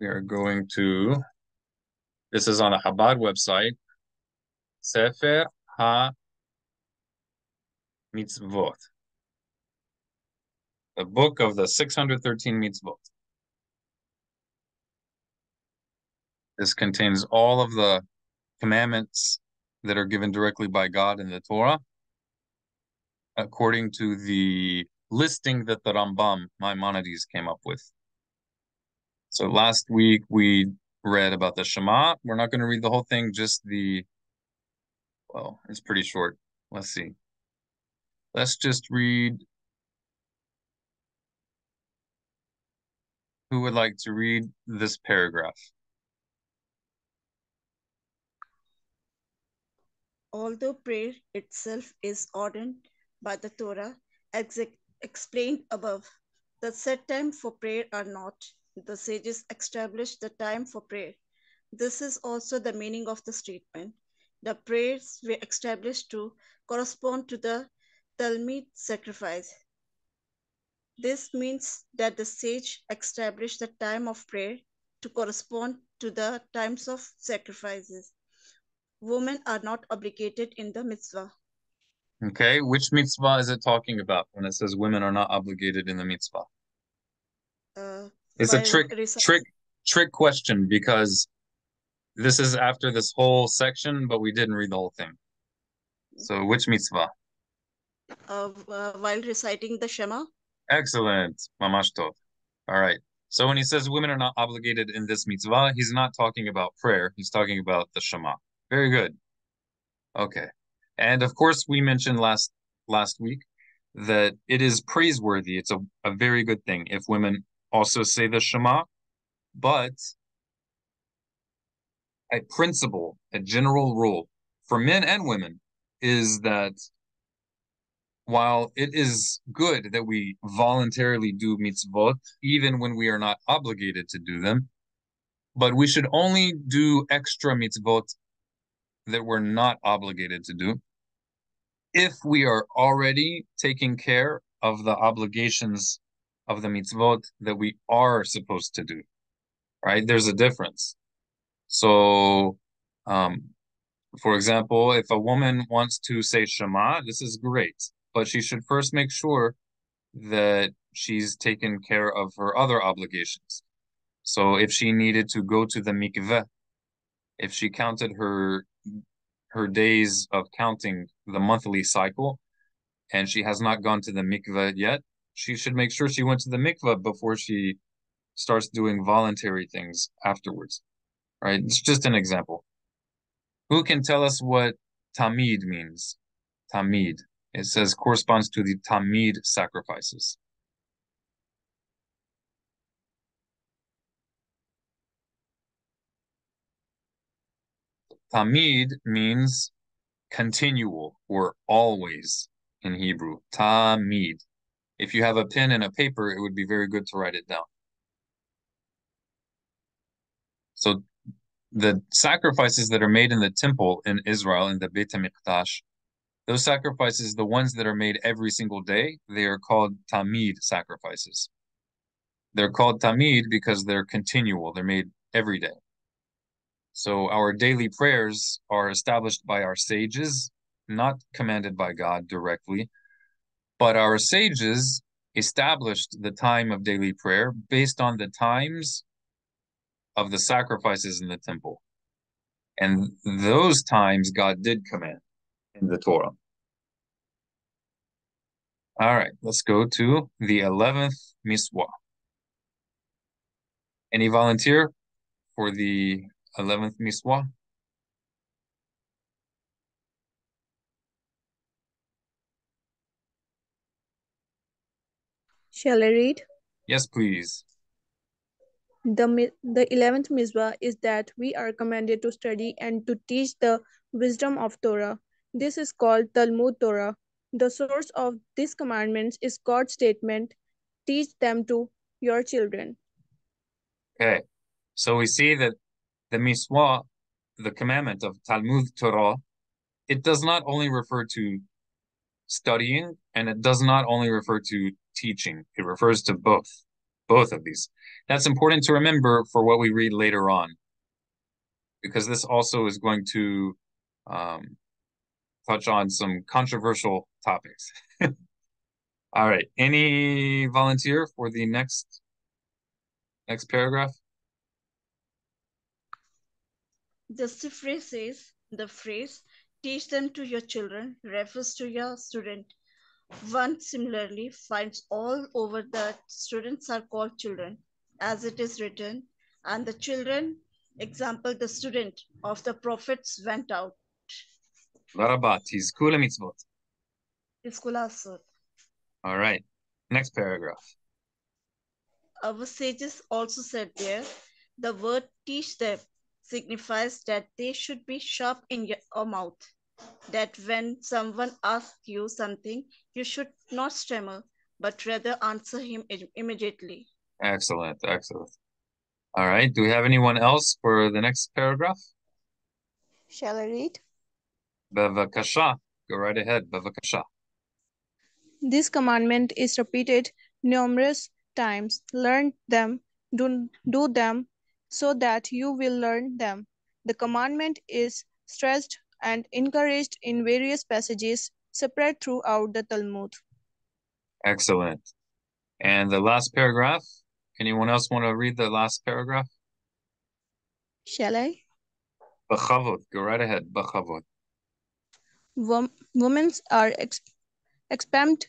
we are going to, this is on the Chabad website, Sefer Ha Mitzvot, the book of the 613 mitzvot. This contains all of the commandments that are given directly by God in the Torah, according to the listing that the Rambam Maimonides came up with. So last week we read about the Shema. We're not going to read the whole thing, just the, well, it's pretty short. Let's see. Let's just read. Who would like to read this paragraph? Although prayer itself is ordained by the Torah, ex explained above, the set time for prayer are not. The sages established the time for prayer. This is also the meaning of the statement. The prayers were established to correspond to the tamid sacrifice. This means that the sage established the time of prayer to correspond to the times of sacrifices. Women are not obligated in the mitzvah. Okay, which mitzvah is it talking about when it says women are not obligated in the mitzvah? Uh, It's a trick, trick, trick question because this is after this whole section, but we didn't read the whole thing. So which mitzvah? uh, uh, while reciting the Shema. Excellent. Mamash tov. All right. So when he says women are not obligated in this mitzvah, he's not talking about prayer. He's talking about the Shema. Very good. Okay. And of course, we mentioned last last week that it is praiseworthy. It's a, a very good thing if women also say the Shema, but a principle, a general rule for men and women is that while it is good that we voluntarily do mitzvot, even when we are not obligated to do them, but we should only do extra mitzvot that we're not obligated to do if we are already taking care of the obligations of the mitzvot that we are supposed to do. Right? There's a difference. So, um, for example, if a woman wants to say Shema, this is great, but she should first make sure that she's taken care of her other obligations. So if she needed to go to the mikveh, if she counted her her days of counting the monthly cycle and she has not gone to the mikveh yet, she should make sure she went to the mikvah before she starts doing voluntary things afterwards. Right? It's just an example. Who can tell us what tamid means? Tamid. It says corresponds to the tamid sacrifices. Tamid means continual or always in Hebrew. Tamid. If you have a pen and a paper, it would be very good to write it down. So the sacrifices that are made in the temple in Israel, in the Beit HaMikdash, those sacrifices, the ones that are made every single day, they are called tamid sacrifices. They're called tamid because they're continual. They're made every day. So our daily prayers are established by our sages, not commanded by God directly, but our sages established the time of daily prayer based on the times of the sacrifices in the temple. And those times God did command in the Torah. All right, let's go to the 11th Mitzvah. Any volunteer for the 11th Mitzvah? Shall I read? Yes, please. The, the 11th Mitzvah is that we are commanded to study and to teach the wisdom of Torah. This is called Talmud Torah. The source of these commandments is God's statement, teach them to your children. Okay, so we see that the Mitzvah, the commandment of Talmud Torah, it does not only refer to studying and it does not only refer to teaching, it refers to both. both of these. That's important to remember for what we read later on, because this also is going to um, touch on some controversial topics. All right, any volunteer for the next next paragraph? The phrase says, the phrase, teach them to your children, refers to your student. One similarly finds all over that students are called children, as it is written, and the children, example, the student of the prophets went out. Larabat, kula mitzvot. All right, next paragraph. Our sages also said there, the word teach them signifies that they should be sharp in your mouth. That when someone asks you something, you should not stammer, but rather answer him immediately. Excellent, excellent. All right, do we have anyone else for the next paragraph? Shall I read? Bevakasha, go right ahead, Bevakasha. This commandment is repeated numerous times. Learn them, do, do them, so that you will learn them. The commandment is stressed and encouraged in various passages spread throughout the Talmud. Excellent. And the last paragraph, anyone else want to read the last paragraph? Shall I? B'chavod, go right ahead, b'chavod. Women are ex exempt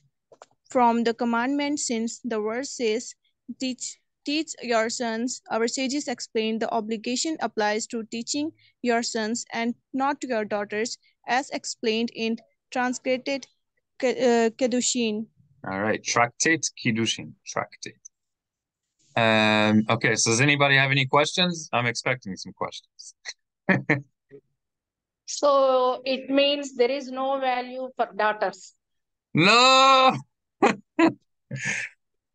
from the commandment since the verse says, teach Teach your sons. Our sages explain the obligation applies to teaching your sons and not to your daughters, as explained in Tractate uh, Kiddushin. All right, Tractate Kiddushin, Tractate. Um, okay, so does anybody have any questions? I'm expecting some questions. so it means there is no value for daughters. No.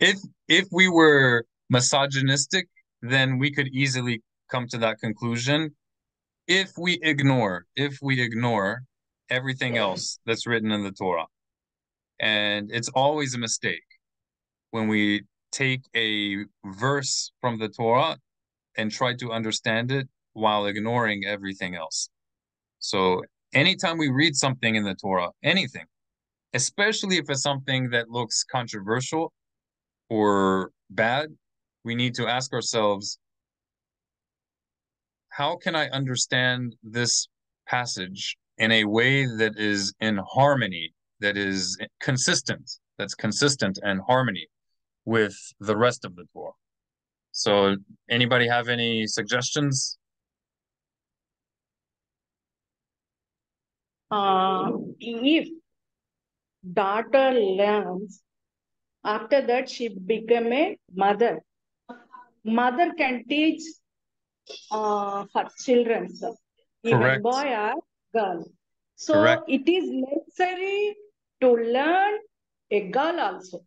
if if we were misogynistic, then we could easily come to that conclusion. If we ignore, if we ignore everything else that's written in the Torah, and it's always a mistake when we take a verse from the Torah and try to understand it while ignoring everything else. So anytime we read something in the Torah, anything, especially if it's something that looks controversial or bad, we need to ask ourselves how can I understand this passage in a way that is in harmony, that is consistent, that's consistent and harmony with the rest of the Torah? So, anybody have any suggestions? Uh, if daughter learns, after that she become a mother mother can teach uh, her children, even boy or girl. So Correct. it is necessary to learn a girl also.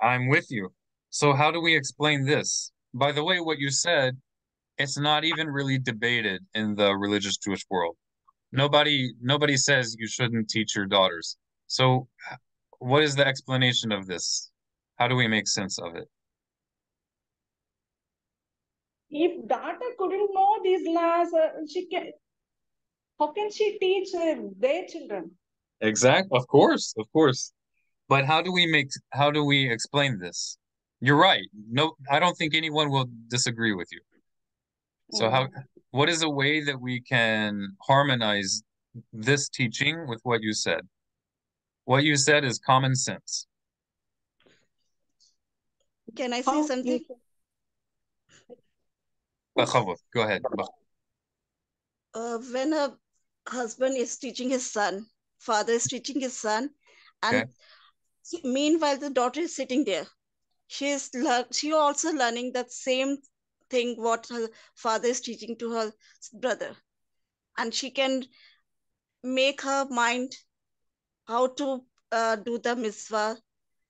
I'm with you. So how do we explain this? By the way, what you said, it's not even really debated in the religious Jewish world. Nobody nobody says you shouldn't teach your daughters. So what is the explanation of this? How do we make sense of it? If daughter couldn't know these laws, uh, she can. How can she teach uh, their children? Exactly. Of course. Of course. But how do we make? How do we explain this? You're right. No, I don't think anyone will disagree with you. So mm. how? What is a way that we can harmonize this teaching with what you said? What you said is common sense. Can I say something? Go ahead. Uh, when a husband is teaching his son, father is teaching his son, and okay. meanwhile the daughter is sitting there. She is she also learning that same thing what her father is teaching to her brother, and she can make her mind how to uh, do the mitzvah,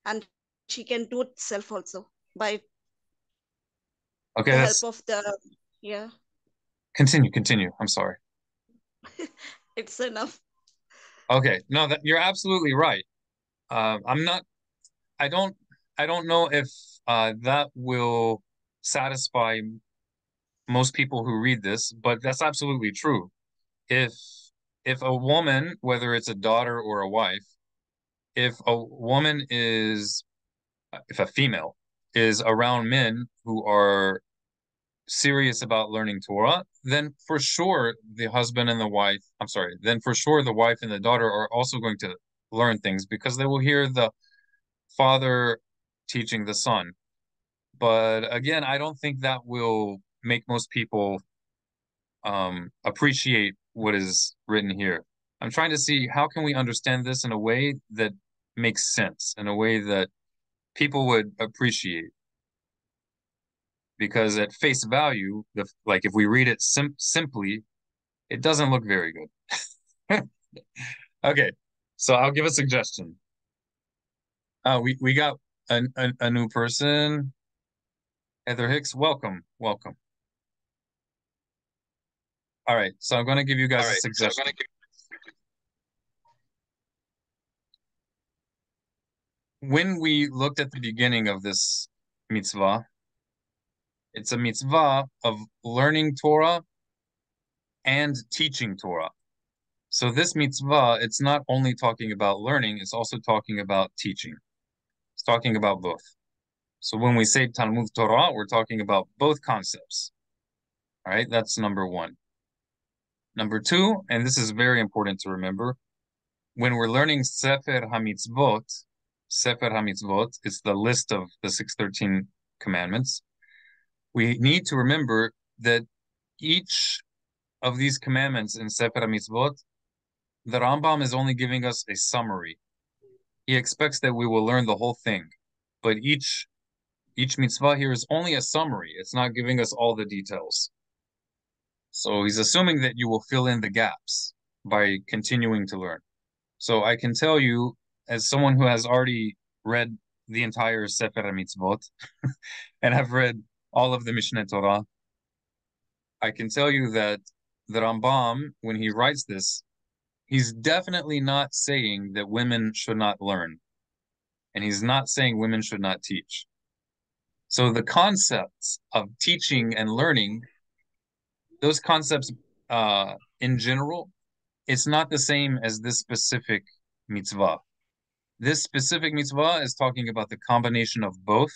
and she can do it self also by okay, the help of the yeah. Continue, continue. I'm sorry. it's enough. Okay, no, that you're absolutely right. Uh, I'm not. I don't. I don't know if uh, that will satisfy most people who read this, but that's absolutely true. If if a woman, whether it's a daughter or a wife, if a woman is if a female is around men who are serious about learning Torah, then for sure the husband and the wife, I'm sorry, then for sure the wife and the daughter are also going to learn things because they will hear the father teaching the son. But again, I don't think that will make most people um, appreciate what is written here. I'm trying to see how can we understand this in a way that makes sense, in a way that people would appreciate. Because at face value, the like if we read it sim simply, it doesn't look very good. okay, so I'll give a suggestion. Uh, we we got a, a, a new person. Heather Hicks, welcome, welcome. All right, so I'm going to give you guys a suggestion. So when we looked at the beginning of this mitzvah, it's a mitzvah of learning Torah and teaching Torah. So this mitzvah, it's not only talking about learning, it's also talking about teaching. It's talking about both. So when we say Talmud Torah, we're talking about both concepts. All right, that's number one. Number two, and this is very important to remember, when we're learning Sefer HaMitzvot, Sefer HaMitzvot, it's the list of the 613 commandments. We need to remember that each of these commandments in Sefer Mitzvot, the Rambam is only giving us a summary. He expects that we will learn the whole thing, but each each mitzvah here is only a summary. It's not giving us all the details. So he's assuming that you will fill in the gaps by continuing to learn. So I can tell you as someone who has already read the entire Sefer Mitzvot and have read all of the Mishneh Torah, I can tell you that the Rambam, when he writes this, he's definitely not saying that women should not learn. And he's not saying women should not teach. So the concepts of teaching and learning, those concepts uh, in general, it's not the same as this specific mitzvah. This specific mitzvah is talking about the combination of both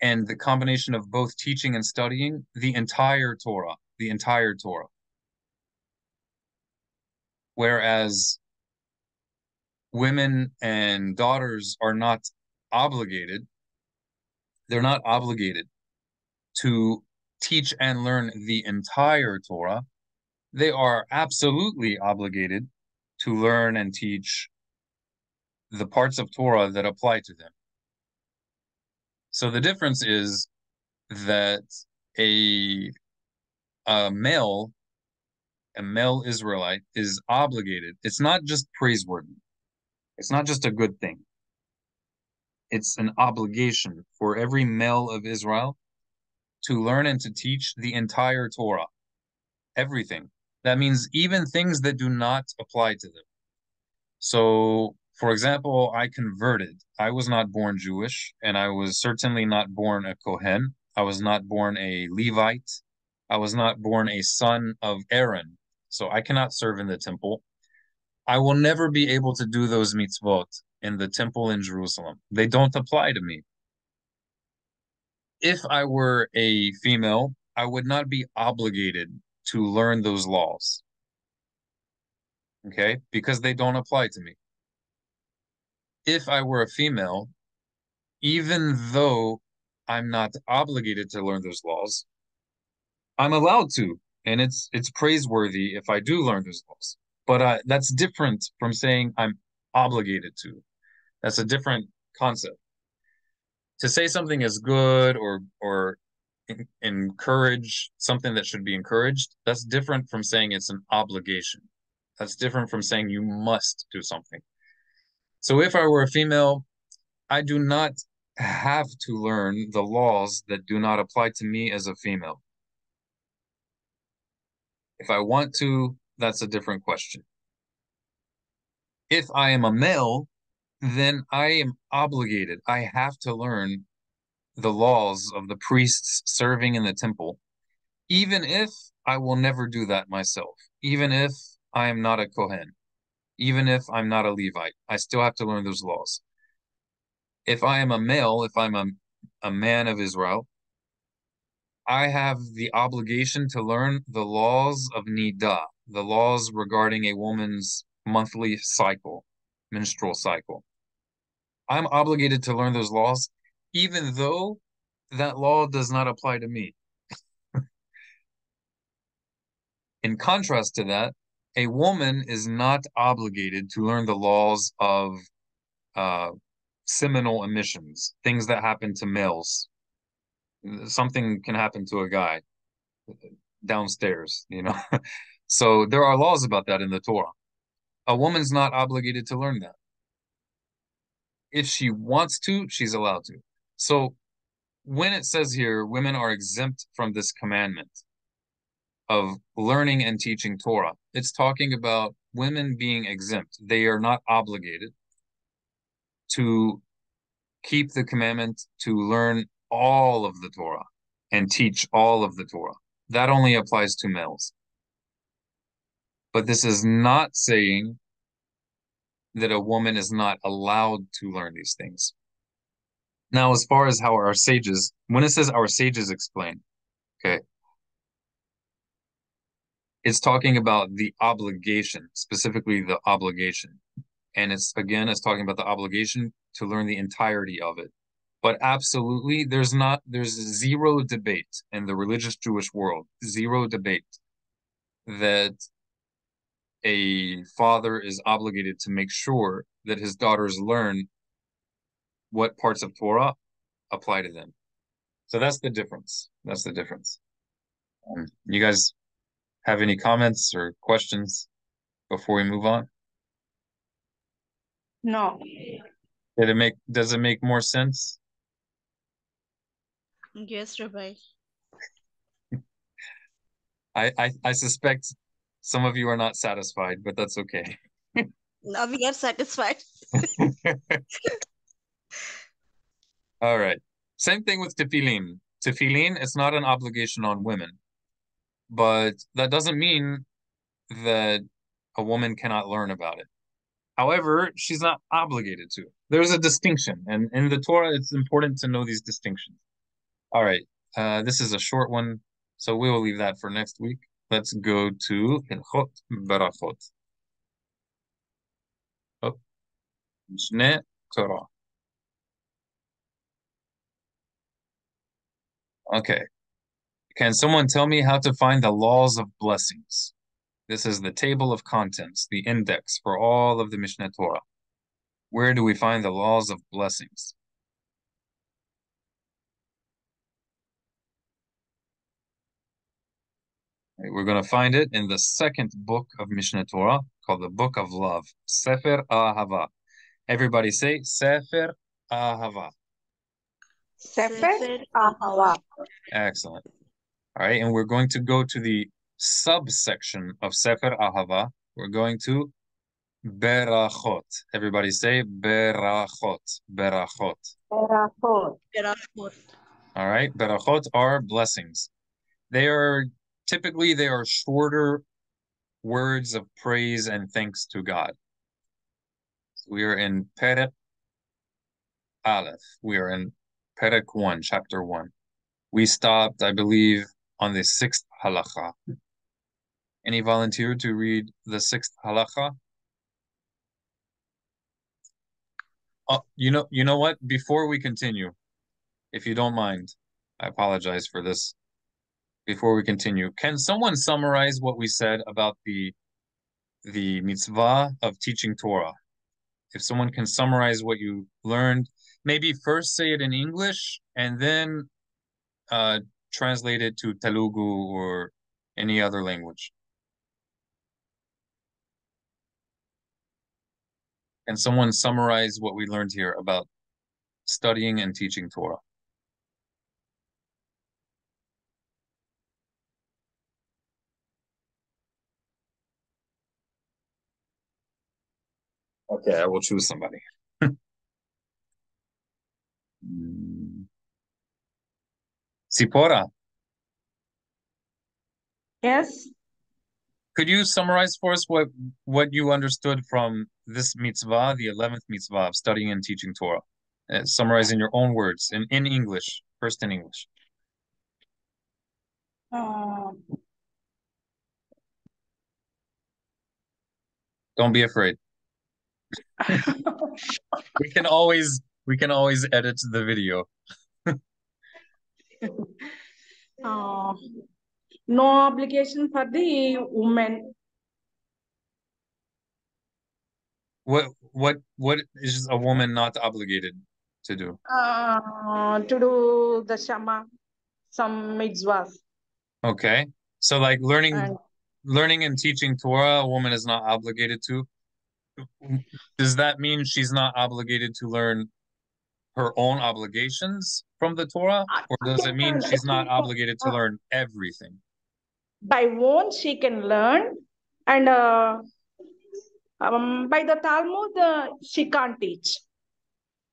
and the combination of both teaching and studying the entire Torah, the entire Torah. Whereas women and daughters are not obligated, they're not obligated to teach and learn the entire Torah. They are absolutely obligated to learn and teach the parts of Torah that apply to them. So the difference is that a, a male, a male Israelite is obligated. It's not just praiseworthy. It's not just a good thing. It's an obligation for every male of Israel to learn and to teach the entire Torah. Everything. That means even things that do not apply to them. So for example, I converted. I was not born Jewish, and I was certainly not born a Kohen. I was not born a Levite. I was not born a son of Aaron. So I cannot serve in the temple. I will never be able to do those mitzvot in the temple in Jerusalem. They don't apply to me. If I were a female, I would not be obligated to learn those laws. Okay? Because they don't apply to me if I were a female, even though I'm not obligated to learn those laws, I'm allowed to, and it's it's praiseworthy if I do learn those laws. But uh, that's different from saying I'm obligated to. That's a different concept. To say something is good or or encourage something that should be encouraged, that's different from saying it's an obligation. That's different from saying you must do something. So if I were a female, I do not have to learn the laws that do not apply to me as a female. If I want to, that's a different question. If I am a male, then I am obligated. I have to learn the laws of the priests serving in the temple, even if I will never do that myself, even if I am not a Kohen, even if I'm not a Levite, I still have to learn those laws. If I am a male, if I'm a, a man of Israel, I have the obligation to learn the laws of Nida, the laws regarding a woman's monthly cycle, menstrual cycle. I'm obligated to learn those laws, even though that law does not apply to me. In contrast to that, a woman is not obligated to learn the laws of uh, seminal emissions, things that happen to males. Something can happen to a guy downstairs, you know. so there are laws about that in the Torah. A woman's not obligated to learn that. If she wants to, she's allowed to. So when it says here, women are exempt from this commandment of learning and teaching Torah, it's talking about women being exempt. They are not obligated to keep the commandment to learn all of the Torah and teach all of the Torah. That only applies to males. But this is not saying that a woman is not allowed to learn these things. Now, as far as how our sages, when it says our sages explain, okay, it's talking about the obligation, specifically the obligation. And it's again, it's talking about the obligation to learn the entirety of it. But absolutely, there's not, there's zero debate in the religious Jewish world, zero debate that a father is obligated to make sure that his daughters learn what parts of Torah apply to them. So that's the difference. That's the difference. Um, you guys have any comments or questions before we move on? No. Did it make does it make more sense? Yes, Rabbi. I, I I suspect some of you are not satisfied, but that's okay. Now we are satisfied. All right. Same thing with tefillin. Tefillin, it's not an obligation on women, but that doesn't mean that a woman cannot learn about it. However, she's not obligated to. There's a distinction, and in the Torah, it's important to know these distinctions. All right, uh, this is a short one, so we will leave that for next week. Let's go to Hilchot Berachot. Oh, Torah. Okay. Can someone tell me how to find the laws of blessings? This is the table of contents, the index for all of the Mishneh Torah. Where do we find the laws of blessings? We're going to find it in the second book of Mishneh Torah called the Book of Love, Sefer Ahava. Everybody say Sefer Ahava. Sefer Ahava. Excellent. All right, and we're going to go to the subsection of Sefer Ahava. We're going to Berachot. Everybody say Berachot. Berachot. Berachot. Berachot. All right, Berachot are blessings. They are typically they are shorter words of praise and thanks to God. We are in Perek Aleph. We are in Perek 1, chapter 1. We stopped, I believe, on the sixth halacha. Any volunteer to read the sixth halacha? Oh, you know, you know what? Before we continue, if you don't mind, I apologize for this before we continue. Can someone summarize what we said about the the mitzvah of teaching Torah? If someone can summarize what you learned, maybe first say it in English and then uh, translate it to Telugu or any other language. Can someone summarize what we learned here about studying and teaching Torah? Okay, I will choose somebody. Mm. Sipora, Yes. could you summarize for us what what you understood from this mitzvah, the 11th mitzvah of studying and teaching Torah? Uh, summarize in your own words, in, in English, first in English. Uh, Don't be afraid. We can always we can always edit the video. Uh, no obligation for the woman. What what what is a woman not obligated to do? Uh, to do the shama, some mitzvahs. Okay. So like learning And learning and teaching Torah, a woman is not obligated to. Does that mean she's not obligated to learn her own obligations from the Torah? Or does it mean she's not obligated to learn everything? by own she can learn, and uh, um, by the Talmud uh, she can't teach.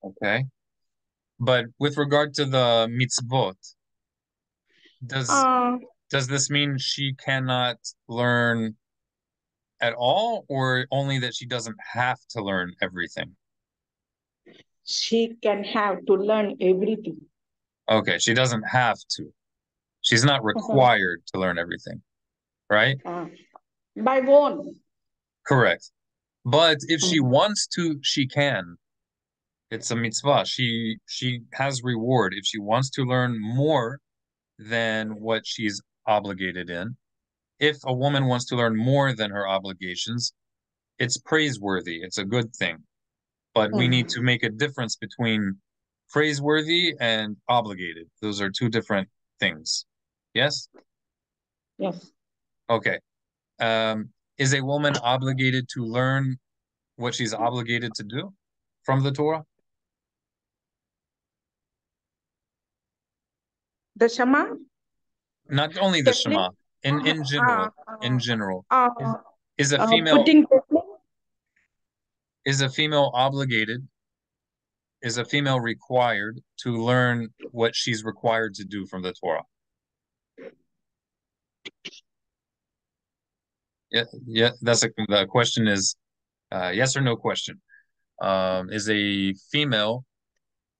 Okay. But with regard to the mitzvot, does Uh, does this mean she cannot learn at all, or only that she doesn't have to learn everything? she can have to learn everything. Okay, she doesn't have to. She's not uh-huh. required to learn everything, right? Uh, by one. Correct. But if she mm. wants to, she can. It's a mitzvah. She she has reward if she wants to learn more than what she's obligated in. If a woman wants to learn more than her obligations, it's praiseworthy. It's a good thing. But we need mm. to make a difference between praiseworthy and obligated. Those are two different things. Yes? Yes. Okay. Um, is a woman obligated to learn what she's obligated to do from the Torah? The Shema? Not only the. Shema, in in general, Uh, in general. uh, Is a uh, female putting is a female obligated? Is a female required to learn what she's required to do from the Torah? Yeah, yeah, that's a, the question is uh, yes or no question. Um, is a female,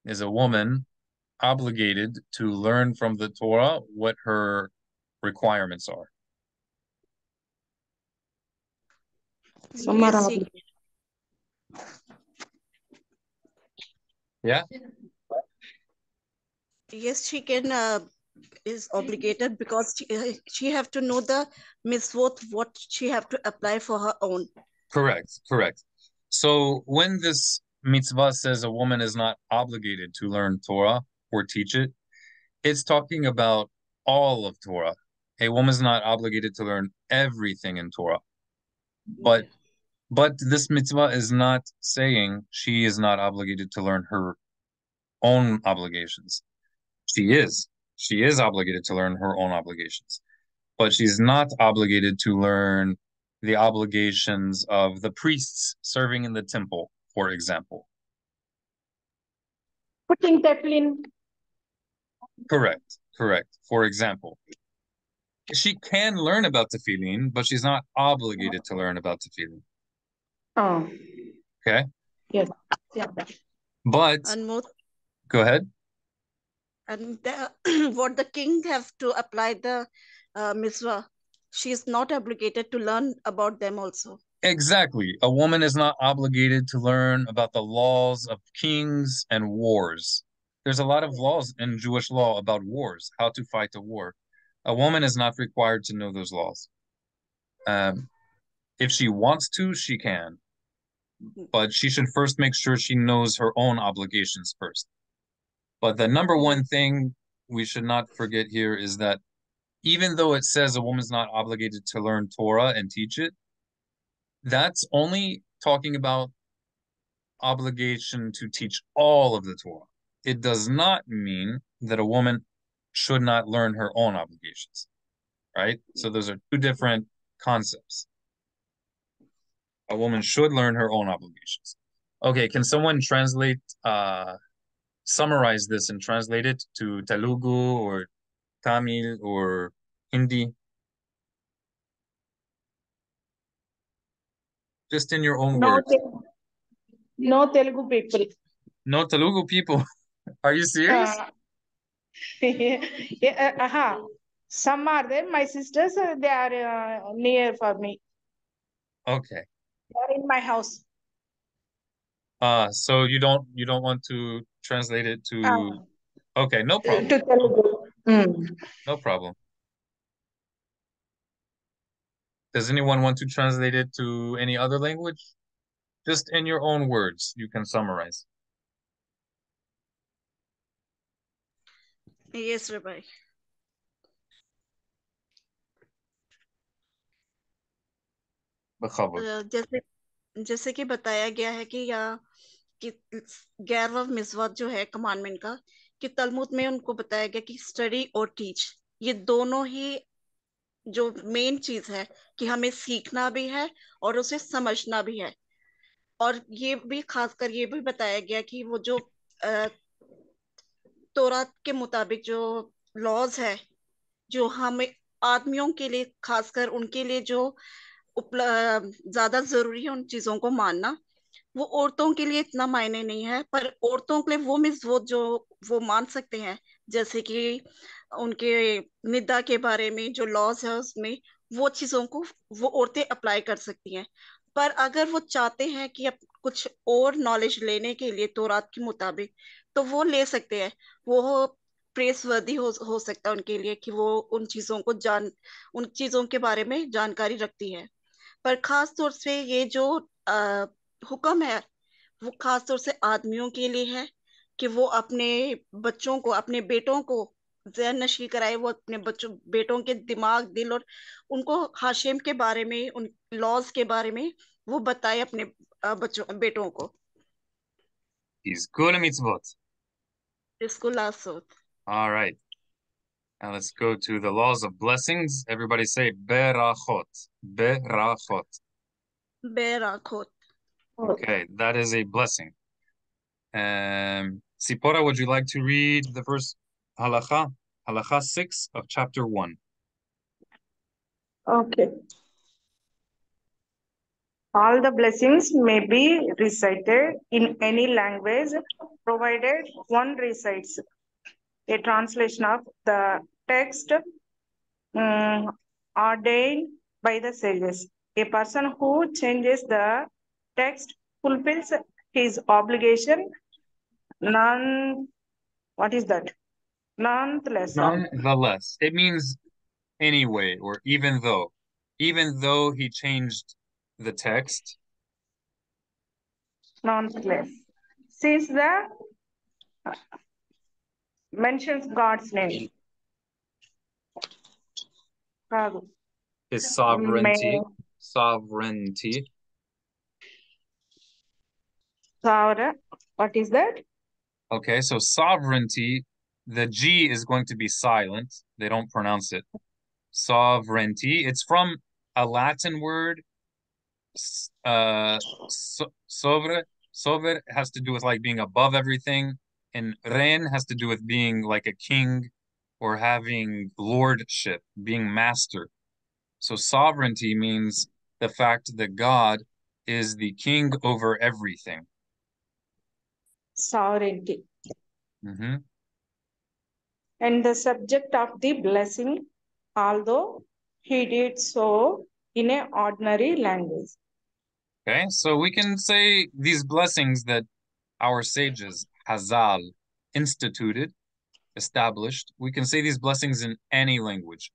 is a woman obligated to learn from the Torah what her requirements are Yes, she- Yeah. yes, she can uh, is obligated because she, uh, she have to know the mitzvot what she have to apply for her own. Correct, correct. So when this mitzvah says a woman is not obligated to learn Torah or teach it, it's talking about all of Torah. A woman's not obligated to learn everything in Torah. But but this mitzvah is not saying she is not obligated to learn her own obligations. She is. She is obligated to learn her own obligations. But she's not obligated to learn the obligations of the priests serving in the temple, for example. putting tefillin. Correct, correct. For example, she can learn about tefillin, but she's not obligated to learn about tefillin. Oh, Okay, yes. Yeah. but And more, go ahead. and the, what the king have to apply the uh, mitzvah, she is not obligated to learn about them also. Exactly. A woman is not obligated to learn about the laws of kings and wars. There's a lot of laws in Jewish law about wars, how to fight a war. A woman is not required to know those laws. Um, if she wants to, she can. But she should first make sure she knows her own obligations first. But the number one thing we should not forget here is that even though it says a woman's not obligated to learn Torah and teach it, that's only talking about obligation to teach all of the Torah. It does not mean that a woman should not learn her own obligations, right? So those are two different concepts. A woman should learn her own obligations. Okay, can someone translate uh summarize this and translate it to Telugu or Tamil or Hindi? Just in your own No, words. No Telugu people. No Telugu people. Are you serious? Uh, yeah, uh, uh-huh. Some are there. My sisters, uh, they are uh, near for me. Okay. They are in my house. Uh, so you don't you don't want to translate it to Uh, Okay, no problem. to Telugu. Mm. No problem. Does anyone want to translate it to any other language? Just in your own words, you can summarize. Yes, Rabbi. बखबर। जैसे जैसे कि बताया गया है कि या, कि गैर मिसवात जो है कमांडमेंट का, कि तलमुद में उनको बताया गया कि स्टडी और टीच ये दोनों ही जो मेन चीज़ है कि हमें सीखना भी है और उसे समझना भी है। और ये भी, खासकर ये भी बताया गया कि वो जो तौरात के मुताबिक जो लॉज है, जो हमें आदमियों के लिए, खासकर उनके लिए जो ज़्यादा ज़रूरी है उन चीज़ों को मानना। वो औरतों के लिए इतना मायने नहीं है, पर औरतों के लिए वो मिस वो जो, वो मान सकते हैं। जैसे कि उनके निदा के बारे में, जो लॉज है उसमें, वो चीज़ों को, वो औरतें अप्लाई कर सकती हैं। पर अगर वो चाहते हैं कि कुछ और नॉलेज लेने के लिए तो रात के मुताबिक तो वो ले सकते हैं। वो प्रेसवर्दी हो हो सकता है उनके लिए कि वो उन चीज़ों को जान, उन चीज़ों के बारे में जानकारी रखती है। पर खास तौर से ये जो आ, हुक्म है वो खास तौर से आदमियों के लिए है कि वो अपने बच्चों को अपने बेटों को जहन नशी कराए वो अपने बच्चों बेटों के दिमाग दिल और उनको हाशिम के बारे में उन लॉज के बारे में वो बताए अपने बच्चों बेटों को. इसको last All right. Now let's go to the laws of blessings. Everybody say berachot. Berachot. Berachot. Okay, that is a blessing. Um, Sipora, would you like to read the first halacha? Halacha 6 of chapter 1. Okay. All the blessings may be recited in any language provided one recites. A translation of the text um, ordained by the sages. A person who changes the text fulfills his obligation none, what is that? Nonetheless. Nonetheless, it means anyway, or even though. Even though he changed the text, nonetheless. Since the uh, mentions God's name. కాదు. his sovereignty, sovereignty, Saura, what is that? Okay, so sovereignty, the G is going to be silent. They don't pronounce it. Sovereignty. It's from a Latin word. Uh, so, sovre, sover has to do with like being above everything, and ren has to do with being like a king or having lordship, being master. So sovereignty means the fact that God is the king over everything. Sovereignty. hmm And the subject of the blessing, although he did so in a ordinary language. Okay, so we can say these blessings that our sages, Hazal, instituted, established, we can say these blessings in any language.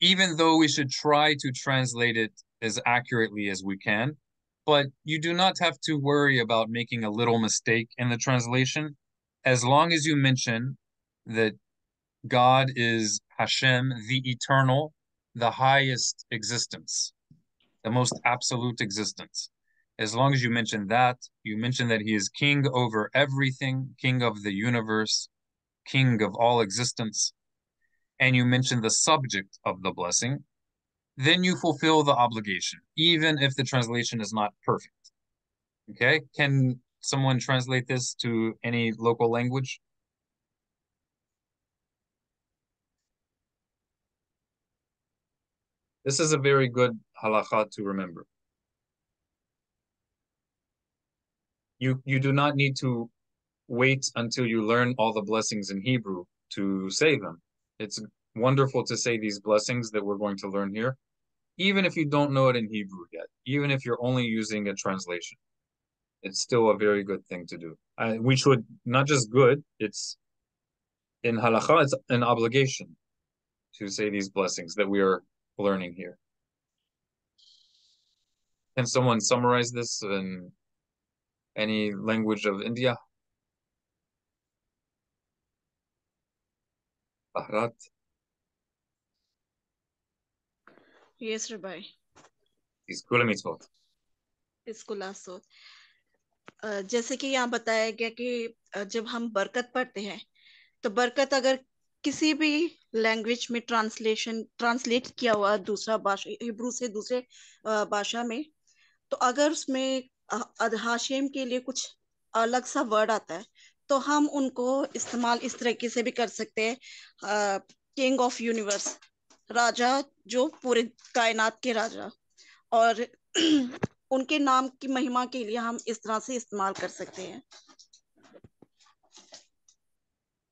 Even though we should try to translate it as accurately as we can, but you do not have to worry about making a little mistake in the translation as long as you mention that God is Hashem, the eternal, the highest existence, the most absolute existence. As long as you mention that, you mention that he is king over everything, king of the universe, king of all existence, and you mention the subject of the blessing, then you fulfill the obligation, even if the translation is not perfect. Okay? Can someone translate this to any local language? This is a very good halakha to remember. You you do not need to wait until you learn all the blessings in Hebrew to say them. It's wonderful to say these blessings that we're going to learn here, even if you don't know it in Hebrew yet, even if you're only using a translation. It's still a very good thing to do. Uh, we should not just good, it's in halakha, it's an obligation to say these blessings that we are learning here. Can someone summarize this in any language of India? Ahrat? Yes, Rabbi. Is kula mitzvot. इसको last हो अ, जैसे कि यहाँ बताया गया कि जब हम बरकत पढ़ते हैं तो बरकत अगर किसी भी लैंग्वेज में ट्रांसलेशन ट्रांसलेट किया हुआ दूसरा भाषा हिब्रू से दूसरे भाषा में तो अगर उसमें हाशिम के लिए कुछ अलग सा वर्ड आता है तो हम उनको इस्तेमाल इस तरीके से भी कर सकते हैं किंग ऑफ़ यूनिवर्स राजा जो पूरे कायनात के राजा और उनके नाम की महिमा के लिए हम इस तरह से इस्तेमाल कर सकते हैं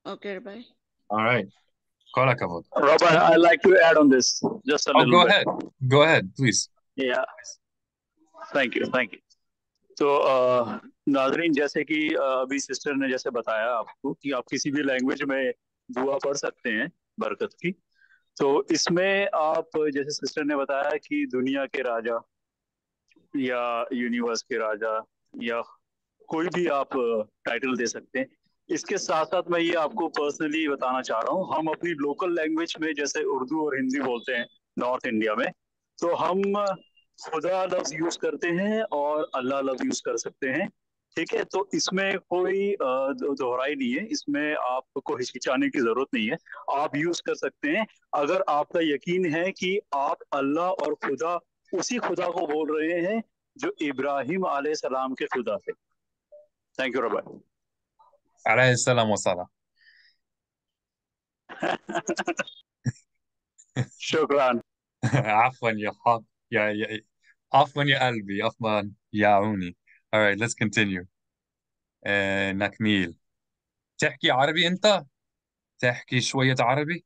ओके भाई All right. Kol. Robert, I'd like to add on this just a Oh, little go bit. ahead. Go ahead, please. Yeah. Thank you, thank you. तो uh, नाजरीन, जैसे कि अभी सिस्टर ने जैसे बताया आपको कि आप किसी भी लैंग्वेज में दुआ पढ़ सकते हैं, बरकत की। तो इसमें आप, जैसे सिस्टर ने बताया कि दुनिया के राजा या यूनिवर्स के राजा या कोई भी आप टाइटल दे सकते हैं। इसके साथ साथ मैं ये आपको पर्सनली बताना चाह रहा हूँ, हम अपनी लोकल लैंग्वेज में जैसे उर्दू और हिंदी बोलते हैं नॉर्थ इंडिया में तो हम खुदा लफ्ज यूज़ करते हैं और अल्लाह लफ्ज यूज़ कर सकते हैं। ठीक है तो इसमें कोई दोहराई नहीं है इसमें आपको हिचकिचाने की जरूरत नहीं है आप यूज कर सकते हैं अगर आपका यकीन है कि आप अल्लाह और खुदा उसी खुदा को बोल रहे हैं जो इब्राहिम सलाम के खुदा थे thank you rava عليه السلام وصلاة. شكرا عفوا يا حب يا يا عفوا يا قلبي عفوا يا عوني. All right, let's continue. آه نكميل. تحكي عربي أنت؟ تحكي شوية عربي؟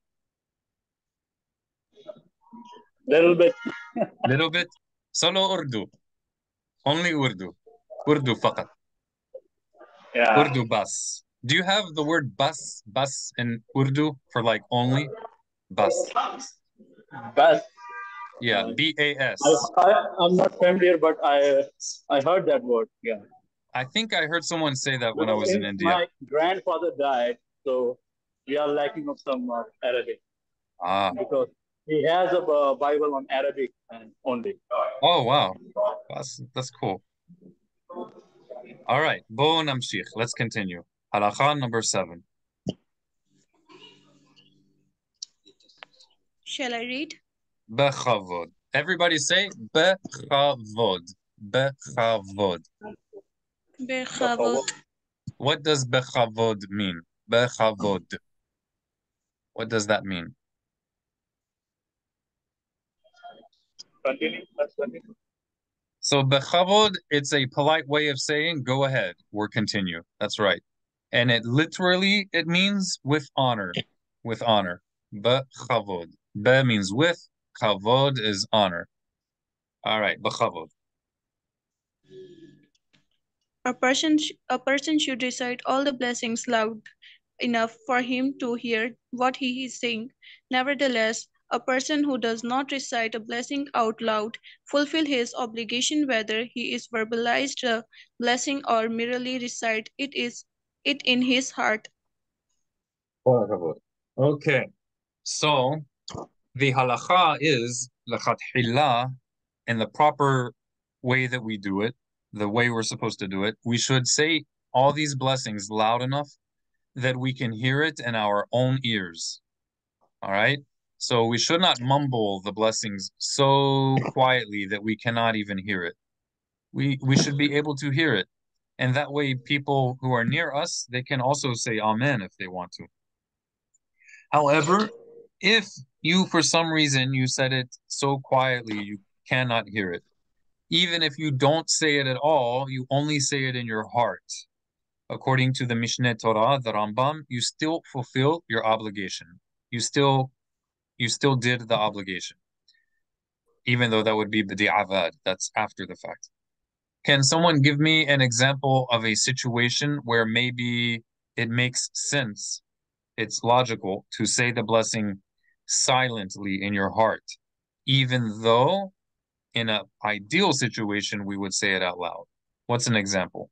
little bit Little bit. Solo Urdu. Only Urdu. Urdu فقط. yeah Urdu bus. Do you have the word bus, bus in Urdu for like only? Bus. but Yeah, B A S. I, I I'm not familiar but I I heard that word yeah I think I heard someone say that when I was in India. my grandfather died so we are lacking of some uh, Arabic Ah, because he has a uh, Bible on Arabic and only oh wow. That's that's cool. All right, Bo Namshikh. Let's continue. Halakha number seven. Shall I read? Bechavod. Everybody say bechavod. Bechavod. Bechavot. What does bechavod mean? Bechavod. What does that mean? continue let's continue So bechavod, it's a polite way of saying go ahead or continue. That's right. And it literally it means with honor. With honor. Bechavod. Be means with, kavod is honor. All right, bechavod. A person, a person should recite all the blessings loud enough for him to hear what he is saying. Nevertheless, a person who does not recite a blessing out loud fulfill his obligation whether he is verbalized the blessing or merely recite it is it in his heart. Okay. So the halacha is lechatchila, in the proper way that we do it, the way we're supposed to do it, we should say all these blessings loud enough that we can hear it in our own ears. All right? So we should not mumble the blessings so quietly that we cannot even hear it. We we should be able to hear it. And that way, people who are near us, they can also say Amen if they want to. However, if you, for some reason, you said it so quietly you cannot hear it, even if you don't say it at all, you only say it in your heart. According to the Mishneh Torah, the Rambam, you still fulfill your obligation. You still, you still did the obligation, even though that would be b'di'avad. That's after the fact. Can someone give me an example of a situation where maybe it makes sense, it's logical to say the blessing silently in your heart, even though in an ideal situation we would say it out loud? What's an example?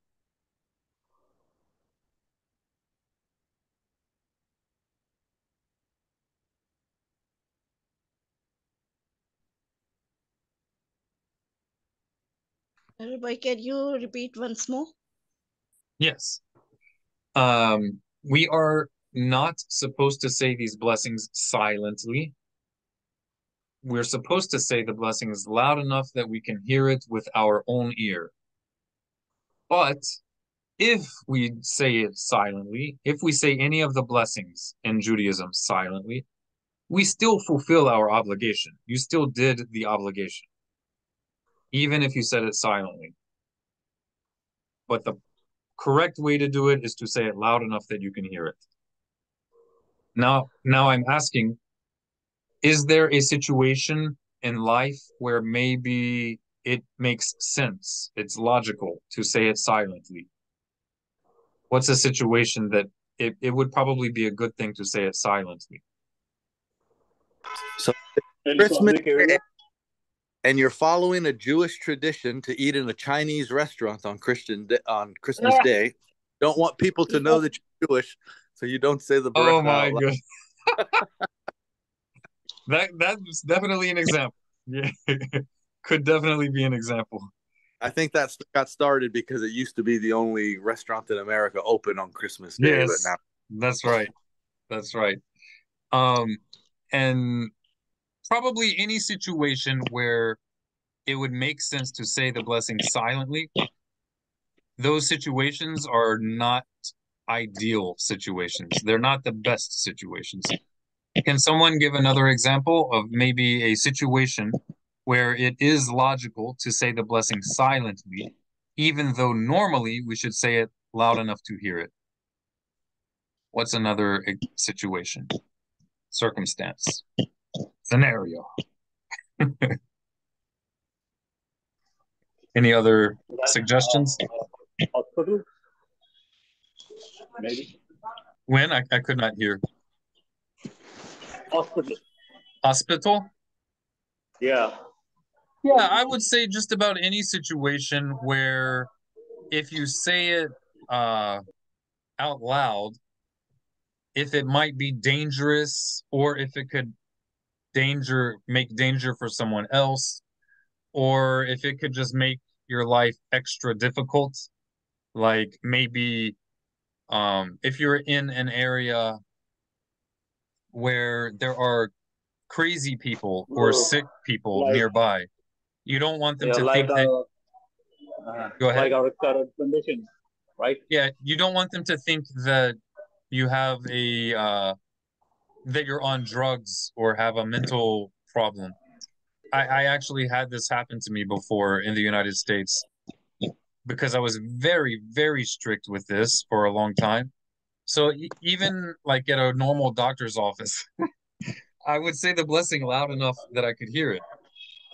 Rabbi, can you repeat once more? Yes. Um, we are not supposed to say these blessings silently. We're supposed to say the blessings loud enough that we can hear it with our own ear. But if we say it silently, if we say any of the blessings in Judaism silently, we still fulfill our obligation. You still did the obligation, even if you said it silently. But the correct way to do it is to say it loud enough that you can hear it. Now, now I'm asking, is there a situation in life where maybe it makes sense, it's logical to say it silently? What's a situation that it, it would probably be a good thing to say it silently? So Christmas and you're following a Jewish tradition to eat in a Chinese restaurant on Christian on Christmas Day. Don't want people to know that you're Jewish, so you don't say the. Oh my god. that that's definitely an example. Yeah, could definitely be an example. I think that got started because it used to be the only restaurant in America open on Christmas Day, yes, but now that's right. That's right. Um, and probably any situation where it would make sense to say the blessing silently. Those situations are not ideal situations. They're not the best situations. Can someone give another example of maybe a situation where it is logical to say the blessing silently, even though normally we should say it loud enough to hear it? What's another situation, circumstance, scenario? Any other suggestions? Hospital? Maybe. When? I, I could not hear. Hospital. Hospital? Yeah. Yeah, I would say just about any situation where if you say it uh, out loud, if it might be dangerous or if it could danger make danger for someone else or if it could just make your life extra difficult like maybe um if you're in an area where there are crazy people or sick people Like- nearby you don't want them Yeah, to like think that uh, Go ahead. like our current condition, right? yeah you don't want them to think that you have a uh that you're on drugs or have a mental problem i i actually had this happen to me before in the united states because i was very very strict with this for a long time. So even like at a normal doctor's office i would say the blessing loud enough that i could hear it.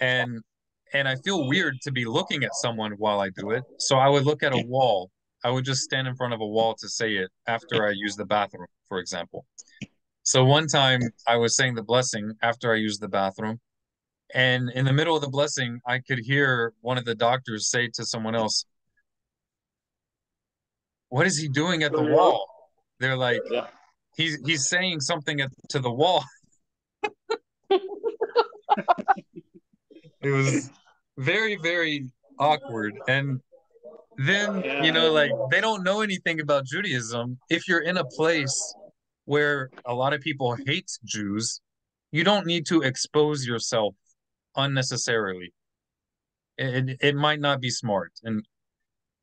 And and i feel weird to be looking at someone while i do it. So i would look at a wall. I would just stand in front of a wall to say it after I use the bathroom, for example. So one time I was saying the blessing after I used the bathroom, and in the middle of the blessing, I could hear one of the doctors say to someone else, "What is he doing at the wall?" They're like, Yeah. "He's he's saying something at, to the wall." it was very very awkward and then you know like they don't know anything about judaism if you're in a place where a lot of people hate jews you don't need to expose yourself unnecessarily it, it might not be smart and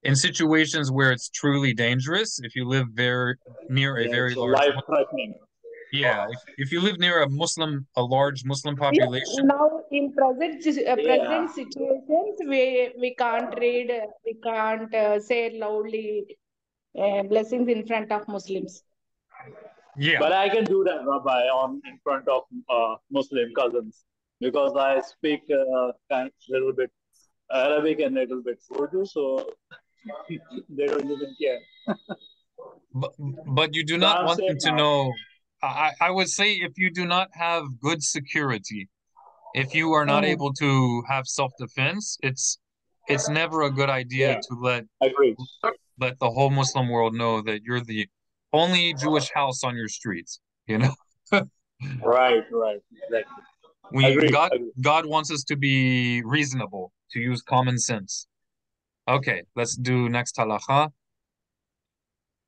in situations where it's truly dangerous, if you live very near a Yeah, very so large life threatening. yeah, if, if you live near a Muslim a large Muslim Yeah, population, now in present si- uh, Yeah. present situations, we we can't read, uh, we can't uh, say loudly uh, blessings in front of Muslims. yeah. But I can do that, Rabbi, on in front of uh, Muslim cousins because I speak uh, kind little bit Arabic and a little bit Urdu, so they don't even care. But but you do not I'm want them to now- know. I I would say if you do not have good security, if you are not Mm. able to have self-defense, it's it's never a good idea Yeah. to let let the whole Muslim world know that you're the only Jewish house on your streets. You know, Right, right, exactly. we God. God wants us to be reasonable, to use common sense. Okay, let's do next halacha.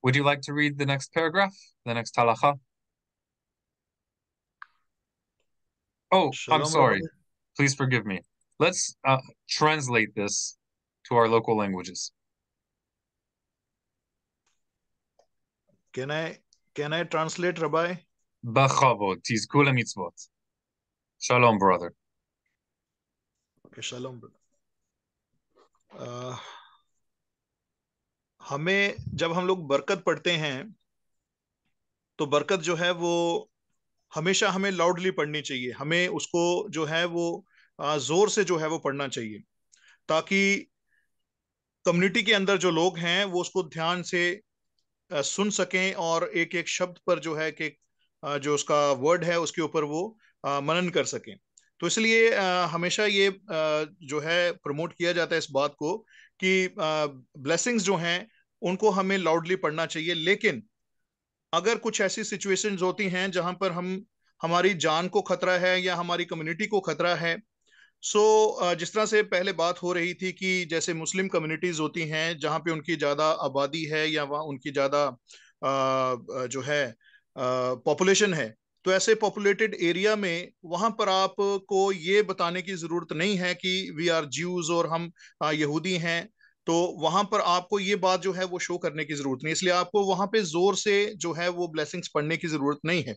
Would you like to read the next paragraph? The next halacha? Oh, I'm sorry. Rabbi. Please forgive me. Let's uh, translate this to our local languages. Can I can I translate, Rabbi? Bachavod, tizku mitzvot. Shalom, brother. Okay, shalom. brother. Uh, हमें जब हम लोग बरकत पढ़ते हैं तो बरकत जो है वो हमेशा हमें लाउडली पढ़नी चाहिए। हमें उसको जो है वो ज़ोर से जो है वो पढ़ना चाहिए ताकि कम्युनिटी के अंदर जो लोग हैं वो उसको ध्यान से सुन सकें और एक एक शब्द पर जो है कि जो उसका वर्ड है उसके ऊपर वो मनन कर सकें। तो इसलिए हमेशा ये जो है, प्रमोट किया जाता है इस बात को कि ब्लेसिंग्स जो हैं, उनको हमें लाउडली पढ़ना चाहिए। लेकिन अगर कुछ ऐसी सिचुएशंस होती हैं जहाँ पर हम, हमारी जान को खतरा है या हमारी कम्युनिटी को खतरा है सो जिस तरह से पहले बात हो रही थी कि जैसे मुस्लिम कम्युनिटीज होती हैं, जहाँ पे उनकी ज़्यादा आबादी है या वहाँ उनकी ज़्यादा जो है पॉपुलेशन है तो ऐसे पॉपुलेटेड एरिया में वहाँ पर आपको ये बताने की ज़रूरत नहीं है कि वी आर ज्यूज और हम यहूदी हैं तो वहाँ पर आपको ये बात जो है वो शो करने की ज़रूरत नहीं। इसलिए आपको वहाँ पे ज़ोर से जो है वो ब्लेसिंग्स पढ़ने की ज़रूरत नहीं है।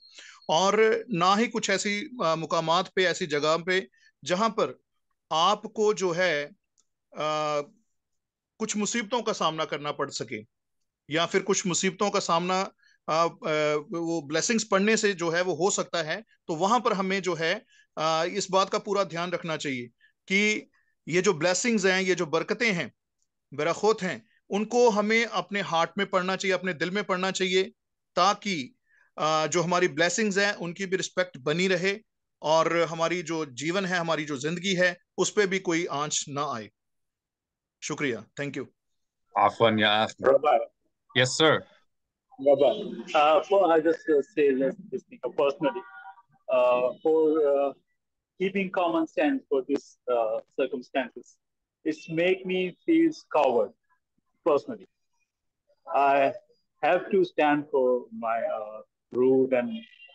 और ना ही कुछ ऐसी मुकामात पे ऐसी जगह पे जहाँ पर आपको जो है आ, कुछ मुसीबतों का सामना करना पड़ सके या फिर कुछ मुसीबतों का सामना वो ब्लेसिंग्स पढ़ने से जो है वो हो सकता है तो वहाँ पर हमें जो है इस बात का पूरा ध्यान रखना चाहिए कि ये जो ब्लेसिंग्स हैं ये जो बरकतें हैं बरखोत हैं उनको हमें अपने हार्ट में पढ़ना चाहिए अपने दिल में पढ़ना चाहिए ताकि जो हमारी ब्लेसिंग्स हैं उनकी भी रिस्पेक्ट बनी रहे और हमारी जो जीवन है हमारी जो ज़िंदगी है उस पर भी कोई आँच ना आए। शुक्रिया। Thank you Afwan, ya Rabbi. Yes, Uh, I just uh, say this, this thing personally. Uh, for uh, keeping common sense for these uh, circumstances, it's make me feel coward personally. I have to stand for my uh, root and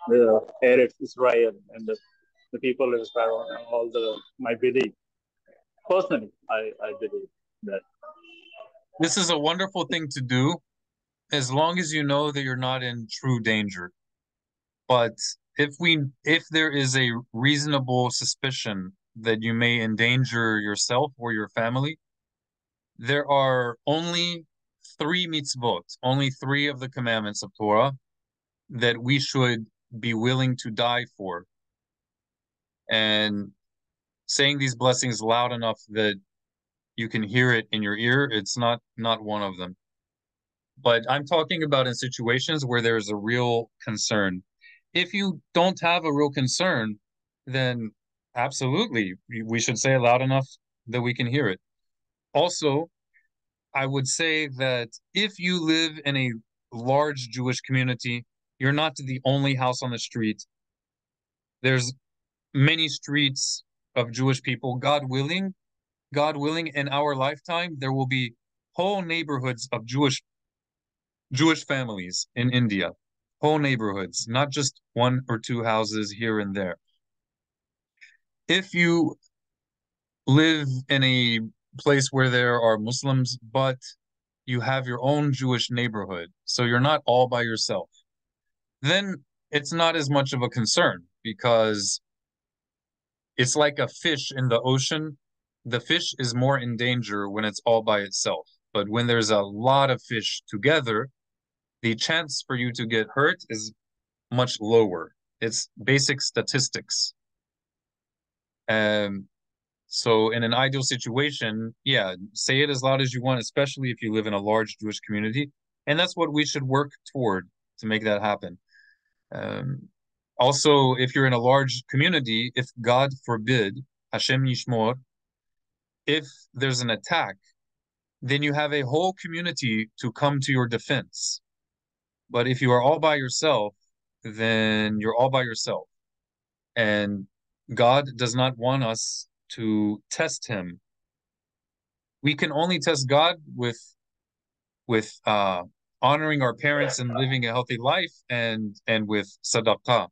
the Eretz Israel and the, the people of Israel and all the my belief. Personally, I, I believe that. This is a wonderful thing to do as long as you know that you're not in true danger. But if we if there is a reasonable suspicion that you may endanger yourself or your family, there are only three mitzvot, only three of the commandments of Torah that we should be willing to die for. And saying these blessings loud enough that you can hear it in your ear, it's not not one of them. But I'm talking about in situations where there's a real concern. If you don't have a real concern, then absolutely we should say it loud enough that we can hear it. Also, I would say that if you live in a large Jewish community, you're not the only house on the street. There's many streets of Jewish people. God willing, God willing, in our lifetime, there will be whole neighborhoods of Jewish Jewish families in India. Whole neighborhoods, not just one or two houses here and there. If you live in a place where there are Muslims, but you have your own Jewish neighborhood, so you're not all by yourself, then it's not as much of a concern because it's like a fish in the ocean. The fish is more in danger when it's all by itself. But when there's a lot of fish together, the chance for you to get hurt is much lower. It's basic statistics. Um, so in an ideal situation, yeah, say it as loud as you want, especially if you live in a large Jewish community. And that's what we should work toward to make that happen. Um, also, if you're in a large community, if God forbid, Hashem Yishmor, if there's an attack, then you have a whole community to come to your defense. But if you are all by yourself, then you're all by yourself. And God does not want us to test him. We can only test God with with uh, honoring our parents and living a healthy life and and with sadaqah.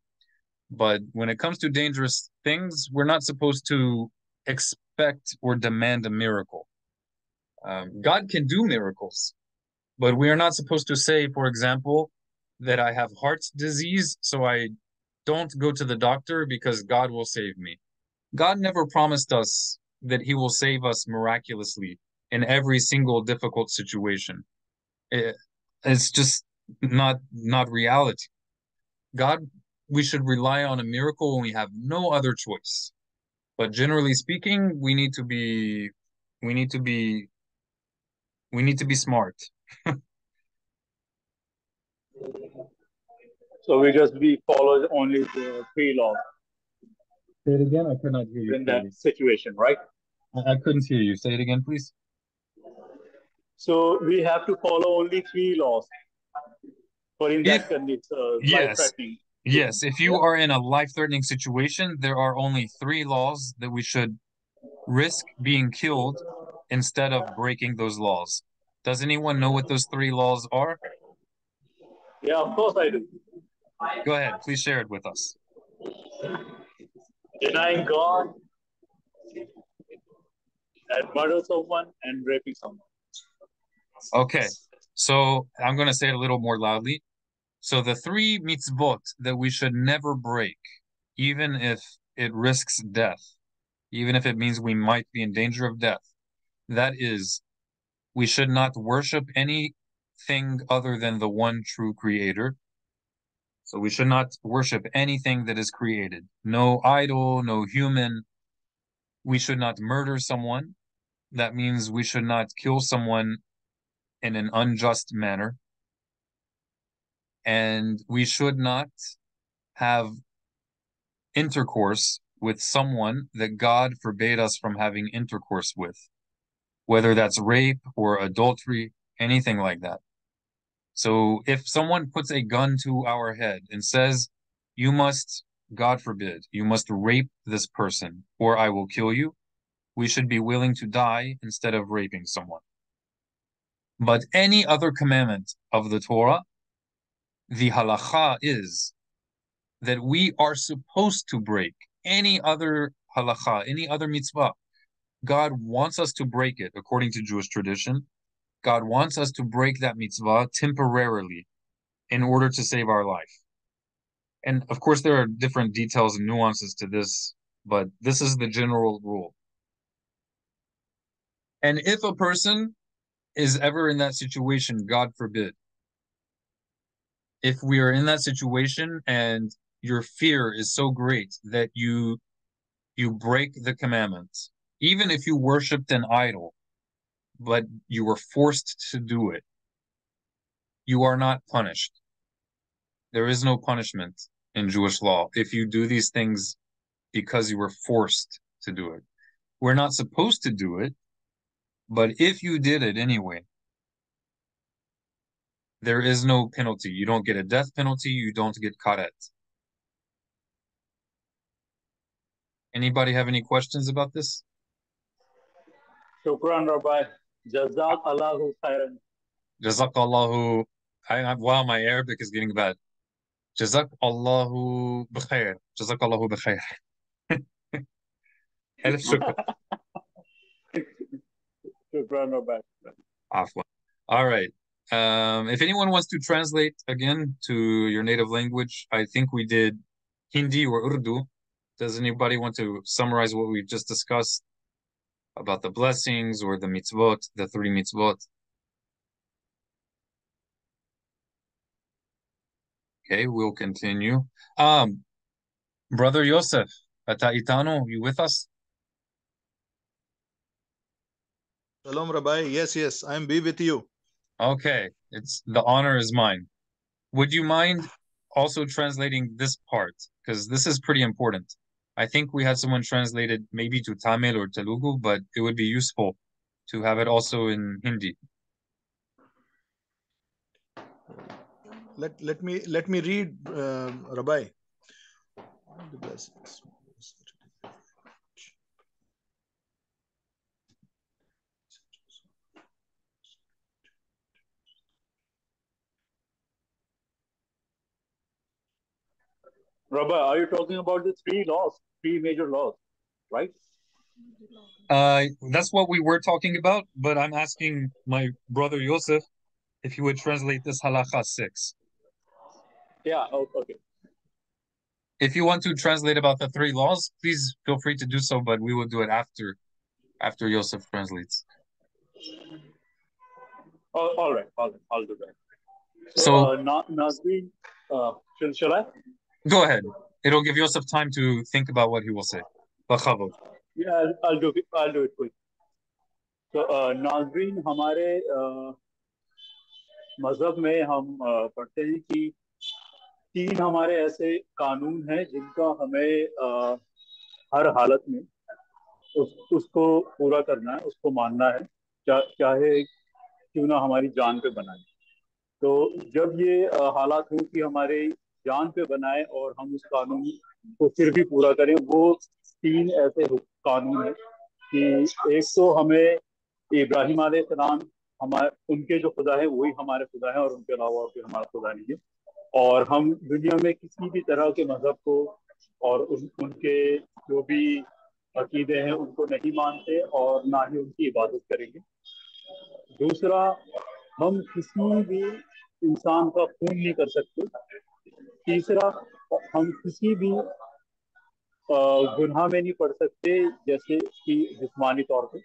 But when it comes to dangerous things, we're not supposed to expect or demand a miracle. Um, God can do miracles, but we are not supposed to say, for example, that I have heart disease, so I don't go to the doctor because God will save me. God never promised us that he will save us miraculously in every single difficult situation. It, it's just not not reality. God, we should rely on a miracle when we have no other choice. But generally speaking, we need to be we need to be we need to be smart. So we just be follow only the three laws. Say it again. I could not hear you. In that situation, right? I, I couldn't hear you. Say it again, please. So we have to follow only three laws. For in that condition, uh, yes. Yes, if you are in a life-threatening situation, there are only three laws that we should risk being killed instead of breaking those laws. Does anyone know what those three laws are? Yeah, of course I do. Go ahead, please share it with us denying God and murder someone and raping someone. Okay, so I'm going to say it a little more loudly. So the three mitzvot that we should never break, even if it risks death, even if it means we might be in danger of death, that is, we should not worship anything other than the one true creator. So we should not worship anything that is created. No idol, no human. We should not murder someone. That means we should not kill someone in an unjust manner. And we should not have intercourse with someone that God forbade us from having intercourse with, whether that's rape or adultery, anything like that. So if someone puts a gun to our head and says, you must, God forbid, you must rape this person or I will kill you, we should be willing to die instead of raping someone. But any other commandment of the Torah, the halacha is that we are supposed to break any other halacha, any other mitzvah. God wants us to break it according to Jewish tradition, God wants us to break that mitzvah temporarily in order to save our life. And of course, there are different details and nuances to this, but this is the general rule. And if a person is ever in that situation, God forbid, if we are in that situation and your fear is so great that you you break the commandments, even if you worshipped an idol, but you were forced to do it, you are not punished. There is no punishment in Jewish law if you do these things because you were forced to do it. We're not supposed to do it, but if you did it anyway, there is no penalty. You don't get a death penalty. You don't get karet. Anybody have any questions about this? Shukran, Rabbi. Jazak Allahu khairan. Jazak Allahu. I, wow, my Arabic is getting bad. Jazak Allahu bkhair. Jazak Allahu bkhair. Hello, shukran. Shukran, Rabbi. Afwan. All right. Um, if anyone wants to translate again to your native language, I think we did Hindi or Urdu. Does anybody want to summarize what we've just discussed about the blessings or the mitzvot, the three mitzvot? Okay, we'll continue. Um, Brother Yosef, Ataitano, you with us? Shalom, Rabbi. Yes, yes, I'm be with you. Okay, it's the honor is mine. Would you mind also translating this part? Because this is pretty important. I think we had someone translated maybe to Tamil or Telugu, but it would be useful to have it also in Hindi. Let let me let me read, uh, Rabbi. Rabbi, are you talking about the three laws, three major laws, right? Uh, that's what we were talking about, but I'm asking my brother Yosef if he would translate this halakha 6. Yeah, oh, okay. If you want to translate about the three laws, please feel free to do so, but we will do it after after Yosef translates. Oh, all right, all right, I'll do that. So, So- uh, Na- Nazreen, uh, shall, shall I? Go ahead. It'll give Yosef time to think about what he will say. Bachavod. Yeah, I'll, I'll do it. I'll do it quick. तो uh, नाजरीन हमारे uh, मज़हब में हम uh, पढ़ते हैं कि तीन हमारे ऐसे कानून हैं जिनका हमें uh, हर हालत में उस, उसको पूरा करना है उसको मानना है चा, चाहे क्यों ना हमारी जान पे बनाए तो जब ये uh, हालात हो कि हमारे जान पे बनाए और हम उस कानून को फिर भी पूरा करें। वो तीन ऐसे कानून हैं कि एक तो हमें इब्राहिम सलाम हमारे उनके जो खुदा है वही हमारे खुदा है और उनके अलावा कोई हमारा खुदा नहीं है। और हम दुनिया में किसी भी तरह के मज़हब को और उन, उनके जो भी अकीदे हैं उनको नहीं मानते और ना ही उनकी इबादत करेंगे। दूसरा हम किसी भी इंसान का खून नहीं कर सकते। तीसरा हम किसी भी गुनाह में नहीं पड़ सकते जैसे कि जिसमानी तौर पे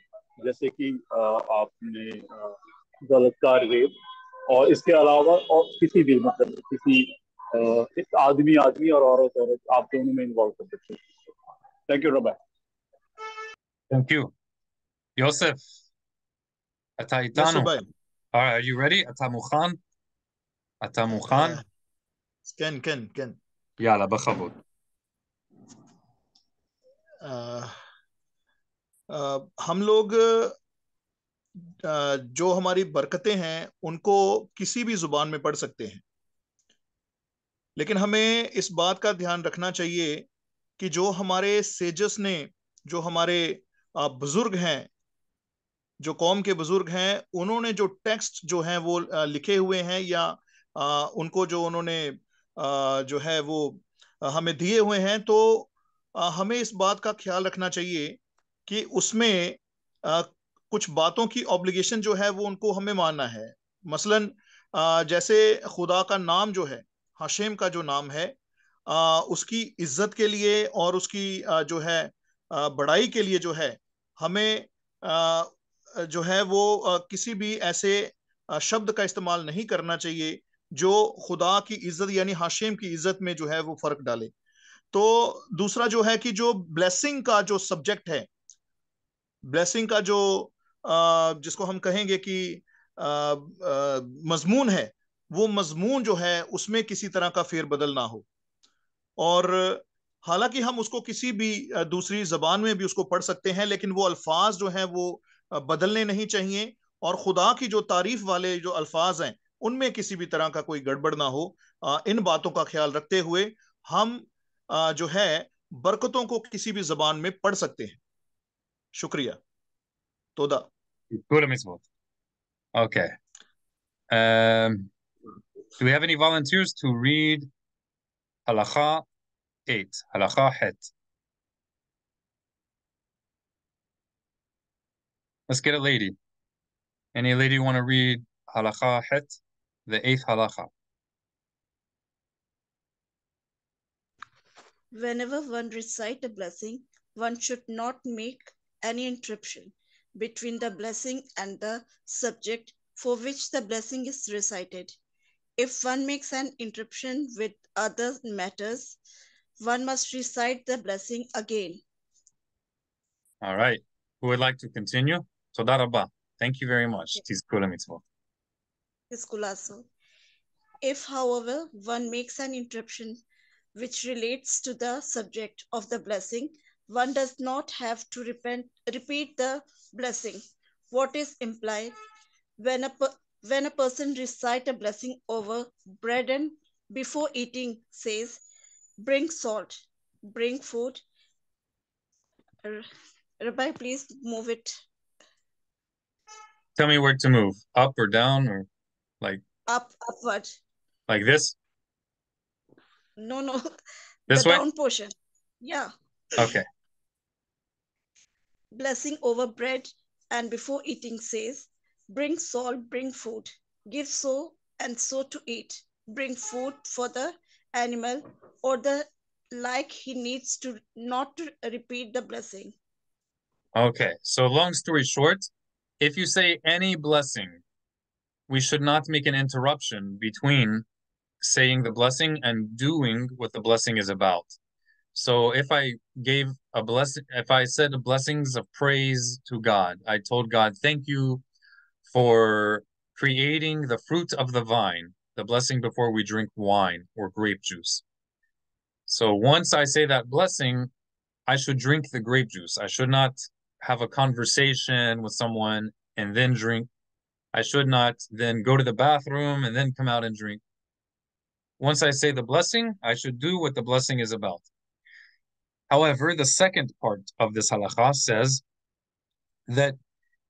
जैसे कि आपने गलत गलतकार रेप और इसके अलावा और किसी भी मतलब किसी एक आदमी आदमी और औरत औरत आप दोनों में इन्वॉल्व कर सकते हैं थैंक यू रबा Thank you. Yosef. Ata Yes. All right, are you ready? Ata mukhan? Ata can. Yalla, bachavod. अ, अ, हम लोग जो हमारी बरकतें हैं उनको किसी भी ज़ुबान में पढ़ सकते हैं लेकिन हमें इस बात का ध्यान रखना चाहिए कि जो हमारे सेजस ने जो हमारे बुज़ुर्ग हैं जो कौम के बुज़ुर्ग हैं उन्होंने जो टेक्स्ट जो हैं वो लिखे हुए हैं या उनको जो उन्होंने जो है वो हमें दिए हुए हैं तो हमें इस बात का ख्याल रखना चाहिए कि उसमें कुछ बातों की ऑब्लिगेशन जो है वो उनको हमें मानना है। मसलन जैसे खुदा का नाम जो है, हाशिम का जो नाम है उसकी इज़्ज़त के लिए और उसकी जो है बड़ाई के लिए जो है, हमें जो है वो किसी भी ऐसे शब्द का इस्तेमाल नहीं करना चाहिए। जो खुदा की इज़्ज़त यानी हाशिम की इज़्ज़त में जो है वो फ़र्क डाले। तो दूसरा जो है कि जो ब्लेसिंग का जो सब्जेक्ट है, ब्लेसिंग का जो जिसको हम कहेंगे कि मजमून है, वो मजमून जो है उसमें किसी तरह का फेरबदल ना हो। और हालाँकि हम उसको किसी भी दूसरी जबान में भी उसको पढ़ सकते हैं, लेकिन वो अल्फाज जो हैं वो बदलने नहीं चाहिए। और खुदा की जो तारीफ़ वाले जो अल्फाज हैं उनमें किसी भी तरह का कोई गड़बड़ ना हो अ, इन बातों का ख्याल रखते हुए हम अ, जो है बरकतों को किसी भी जबान में पढ़ सकते हैं शुक्रिया तोदा. Okay. Um, do we have any volunteers to read Halacha 8, Halacha Het? Let's get a lady. Any lady want to read halakha het, the eighth halakha. Whenever one recite a blessing, one should not make any interruption between the blessing and the subject for which the blessing is recited. If one makes an interruption with other matters, one must recite the blessing again. All right. Who would like to continue? Toda. Thank you very much. Mitzvot. Iskulaso. If, however, one makes an interruption which relates to the subject of the blessing, one does not have to repent, repeat the blessing. What is implied when a, when a person recite a blessing over bread and before eating says, bring salt, bring food. Rabbi, please move it Tell me where to move. Up or down or like up, upward. like this? No, no, This the way? down portion. Yeah. Okay. blessing over bread and before eating says, Bring salt, bring food, give so and so to eat, bring food for the animal, or the like he needs to not to repeat the blessing. Okay. So long story short, if you say any blessing, we should not make an interruption between saying the blessing and doing what the blessing is about. So if I gave a blessing, if I said blessings of praise to God, I told God, thank you for creating the fruit of the vine, the blessing before we drink wine or grape juice. So once I say that blessing, I should drink the grape juice. I should not have a conversation with someone and then drink. I should not then go to the bathroom and then come out and drink. Once I say the blessing, I should do what the blessing is about. However, the second part of this halakha says that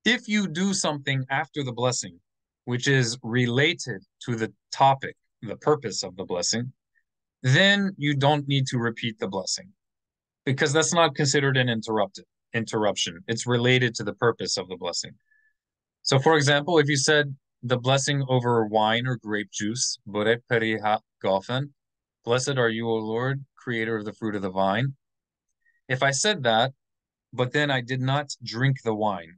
if you do something after the blessing, which is related to the topic, the purpose of the blessing, then you don't need to repeat the blessing because that's not considered an interrupted interruption. It's related to the purpose of the blessing. So, for example, if you said the blessing over wine or grape juice, Bore Periha Gofen, blessed are you, O Lord, creator of the fruit of the vine. If I said that, but then I did not drink the wine,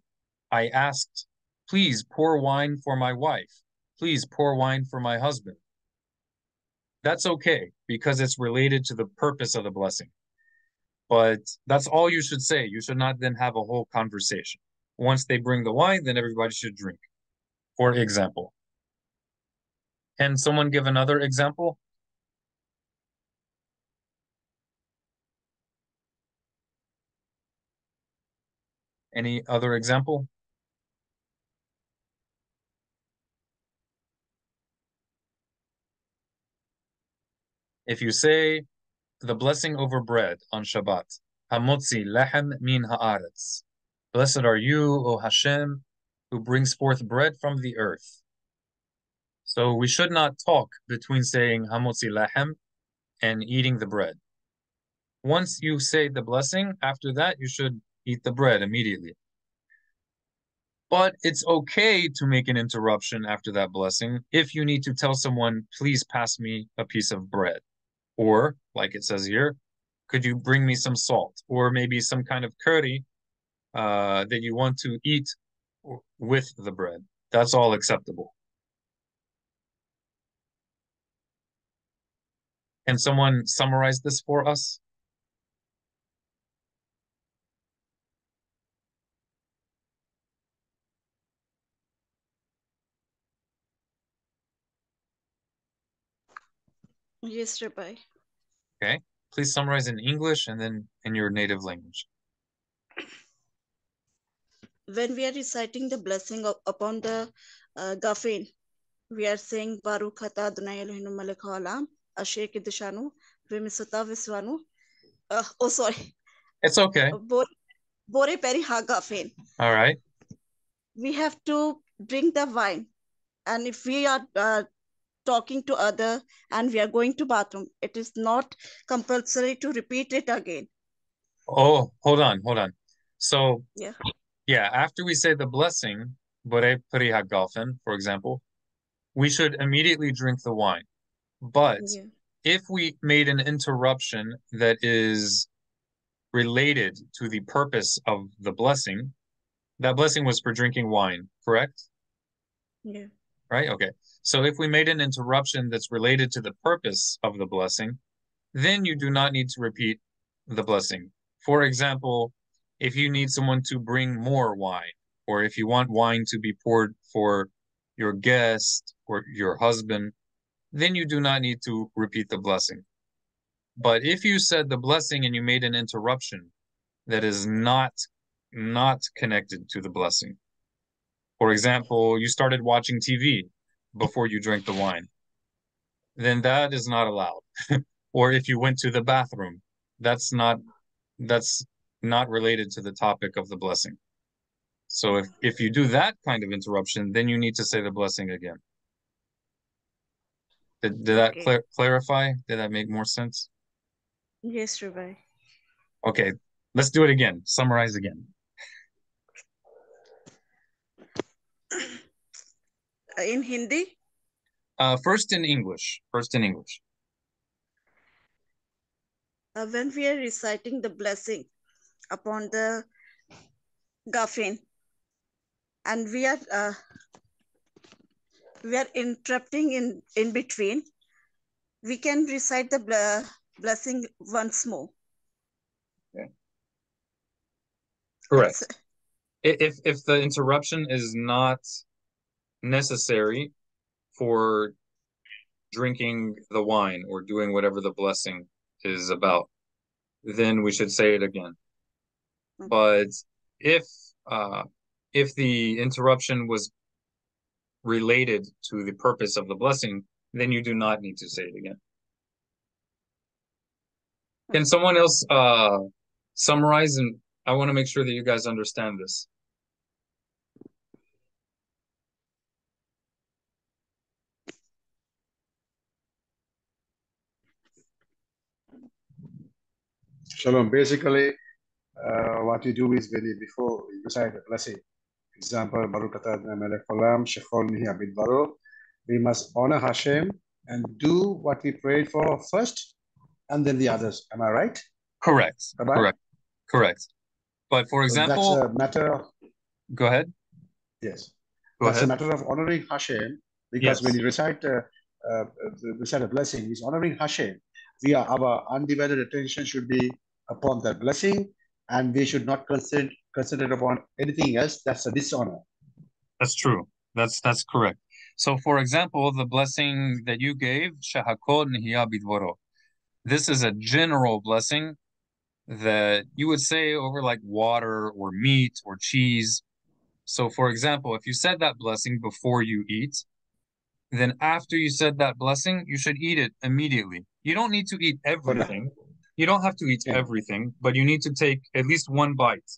I asked, please pour wine for my wife. Please pour wine for my husband. That's okay because it's related to the purpose of the blessing. But that's all you should say. You should not then have a whole conversation. Once they bring the wine, then everybody should drink. For example. Can someone give another example? Any other example? If you say the blessing over bread on Shabbat, Hamotzi lehem min haaretz. Blessed are you, O Hashem, who brings forth bread from the earth. So we should not talk between saying Hamotzi lehem and eating the bread. Once you say the blessing, after that you should eat the bread immediately. But it's okay to make an interruption after that blessing if you need to tell someone, please pass me a piece of bread. Or, like it says here, could you bring me some salt? Or maybe some kind of curry uh, that you want to eat with the bread. That's all acceptable. Can someone summarize this for us? Yes, Rabbi. Okay. Please summarize in English and then in your native language. When we are reciting the blessing of, upon the uh, Gafen, we are saying Baruch Ata Adonai Eloheinu Melech Haolam Asher Kiddushanu V'Misota V'Svanu. Uh, oh, sorry. It's okay. Bore, Bore Peri Ha Gafen. All right. We have to drink the wine, and if we are uh, talking to other and we are going to bathroom, it is not compulsory to repeat it again. Oh, hold on, hold on. So Yeah. Yeah, after we say the blessing, Bore Peri HaGafen, for example, we should immediately drink the wine. But Yeah. if we made an interruption that is related to the purpose of the blessing, that blessing was for drinking wine, correct? Yeah. Right? Okay. So if we made an interruption that's related to the purpose of the blessing, then you do not need to repeat the blessing. For example, if you need someone to bring more wine, or if you want wine to be poured for your guest or your husband, then you do not need to repeat the blessing. But if you said the blessing and you made an interruption that is not not connected to the blessing. For example, you started watching TV before you drank the wine. Then that is not allowed. or if you went to the bathroom, that's not that's not related to the topic of the blessing. So if if you do that kind of interruption, then you need to say the blessing again. Did, did that Okay. clar- clarify? Did that make more sense? Yes, Rabbi. Okay, let's do it again. Summarize again. Uh, In Hindi, Uh, first in English. First in English. uh, when we are reciting the blessing upon the Gafen, and we are uh, we are interrupting in in between, we can recite the ble- blessing once more. Correct. If if the interruption is not necessary for drinking the wine or doing whatever the blessing is about, then we should say it again. But if uh if the interruption was related to the purpose of the blessing, then you do not need to say it again. Can someone else uh summarize and I want to make sure that you guys understand this. Shalom. Basically, uh, what you do is when you, before you recite the blessing, example, Baruch atah melech haolam, shechol nihi baro, we must honor Hashem and do what we prayed for first, and then the others. Am I right? Correct. Rabbi? Correct. Correct. But for So example, that's a matter of go ahead. yes. Go that's ahead. a matter of honoring Hashem because when Yes. you recite uh, uh, the- recite a blessing, he's honoring Hashem. We are our undivided attention should be upon that blessing, and we should not consider consider upon anything else. That's a dishonor. That's true. That's that's correct. So for example, the blessing that you gave, Shahakol Nihya Bidvoro. This is a general blessing that you would say over like water or meat or cheese. So for example, if you said that blessing before you eat, then after you said that blessing, you should eat it immediately. You don't need to eat everything. You don't have to eat Yeah. everything, but you need to take at least one bite.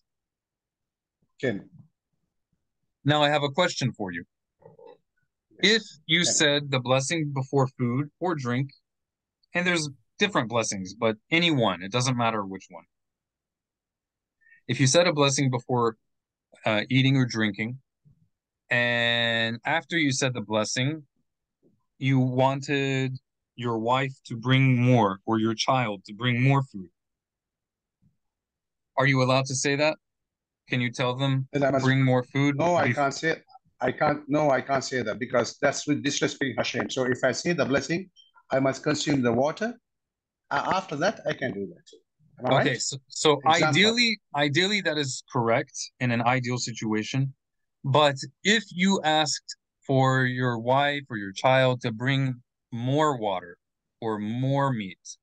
Ken, Now I have a question for you. If you said the blessing before food or drink, and there's different blessings, but any one, it doesn't matter which one. If you said a blessing before uh, eating or drinking, and after you said the blessing, you wanted your wife to bring more or your child to bring more food. Are you allowed to say that? Can you tell them must bring more food? No, I can't say. it. I can't. No, I can't say that because that's with disrespecting Hashem. So if I say the blessing, I must consume the water. After that, I can do that. I Okay, right? so, so Example. ideally, ideally that is correct in an ideal situation. But if you asked for your wife or your child to bring more water or more meat,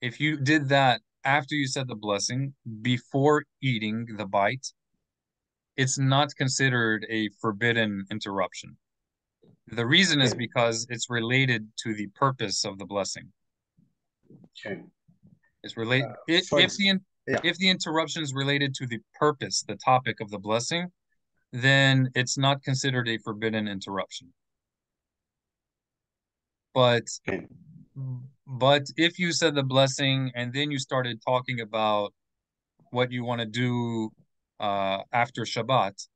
if you did that after you said the blessing, before eating the bite, it's not considered a forbidden interruption. The reason is because it's related to the purpose of the blessing. Okay. It's related Uh, if, if the yeah. if the interruption is related to the purpose, the topic of the blessing, then it's not considered a forbidden interruption. But but if you said the blessing and then you started talking about what you want to do uh after Shabbat,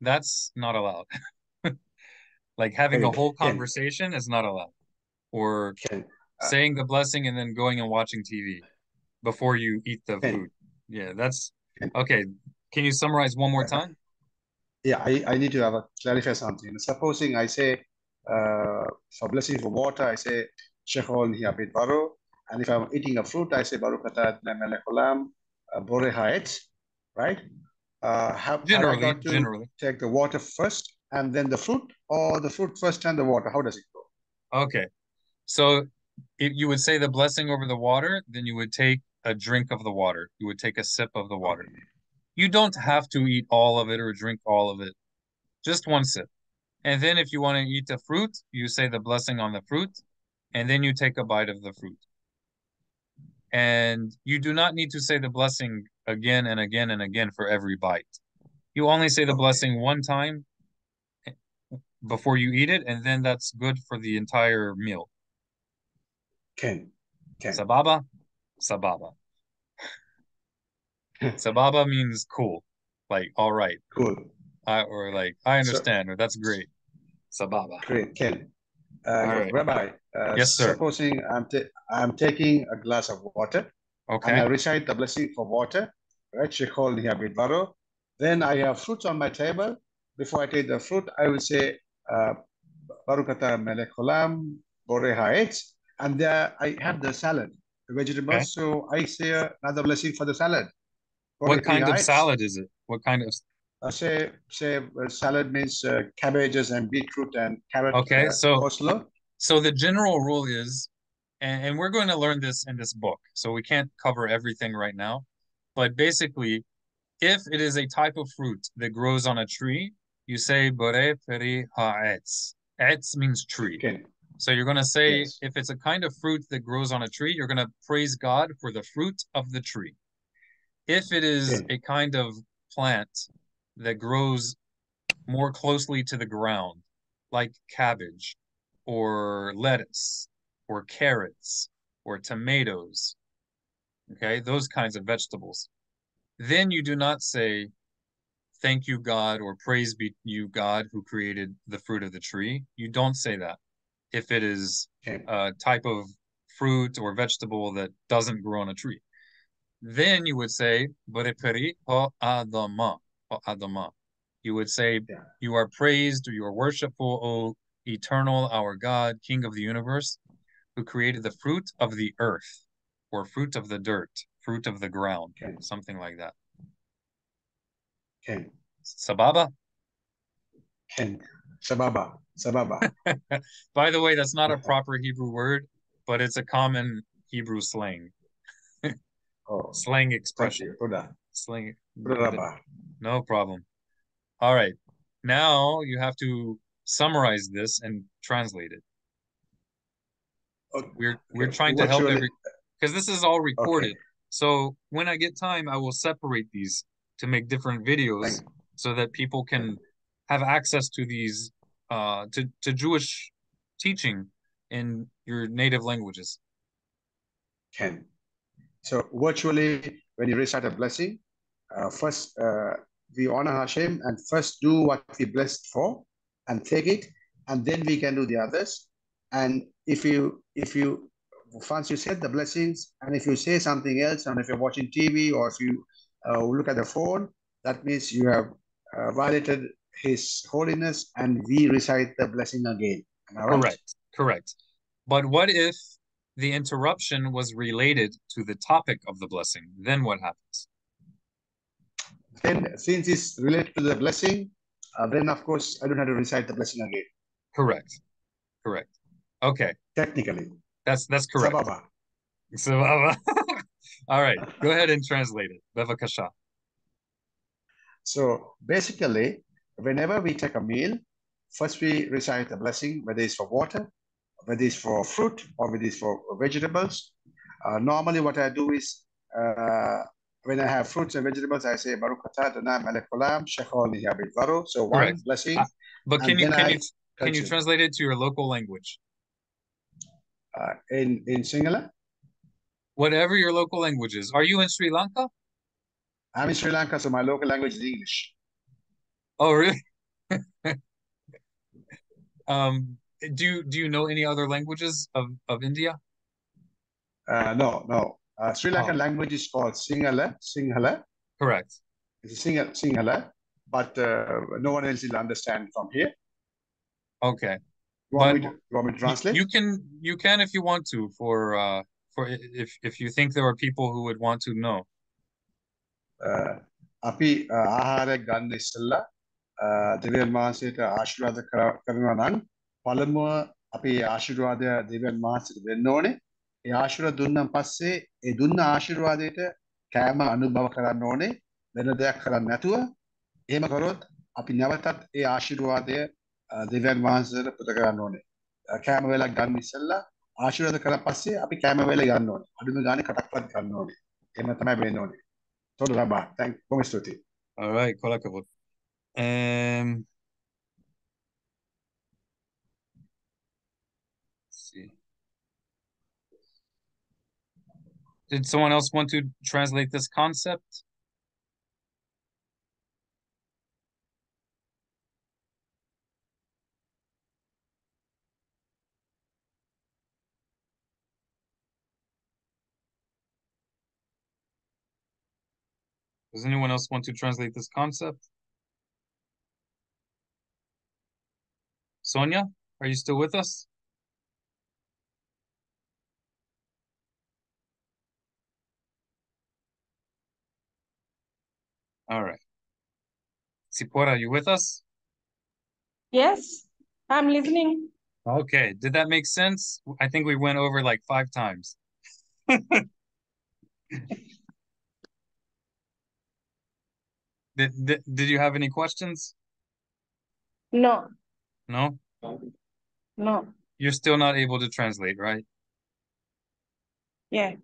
that's not allowed. Like having a whole conversation is not allowed. Or uh, saying the blessing and then going and watching TV before you eat the food. Yeah, that's okay. Can you summarize one more time? Yeah, I, I need to have a, clarify something. Supposing I say uh, for blessing for water, I say Shechol Hiabit Baru. And if I'm eating a fruit, I say Baruch Atah Melech Olam uh, Borei right? Uh, have, have Generally, got to generally. take the water first and then the fruit, or the fruit first and the water? How does it go? Okay. So if you would say the blessing over the water, then you would take a drink of the water. You would take a sip of the water. You don't have to eat all of it or drink all of it. Just one sip. And then if you want to eat the fruit, you say the blessing on the fruit, and then you take a bite of the fruit. And you do not need to say the blessing again and again and again for every bite. You only say the Okay. blessing one time before you eat it, and then that's good for the entire meal. Ken, Ken. Sababa, sababa. Sababa means cool, like all right, Cool. I, or like I So, understand, or that's great. Sababa. great, Ken. Uh, All right. Rabbi, uh, Yes, sir. supposing I'm, ta I'm taking a glass of water and I recite the blessing for water, right? Shechol Hiabit Baru. Then I have fruits on my table. Before I take the fruit, I will say uh, Baruch Atah Melech Olam Borei Ha'etz. And there I have the salad, the vegetables. Okay. So I say another blessing for the salad. What kind of salad is it? What kind of? Uh, say say uh, salad means uh, cabbages and beetroot and carrot Okay, uh, so coleslaw. so the general rule is, and, and we're going to learn this in this book, so we can't cover everything right now, but basically, if it is a type of fruit that grows on a tree, you say Bore Peri Ha'etz. Etz means tree. Okay. So you're going to say, Yes. if it's a kind of fruit that grows on a tree, you're going to praise God for the fruit of the tree. If it is Okay. a kind of plant that grows more closely to the ground, like cabbage or lettuce or carrots or tomatoes, okay, those kinds of vegetables, then you do not say, Thank you, God, or praise be you, God, who created the fruit of the tree. You don't say that if it is Okay. a type of fruit or vegetable that doesn't grow on a tree. Then you would say, adama, adama. You would say, Yeah. You are praised, you are worshipful, O eternal, our God, King of the universe, who created the fruit of the earth, or fruit of the dirt, fruit of the ground, Okay. something like that. Okay. Sababa? Ken. Sababa. Sababa. By the way, that's not a proper Hebrew word, but it's a common Hebrew slang, Oh, slang expression. You. Toda. Slang. Toda Rabba. No problem. All right. Now you have to summarize this and translate it. Okay. We're we're trying to What help every because this is all recorded. Okay. So when I get time, I will separate these to make different videos so that people can have access to these uh to, to Jewish teaching in your native languages. Ken. So virtually, when you recite a blessing, uh, first uh, we honor Hashem and first do what we blessed for and take it, and then we can do the others. And if you if you once you said the blessings, and if you say something else, and if you're watching TV or if you uh, look at the phone, that means you have uh, violated His holiness, and we recite the blessing again. Correct. Correct. But what if the interruption was related to the topic of the blessing? Then what happens? Then, since it's related to the blessing, uh, then of course I don't have to recite the blessing again. Correct. Correct. Okay. Technically, That's that's correct. Sababa. So, all right. Go ahead and translate it. Bevakasha. So basically, whenever we take a meal, first we recite the blessing, whether it's for water, whether it's for fruit, or whether it's for vegetables. Uh, normally, what I do is uh, when I have fruits and vegetables, I say Baruch atah Adonai melech olam shechol yabit varu. So one Correct. blessing, Uh, But can you can I you can you translate it to your local language? uh, in in Sinhala. Whatever your local language is. Are you in Sri Lanka? I'm in Sri Lanka, so my local language is English. Oh, really? Um, do you do you know any other languages of of India? Uh, no, no. Uh, Sri Lankan Oh. language is called Sinhala. Sinhala. Correct. It's a Sinhala, Sinhala, but uh, no one else will understand from here. Okay. You want, But me to, you want me to You- translate? You can you can if you want to for uh for i- if if you think there are people who would want to know. Uh, අපි uh, ආහාරයක් ගන්න ඉස්සෙල්ලා uh, දෙවියන් වහන්සේට ආශිර්වාද කර- කරනවා නම් පළමුව අපේ ආශිර්වාදය දෙවියන් වහන්සේට දෙන්න ඕනේ. ඒ ආශිර්වාද දුන්නන් පස්සේ ඒ දුන්න ආශිර්වාදයට කෑම අනුභව කරන්න ඕනේ. වෙන දෙයක් කරන්න නැතුව එහෙම කරොත් අපි නැවතත් ඒ ආශිර්වාදය දෙවියන් වහන්සේට පුද කරන්න ඕනේ. කෑම වේලක් ගන්න ඉස්සෙල්ලා ආශිර්වාද කරලා පස්සේ අපි කෑම වේල ගන්න ඕනේ. අඩුම ගානේ කටක්වත් ගන්න ඕනේ. එහෙම තමයි වෙන්න ඕනේ. Todo lá, Thank, como estou All right, coloca. Um, Did someone else want to translate this concept? Does anyone else want to translate this concept? Sonia, are you still with us? All right. Sipora, are you with us? Yes, I'm listening. Okay. Did that make sense? I think we went over like five times. Did, did, did you have any questions? No, No? no. You're still not able to translate, right? Yeah.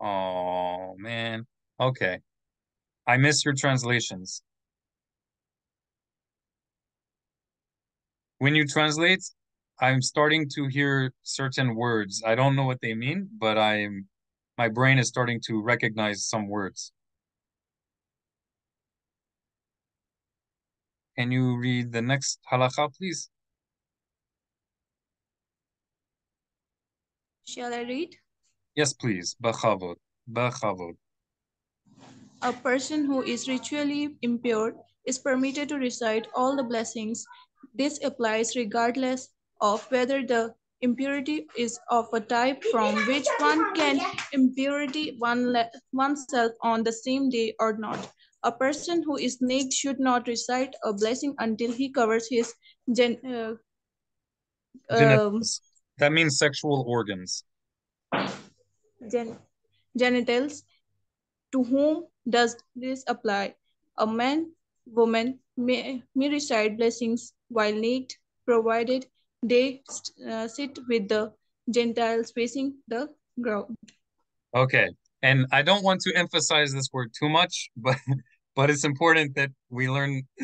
Oh, man. Okay. I miss your translations. When you translate, I'm starting to hear certain words. I don't know what they mean, but I'm my brain is starting to recognize some words. Can you read the next halakha, please? Shall I read? Yes, please. Bachavod. Bachavod. A person who is ritually impure is permitted to recite all the blessings. This applies regardless of whether the impurity is of a type from which one can impurity one oneself on the same day or not. A person who is naked should not recite a blessing until he covers his gen- uh, um, Genitals. That means sexual organs. gen- genitals. To whom does this apply? A man, woman may, may recite blessings while naked, provided they uh, sit with the Gentiles facing the ground. Okay. And I don't want to emphasize this word too much, but but it's important that we learn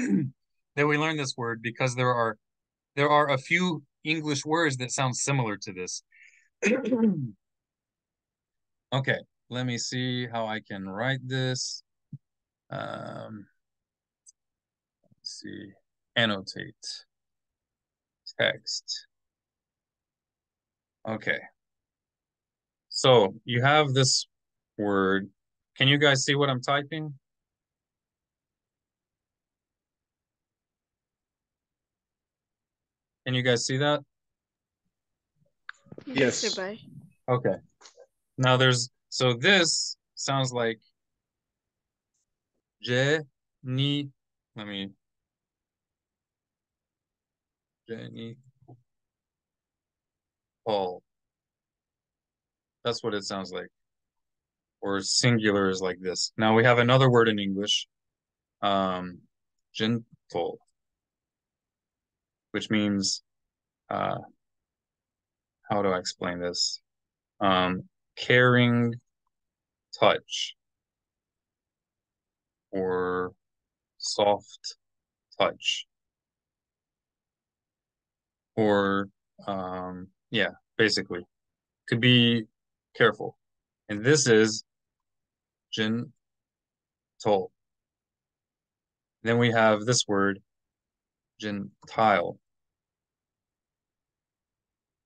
that we learn this word because there are there are a few English words that sound similar to this. okay, let me see how I can write this. Um, let's see, annotate text. Okay. So you have this word. Can you guys see what I'm typing? Can you guys see that? Yes. Rabbi. Okay. Now there's so this sounds like Je ni let me Jenny Paul. That's what it sounds like. Or singular is like this. Now we have another word in English, um, gentle, which means, uh, how do I explain this? Um, caring touch or soft touch. Or um yeah basically to be careful. And this is gentle then we have this word gentile.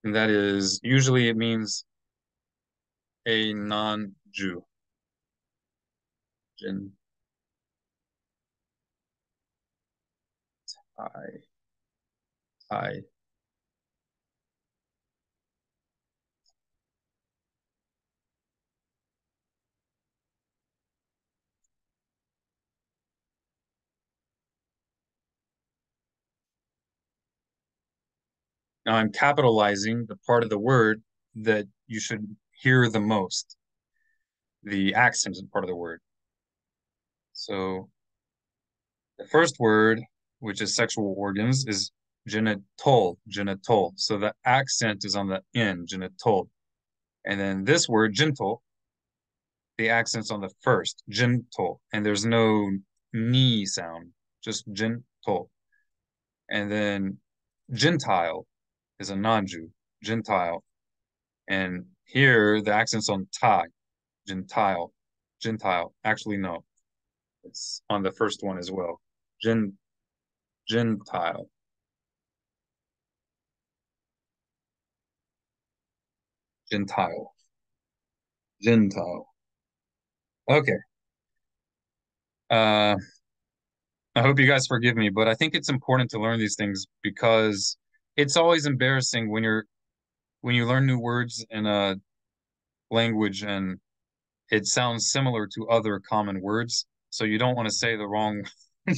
And that is usually it means a non-Jew. I. Now I'm capitalizing the part of the word that you should hear the most, the accent is part of the word. So the first word, which is sexual organs, is genital, genital. So the accent is on the in, genital. And then this word, gentle, the accent's on the first, gentle. And there's no ni sound, just gentle. And then Gentile, is a non-Jew, Gentile. And here the accent's on ta, Gentile, Gentile. Actually, no, it's on the first one as well. Gen, Gentile. Gentile. Gentile. Okay. Uh, I hope you guys forgive me, but I think it's important to learn these things because it's always embarrassing when you're when you learn new words in a language and it sounds similar to other common words so you don't want to say the wrong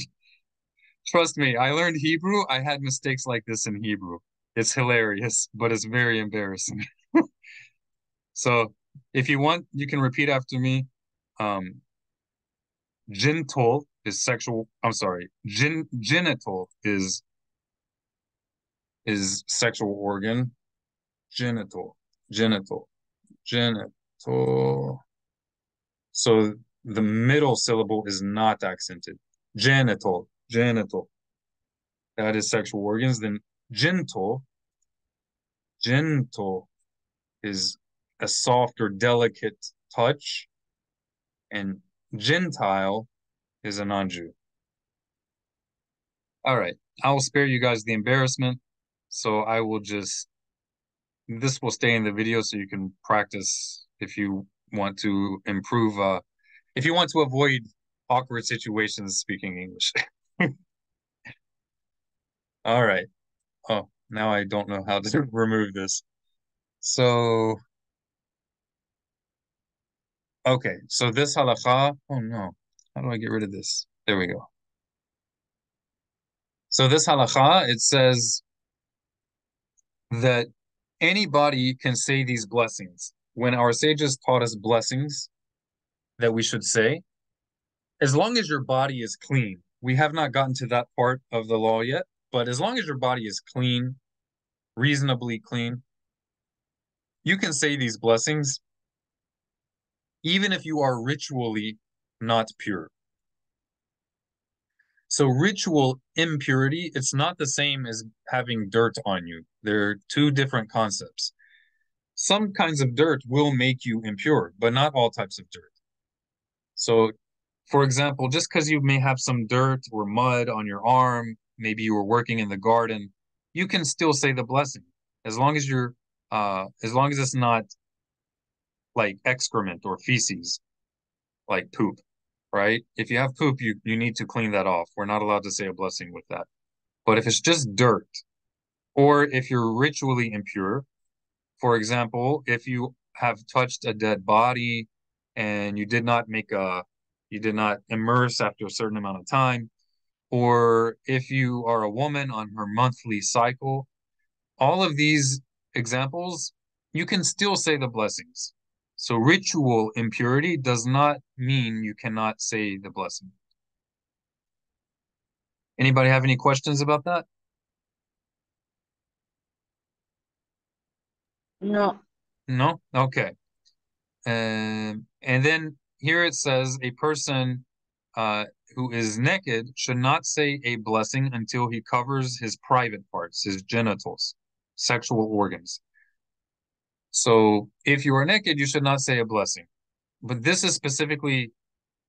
trust me i learned hebrew i had mistakes like this in hebrew. It's hilarious but it's very embarrassing. So if you want you can repeat after me. Um genital is sexual i'm sorry Gen, genital is is sexual organ. Genital, genital, genital. So the middle syllable is not accented. Genital, genital. That is sexual organs. Then gentle, gentle is a soft or delicate touch. And Gentile is a non-Jew. All right. I will spare you guys the embarrassment. So I will just, this will stay in the video so you can practice if you want to improve, uh, if you want to avoid awkward situations speaking English. All right. Oh, now I don't know how to remove this. So, okay. So this halakha, oh no, how do I get rid of this? There we go. So this halakha, it says, that anybody can say these blessings. When our sages taught us blessings that we should say, as long as your body is clean, we have not gotten to that part of the law yet, but as long as your body is clean, reasonably clean, you can say these blessings even if you are ritually not pure. So ritual impurity, it's not the same as having dirt on you. They're two different concepts. Some kinds of dirt will make you impure, but not all types of dirt. So, for example, just because you may have some dirt or mud on your arm, maybe you were working in the garden, you can still say the blessing as long as you're, uh, as long as it's not like excrement or feces, like poop right? If you have poop, you, you need to clean that off. We're not allowed to say a blessing with that. But if it's just dirt, or if you're ritually impure, for example, if you have touched a dead body and you did not make a, you did not immerse after a certain amount of time, or if you are a woman on her monthly cycle, all of these examples, you can still say the blessings. So ritual impurity does not mean you cannot say the blessing. Anybody have any questions about that? No. No? Okay. Um, and then here it says a person uh, who is naked should not say a blessing until he covers his private parts, his genitals, sexual organs. So if you are naked, you should not say a blessing. But this is specifically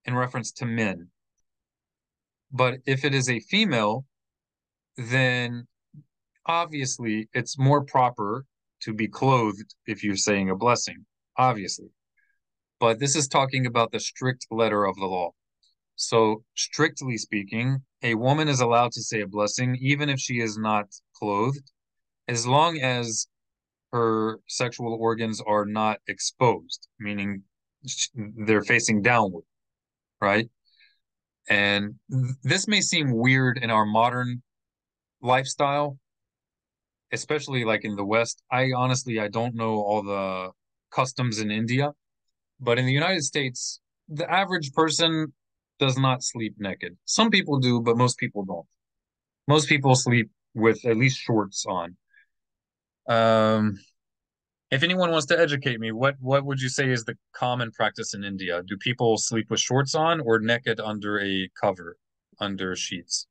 in reference to men. But if it is a female, then obviously it's more proper to be clothed if you're saying a blessing, obviously. But this is talking about the strict letter of the law. So, strictly speaking, a woman is allowed to say a blessing even if she is not clothed, as long as her sexual organs are not exposed, meaning they're facing downward, right? And this may seem weird in our modern lifestyle, especially like in the West. I honestly I don't know all the customs in India, but in the United States, the average person does not sleep naked. Some people do, but most people don't. Most people sleep with at least shorts on. Um, if anyone wants to educate me, what what would you say is the common practice in India? Do people sleep with shorts on or naked under a cover, under sheets?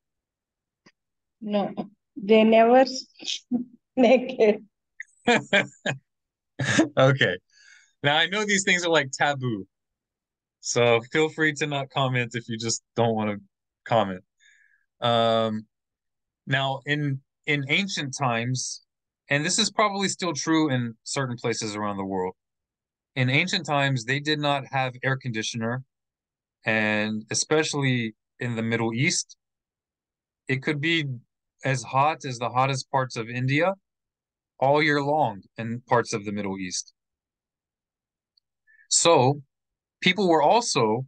No, they never naked. okay. Now I know these things are like taboo. So feel free to not comment if you just don't want to comment. Um now in in ancient times, and this is probably still true in certain places around the world. In ancient times, they did not have air conditioner, and especially in the Middle East, it could be as hot as the hottest parts of India all year long in parts of the Middle East. So, people were also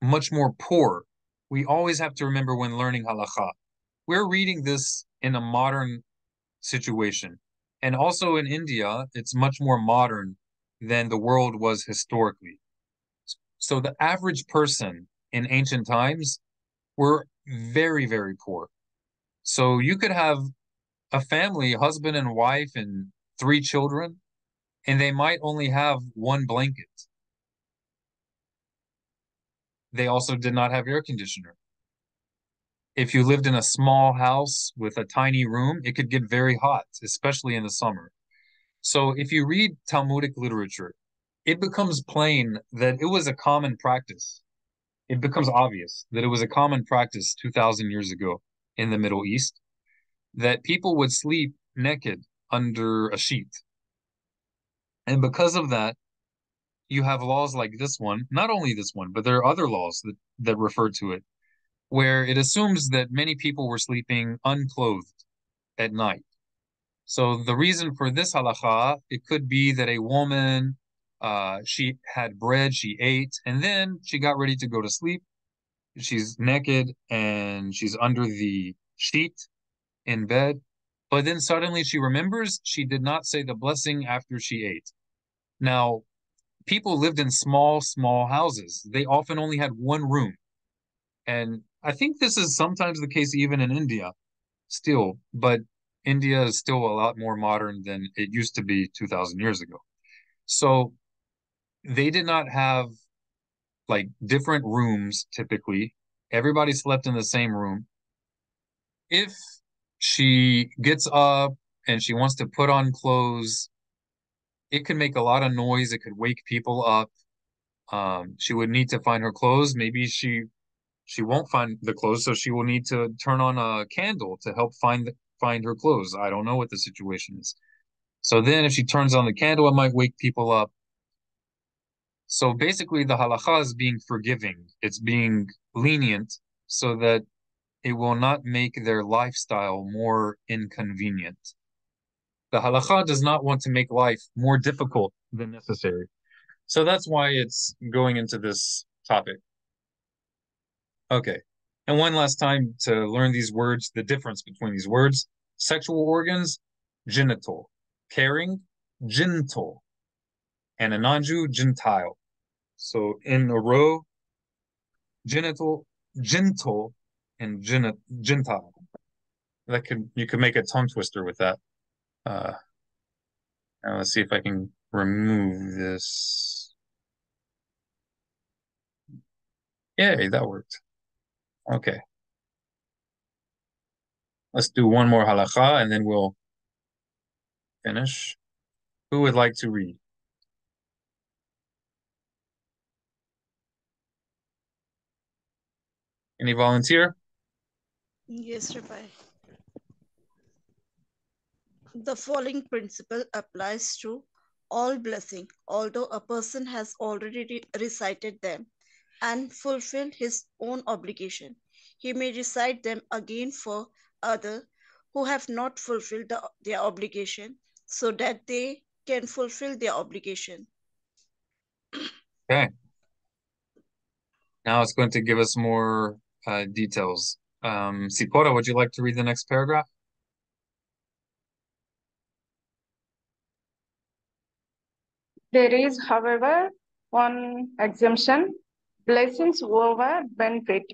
much more poor. We always have to remember when learning halakha. We're reading this in a modern situation. And also in India, it's much more modern than the world was historically. So the average person in ancient times were very, very poor. So you could have a family, husband and wife, and three children, and they might only have one blanket. They also did not have air conditioner. If you lived in a small house with a tiny room, it could get very hot, especially in the summer. So if you read Talmudic literature, it becomes plain that it was a common practice. It becomes obvious that it was a common practice 2,000 years ago in the Middle East that people would sleep naked under a sheet. And because of that, you have laws like this one, not only this one, but there are other laws that, that refer to it where it assumes that many people were sleeping unclothed at night. So the reason for this halacha, it could be that a woman, uh, she had bread, she ate, and then she got ready to go to sleep. She's naked and she's under the sheet in bed. But then suddenly she remembers she did not say the blessing after she ate. Now, people lived in small, small houses. They often only had one room. And I think this is sometimes the case even in India still, but India is still a lot more modern than it used to be 2000 years ago. So they did not have like different rooms typically. Everybody slept in the same room. If she gets up and she wants to put on clothes, it can make a lot of noise. It could wake people up. Um, she would need to find her clothes. Maybe she she won't find the clothes, so she will need to turn on a candle to help find find her clothes. I don't know what the situation is. So then if she turns on the candle, it might wake people up. So basically the halacha is being forgiving. It's being lenient so that it will not make their lifestyle more inconvenient. The halacha does not want to make life more difficult than necessary. So that's why it's going into this topic. Okay. And one last time to learn these words, the difference between these words. Sexual organs, genital. Caring, genital. And a non-Jew, gentile. So in a row, genital, gentle, and gen- gentile. That could you could make a tongue twister with that. Uh, let's see if I can remove this. Yay, that worked. Okay. Let's do one more halacha and then we'll finish. Who would like to read? Any volunteer? Yes, Rabbi. The following principle applies to all blessing, although a person has already re recited them and fulfill his own obligation. He may recite them again for others who have not fulfilled the, their obligation so that they can fulfill their obligation. Okay. Now it's going to give us more uh, details. Um, Sipora, would you like to read the next paragraph? There is, however, one exemption, blessings over benefit,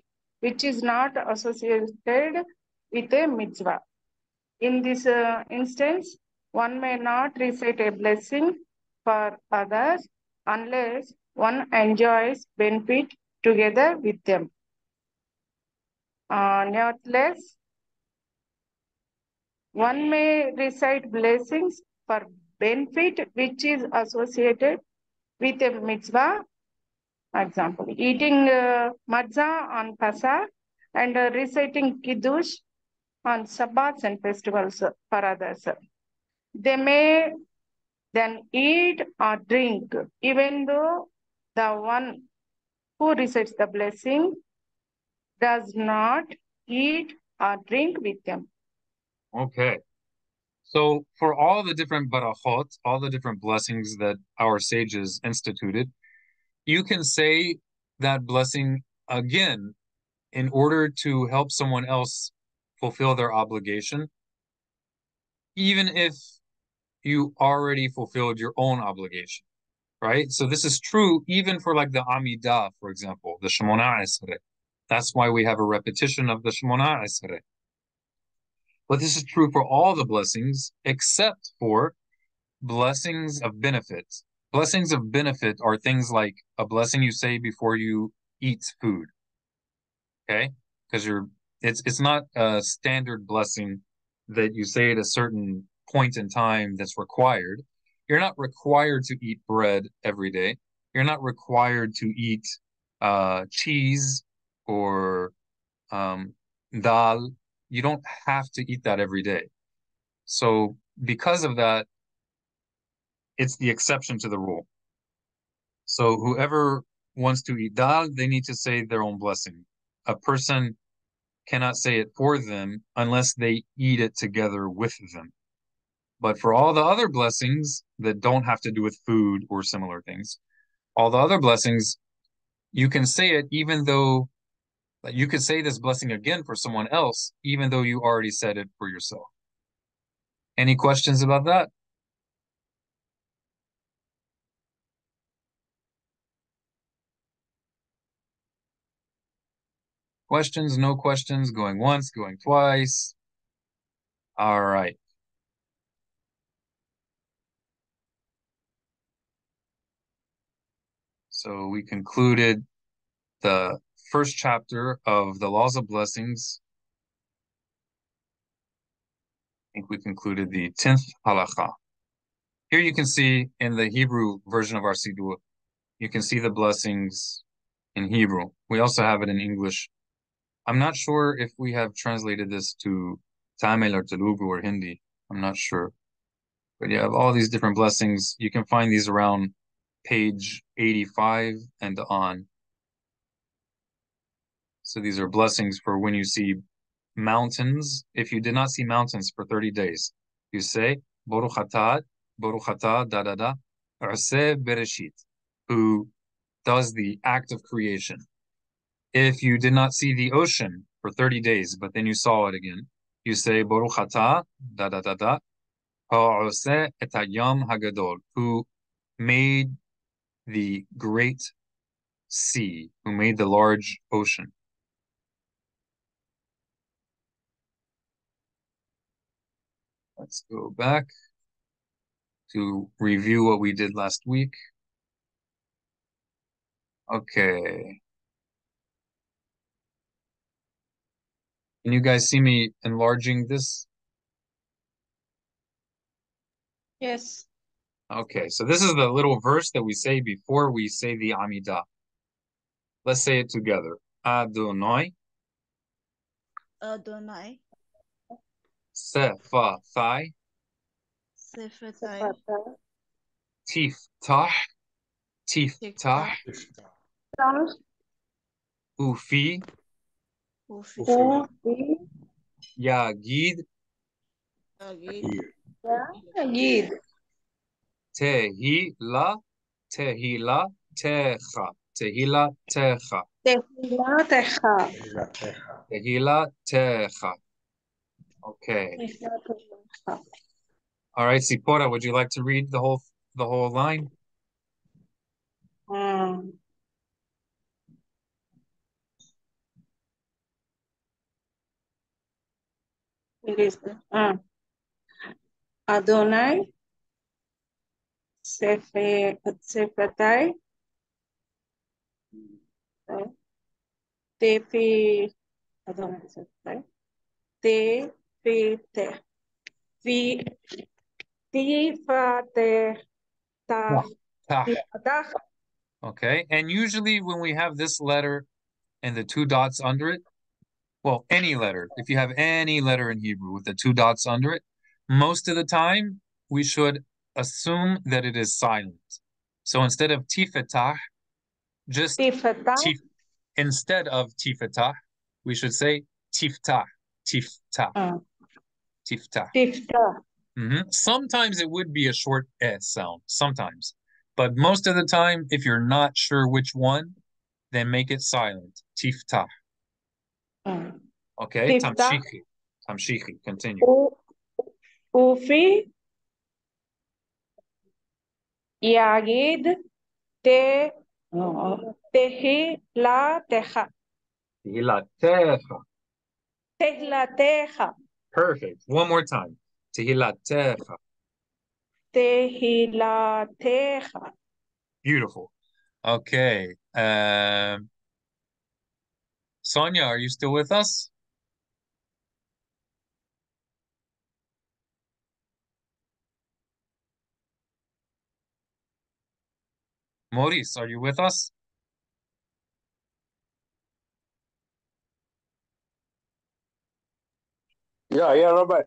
which is not associated with a mitzvah. In this uh, instance, one may not recite a blessing for others unless one enjoys benefit together with them. Uh, nevertheless, one may recite blessings for benefit which is associated with a mitzvah. Example, eating uh, matzah on Pesach and uh, reciting Kiddush on Sabbats and festivals for others. They may then eat or drink, even though the one who recites the blessing does not eat or drink with them. Okay. So for all the different barachot, all the different blessings that our sages instituted, you can say that blessing again in order to help someone else fulfill their obligation, even if you already fulfilled your own obligation, right? So this is true even for like the Amidah, for example, the Shemona Esrei. That's why we have a repetition of the Shemona Esrei. But this is true for all the blessings except for blessings of benefit. Blessings of benefit are things like a blessing you say before you eat food. Okay? Because you're it's it's not a standard blessing that you say at a certain point in time that's required. You're not required to eat bread every day. You're not required to eat uh, cheese or um, dal you don't have to eat that every day. So because of that, it's the exception to the rule. So whoever wants to eat dal, they need to say their own blessing. A person cannot say it for them unless they eat it together with them. But for all the other blessings that don't have to do with food or similar things, all the other blessings, you can say it even though you could say this blessing again for someone else, even though you already said it for yourself. Any questions about that? Questions, no questions, going once, going twice. All right. So we concluded the first chapter of the Laws of Blessings. I think we concluded the 10th halacha. Here you can see in the Hebrew version of our Siddur, you can see the blessings in Hebrew. We also have it in English. I'm not sure if we have translated this to Tamil or Telugu or Hindi. I'm not sure. But you have all these different blessings. You can find these around page 85 and on. So these are blessings for when you see mountains. If you did not see mountains for 30 days, you say, Baruch atah, da da da, Bereshit, who does the act of creation. If you did not see the ocean for 30 days, but then you saw it again, you say, Baruch atah, da da da da, Ha'oseh hagadol, who made the great sea, who made the large ocean. Let's go back to review what we did last week. Okay. Can you guys see me enlarging this? Yes. Okay, so this is the little verse that we say before we say the Amidah. Let's say it together. Adonai. Adonai. Sephathai. Sefatai. Tiftah. Tiftah. Tiftah. Ufi. Ufi. Ufi. Yagid. Agid. Yid. Tehila. Tehila. Techa. Tehila. Techa. Tehilatecha. Tehila. Techa. Okay. All right, Sipora, would you like to read the whole the whole line? Mm. It is uh, Adonai uh, Tefi Adonai Sefetai Tefite Vi Tifate Ta Okay, and usually when we have this letter and the two dots under it, well, any letter, if you have any letter in Hebrew with the two dots under it, most of the time we should assume that it is silent. So instead of tifetah, just Tifata tif, instead of tifetah, we should say tiftah, tiftah, uh, tiftah. Tifta hmm Sometimes it would be a short S sound, sometimes. But most of the time, if you're not sure which one, then make it silent. Tiftah. Okay, Tiftah. tamshikhi. Tamshikhi, continue. Yagid Te no, Tehilatecha Tehilatecha. Tehilatecha Perfect. One more time. Tehilatecha. Tehilatecha Beautiful. Okay. Um, Sonia, are you still with us? Maurice, are you with us? Yeah, yeah, Robert.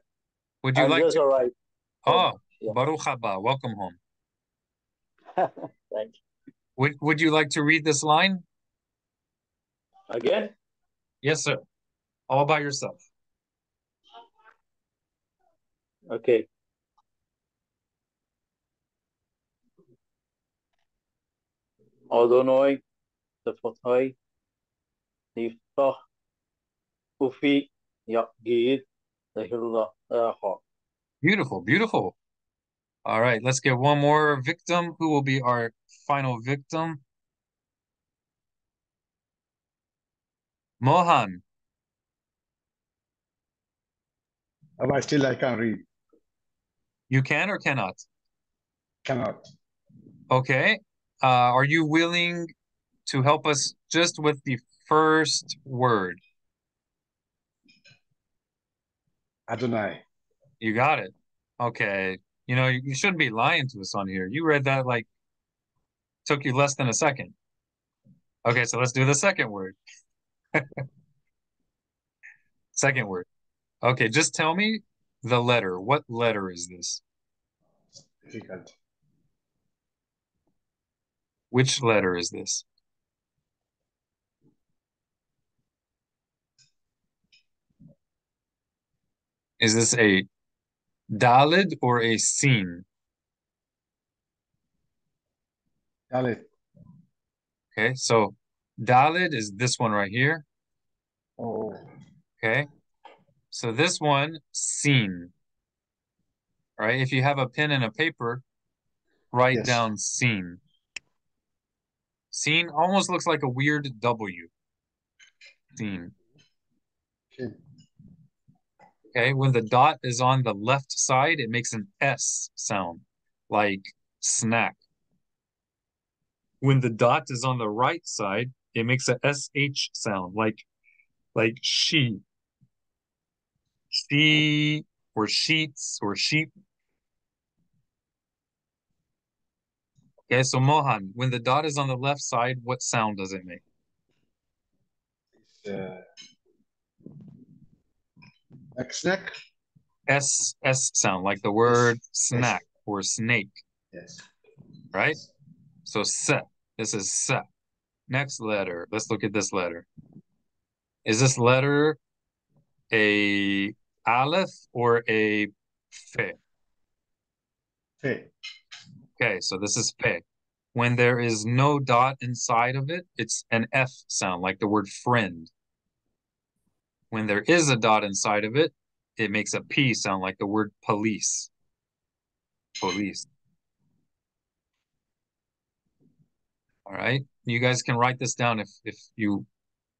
Would you I'm like just to? all right. Oh, yeah. Baruch haba. Welcome home. Thank you. Would Would you like to read this line? Again? Yes, sir. All by yourself. Okay. Tefatai Tiftah Ufi Yagid Tehilatecha. Beautiful, beautiful. All right, let's get one more victim. Who will be our final victim? Mohan. But still I can't read. You can or cannot? Cannot. Okay. Uh, are you willing to help us just with the first word? Adonai. You got it. Okay. You know, you, you shouldn't be lying to us on here. You read that like took you less than a second. Okay, so let's do the second word. Second word. Okay, just tell me the letter. What letter is this? Difficult. Which letter is this? Is this a Dalid or a Sin? Dalid. Okay, so Dalid is this one right here. Oh. Okay, so this one, Sin. Right? If you have a pen and a paper, write Yes. down Sin. Sin almost looks like a weird W. Okay. Okay, when the dot is on the left side, it makes an S sound, like snack. When the dot is on the right side, it makes a SH sound, like like she. She or sheets or sheep. Okay, so Mohan, when the dot is on the left side, what sound does it make? Uh, snack. S S sound, like the word snack or snake, Yes. right? So se. This is se. Next letter. Let's look at this letter. Is this letter a aleph or a fe? Fe. Okay, so this is fe. When there is no dot inside of it, it's an F sound, like the word friend. When there is a dot inside of it, it makes a P sound like the word police. Police. All right. You guys can write this down if if you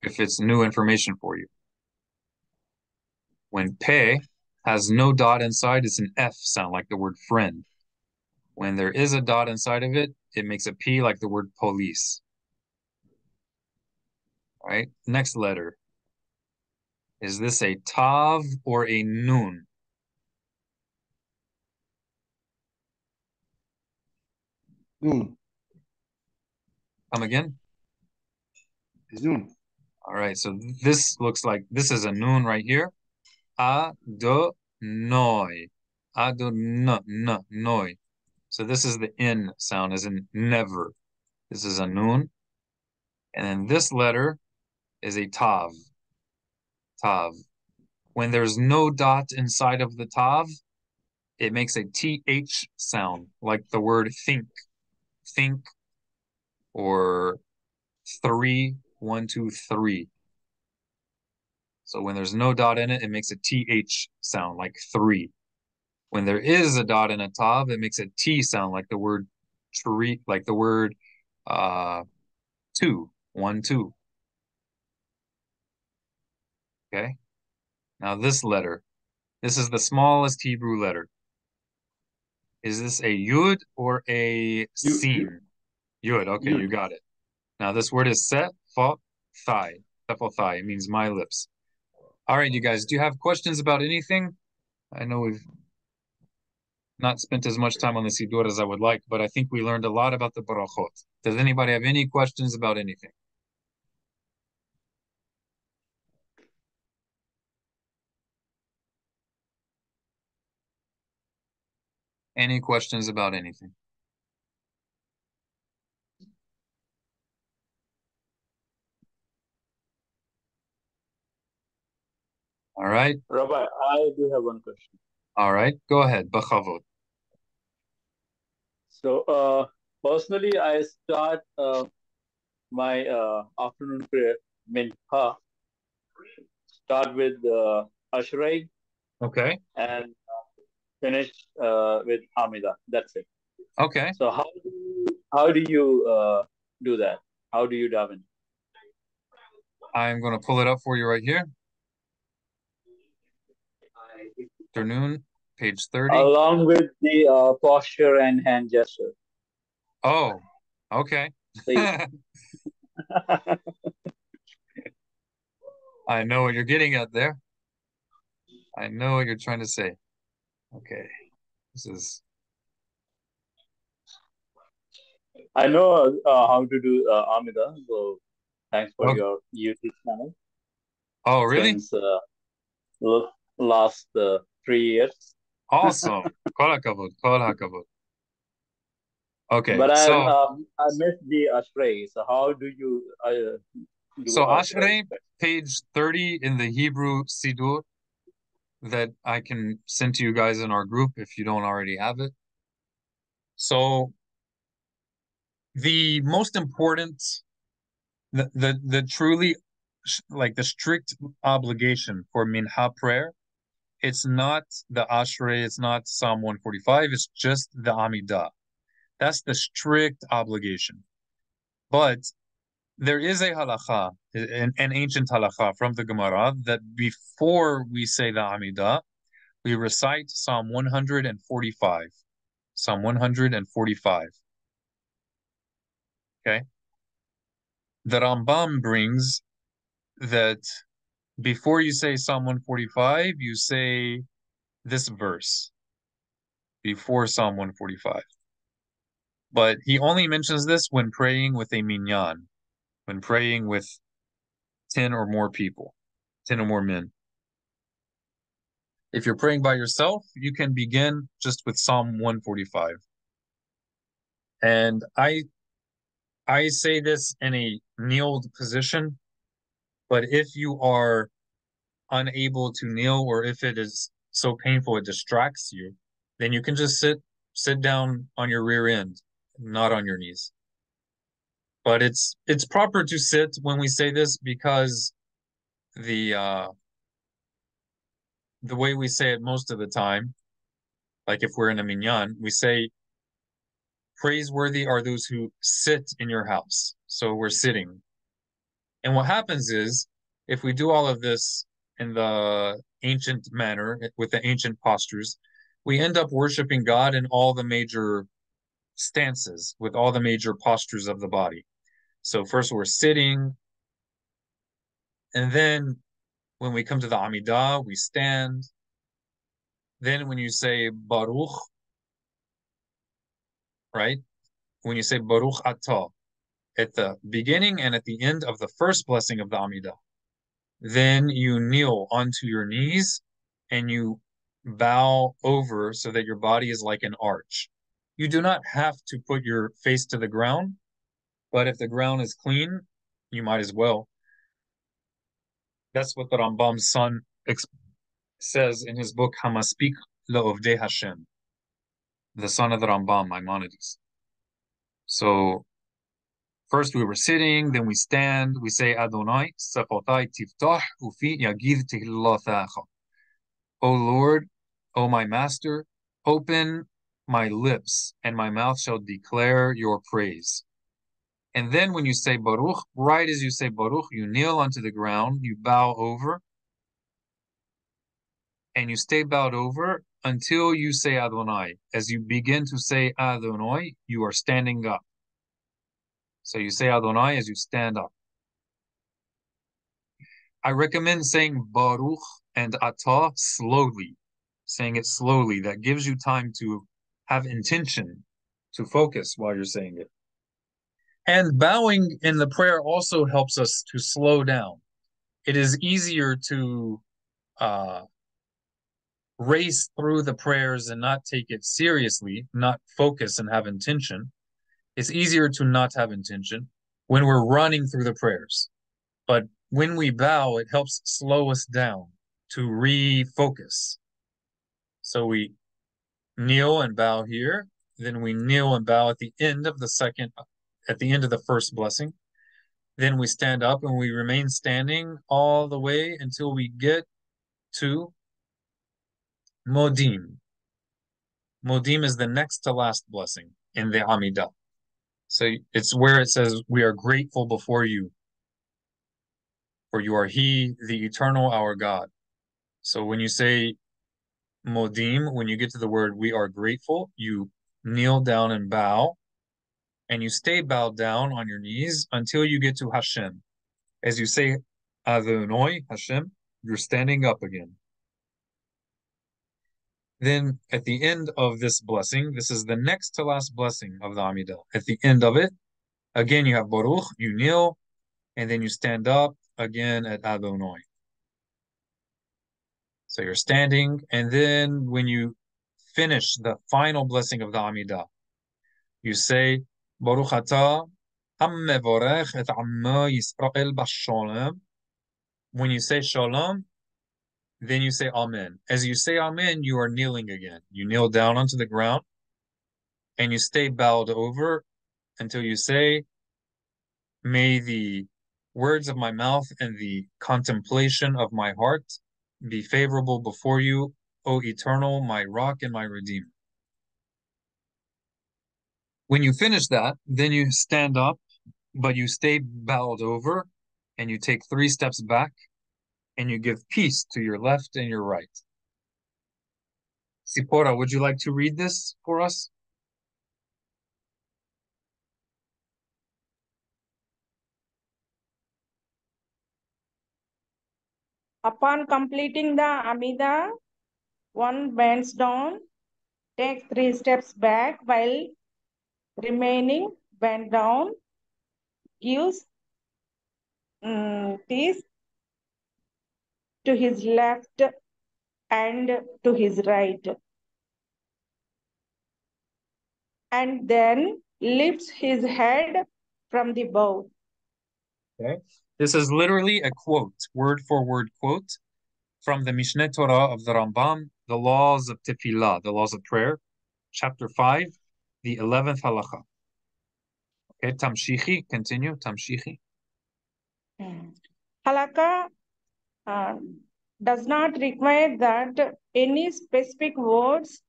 if it's new information for you. When pe has no dot inside, it's an F sound like the word friend. When there is a dot inside of it, it makes a P like the word police. All right. Next letter. Is this a tav or a nun? Noon. Come again? It's noon. All right, so this looks like this is a noon right here. Adonoi. Adonoi. So this is the N sound, as in never. This is a noon. And then this letter is a tav. Tav. When there's no dot inside of the tav, it makes a th sound, like the word think. Think or three, one, two, three. So when there's no dot in it, it makes a th sound like three. When there is a dot in a tav, it makes a t sound like the word tree, like the word uh two, one, two. Okay. Now this letter, this is the smallest Hebrew letter. Is this a yud or a sin? Yud. Okay, you got it. Now this word is set, fa, thigh. Tefel thigh. It means my lips. All right, you guys, do you have questions about anything? I know we've not spent as much time on the Siddur as I would like, but I think we learned a lot about the Barachot. Does anybody have any questions about anything? Any questions about anything? All right. Rabbi, I do have one question. All right. Go ahead. Bachavod. So, uh, personally, I start uh, my uh, afternoon prayer, minha, start with uh, Ashrei Okay. and uh, finish uh, with Hamida. That's it. Okay. So, how do you, how do you uh, do that? How do you daven? I'm going to pull it up for you right here. Afternoon, page 30. Along with the uh, posture and hand gesture. Oh, okay. I know what you're getting at there. I know what you're trying to say. Okay. This is I know uh, how to do uh, Amida, so thanks for Okay. your YouTube channel. Oh, really? Since uh, last uh, three years. Awesome. Kol hakavod. Kol hakavod. Okay. But I um, I missed the Ashrei. So how do you uh, do so Ashrei? Page 30 in the Hebrew Siddur that I can send to you guys in our group if you don't already have it. So the most important the the, the truly like the strict obligation for minha prayer it's not the ashrei it's not psalm 145 it's just the amidah. That's the strict obligation. But there is a halacha an, an ancient halacha from the gemara that before we say the amidah we recite psalm 145 psalm 145 okay? The Rambam brings that before you say Psalm 145, you say this verse before Psalm 145. But he only mentions this when praying with a minyan, when praying with 10 or more people, 10 or more men. If you're praying by yourself, you can begin just with Psalm 145. And I I say this in a kneeled position, but if you are unable to kneel or if it is so painful it distracts you, then you can just sit sit down on your rear end, not on your knees. But it's it's proper to sit when we say this because the uh the way we say it most of the time, like if we're in a minyan, we say praiseworthy are those who sit in your house. So we're sitting. And what happens is if we do all of this in the ancient manner with the ancient postures, we end up worshiping God in all the major stances with all the major postures of the body. So first we're sitting, and then when we come to the Amidah, we stand. Then when you say Baruch, right? When you say Baruch Atah, at the beginning and at the end of the first blessing of the Amidah, then you kneel onto your knees and you bow over so that your body is like an arch. You do not have to put your face to the ground, but if the ground is clean, you might as well. That's what the Rambam's son says in his book Hamaspik Le'ovdei Hashem, the son of the Rambam, Maimonides. So first we were sitting, then we stand, we say Adonai, Sapotai Tiftah, Ufi Yagid Tehillathacha. O Lord, O my master, open my lips, and my mouth shall declare your praise. And then when you say Baruch, right as you say Baruch, you kneel onto the ground, you bow over, and you stay bowed over until you say Adonai. As you begin to say Adonai, you are standing up. So you say Adonai as you stand up. I recommend saying Baruch and Atah slowly, saying it slowly. That gives you time to have intention, to focus while you're saying it. And bowing in the prayer also helps us to slow down. It is easier to uh, race through the prayers and not take it seriously, not focus and have intention. It's easier to not have intention when we're running through the prayers. But when we bow, it helps slow us down to refocus. So we kneel and bow here, then we kneel and bow at the end of the second at the end of the first blessing. Then we stand up and we remain standing all the way until we get to Modim. Modim is the next to last blessing in the Amidah. So it's where it says, We are grateful before you, for you are He, the eternal, our God. So when you say Modim, when you get to the word we are grateful, you kneel down and bow and you stay bowed down on your knees until you get to Hashem. As you say Adonai, Hashem, you're standing up again. Then at the end of this blessing, this is the next to last blessing of the Amidah. At the end of it, again you have Baruch, you kneel, and then you stand up again at Adonai. So you're standing, and then when you finish the final blessing of the Amidah, you say Baruch Atah Am et Amma Yisrael When you say Shalom, then you say amen. As you say amen, you are kneeling again. You kneel down onto the ground and you stay bowed over until you say, May the words of my mouth and the contemplation of my heart be favorable before you, O eternal, my rock and my redeemer. When you finish that, then you stand up, but you stay bowed over and you take three steps back and you give peace to your left and your right. Sipora, would you like to read this for us? Upon completing the Amida, one bends down, takes three steps back while remaining bent down, gives um, peace to his left and to his right. And then lifts his head from the bow. Okay. This is literally a quote, word for word quote from the Mishneh Torah of the Rambam, the laws of tefillah, the laws of prayer, chapter 5, the 11th halacha. Okay, Tamshichi, continue, Tamshichi. Hmm. Halakha uh, does not require that any specific words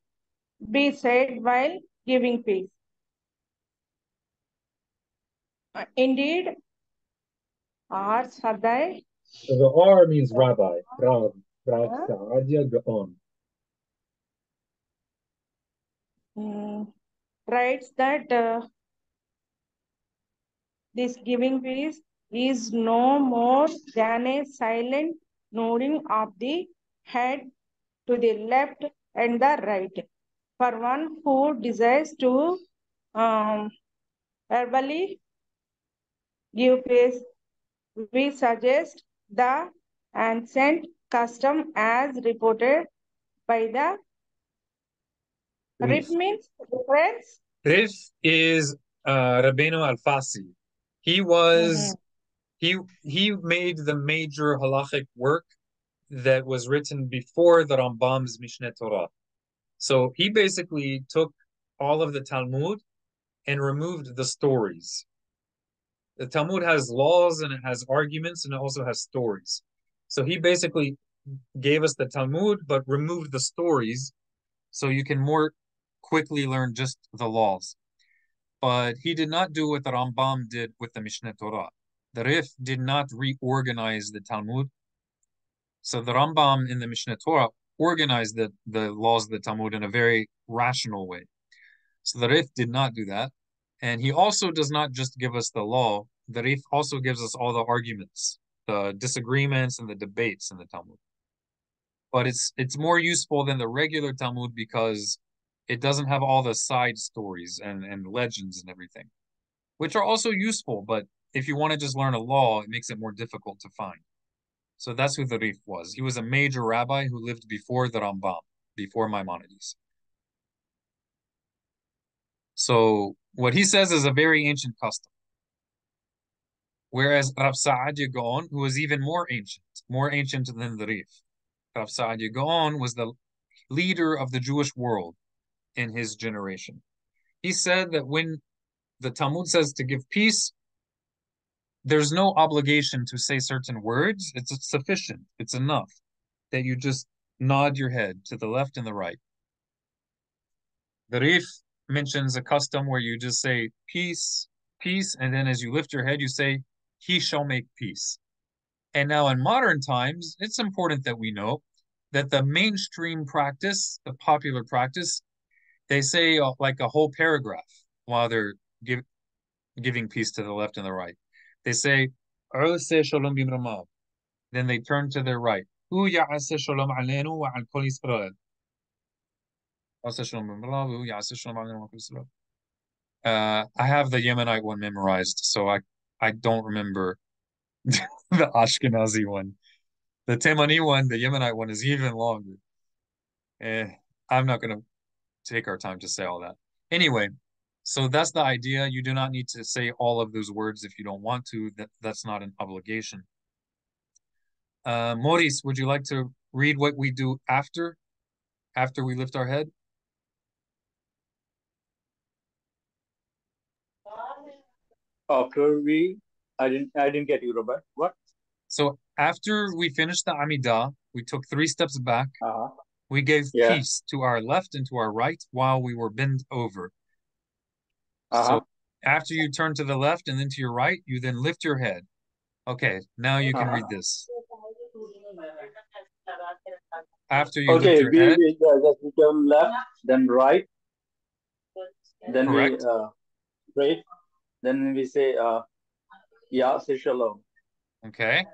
be said while giving peace. Uh, indeed, R Sadai. The R means rabbi, Rav, Rav Saadia Gaon. Mm, writes that uh, this giving peace is no more than a silent nodding of the head to the left and the right. For one who desires to um, verbally give peace, we suggest the ancient custom as reported by the Rif means reference. Rif is uh, Rabbeinu Alfasi. He was he he made the major halachic work that was written before the Rambam's Mishneh Torah. So he basically took all of the Talmud and removed the stories. The Talmud has laws and it has arguments and it also has stories. So he basically gave us the Talmud but removed the stories so you can more quickly learn just the laws. But he did not do what the Rambam did with the Mishneh Torah. The Rif did not reorganize the Talmud. So the Rambam in the Mishneh Torah organized the, the laws of the Talmud in a very rational way. So the Rif did not do that. And he also does not just give us the law, the Rif also gives us all the arguments, the disagreements and the debates in the Talmud. But it's it's more useful than the regular Talmud because it doesn't have all the side stories and, and legends and everything, which are also useful, but if you want to just learn a law, it makes it more difficult to find. So that's who the Rif was. He was a major rabbi who lived before the Rambam, before Maimonides. So what he says is a very ancient custom. Whereas Rav Saadia Gaon, who was even more ancient, more ancient than the Rif. Rav Saadia Gaon was the leader of the Jewish world in his generation. He said that when the Talmud says to give peace, there's no obligation to say certain words. It's sufficient. It's enough that you just nod your head to the left and the right. The Rif mentions a custom where you just say peace, peace, and then as you lift your head, you say, He shall make peace. And now in modern times, it's important that we know that the mainstream practice, the popular practice, they say uh, like a whole paragraph while they're give, giving peace to the left and the right. They say, then they turn to their right. Uh, I have the Yemenite one memorized, so I, I don't remember the Ashkenazi one. The Temani one, the Yemenite one is even longer. Eh, I'm not going to take our time to say all that. Anyway, so that's the idea. You do not need to say all of those words if you don't want to. That that's not an obligation. Uh, Maurice, would you like to read what we do after, after we lift our head? After we, I didn't, I didn't get you, Robert. What? So after we finished the Amidah, we took three steps back. Uh-huh. We gave Yeah. peace to our left and to our right while we were bent over. Uh-huh. So after you turn to the left and then to your right, you then lift your head. Okay, now you can read Uh-huh. this. After you Okay, lift we, your head, we uh, just become left, then right, then Correct. we uh, pray, then we say, uh, yeah, say shalom. okay?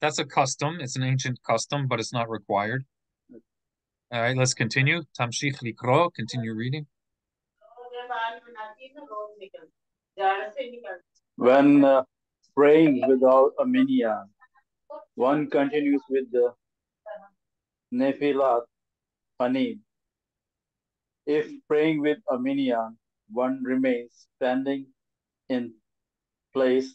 That's a custom. It's an ancient custom, but it's not required. All right, let's continue. Tamshich likro, continue reading. When uh, praying without a minyan, one continues with the nefilat Panim. If praying with a minyan, one remains standing in place,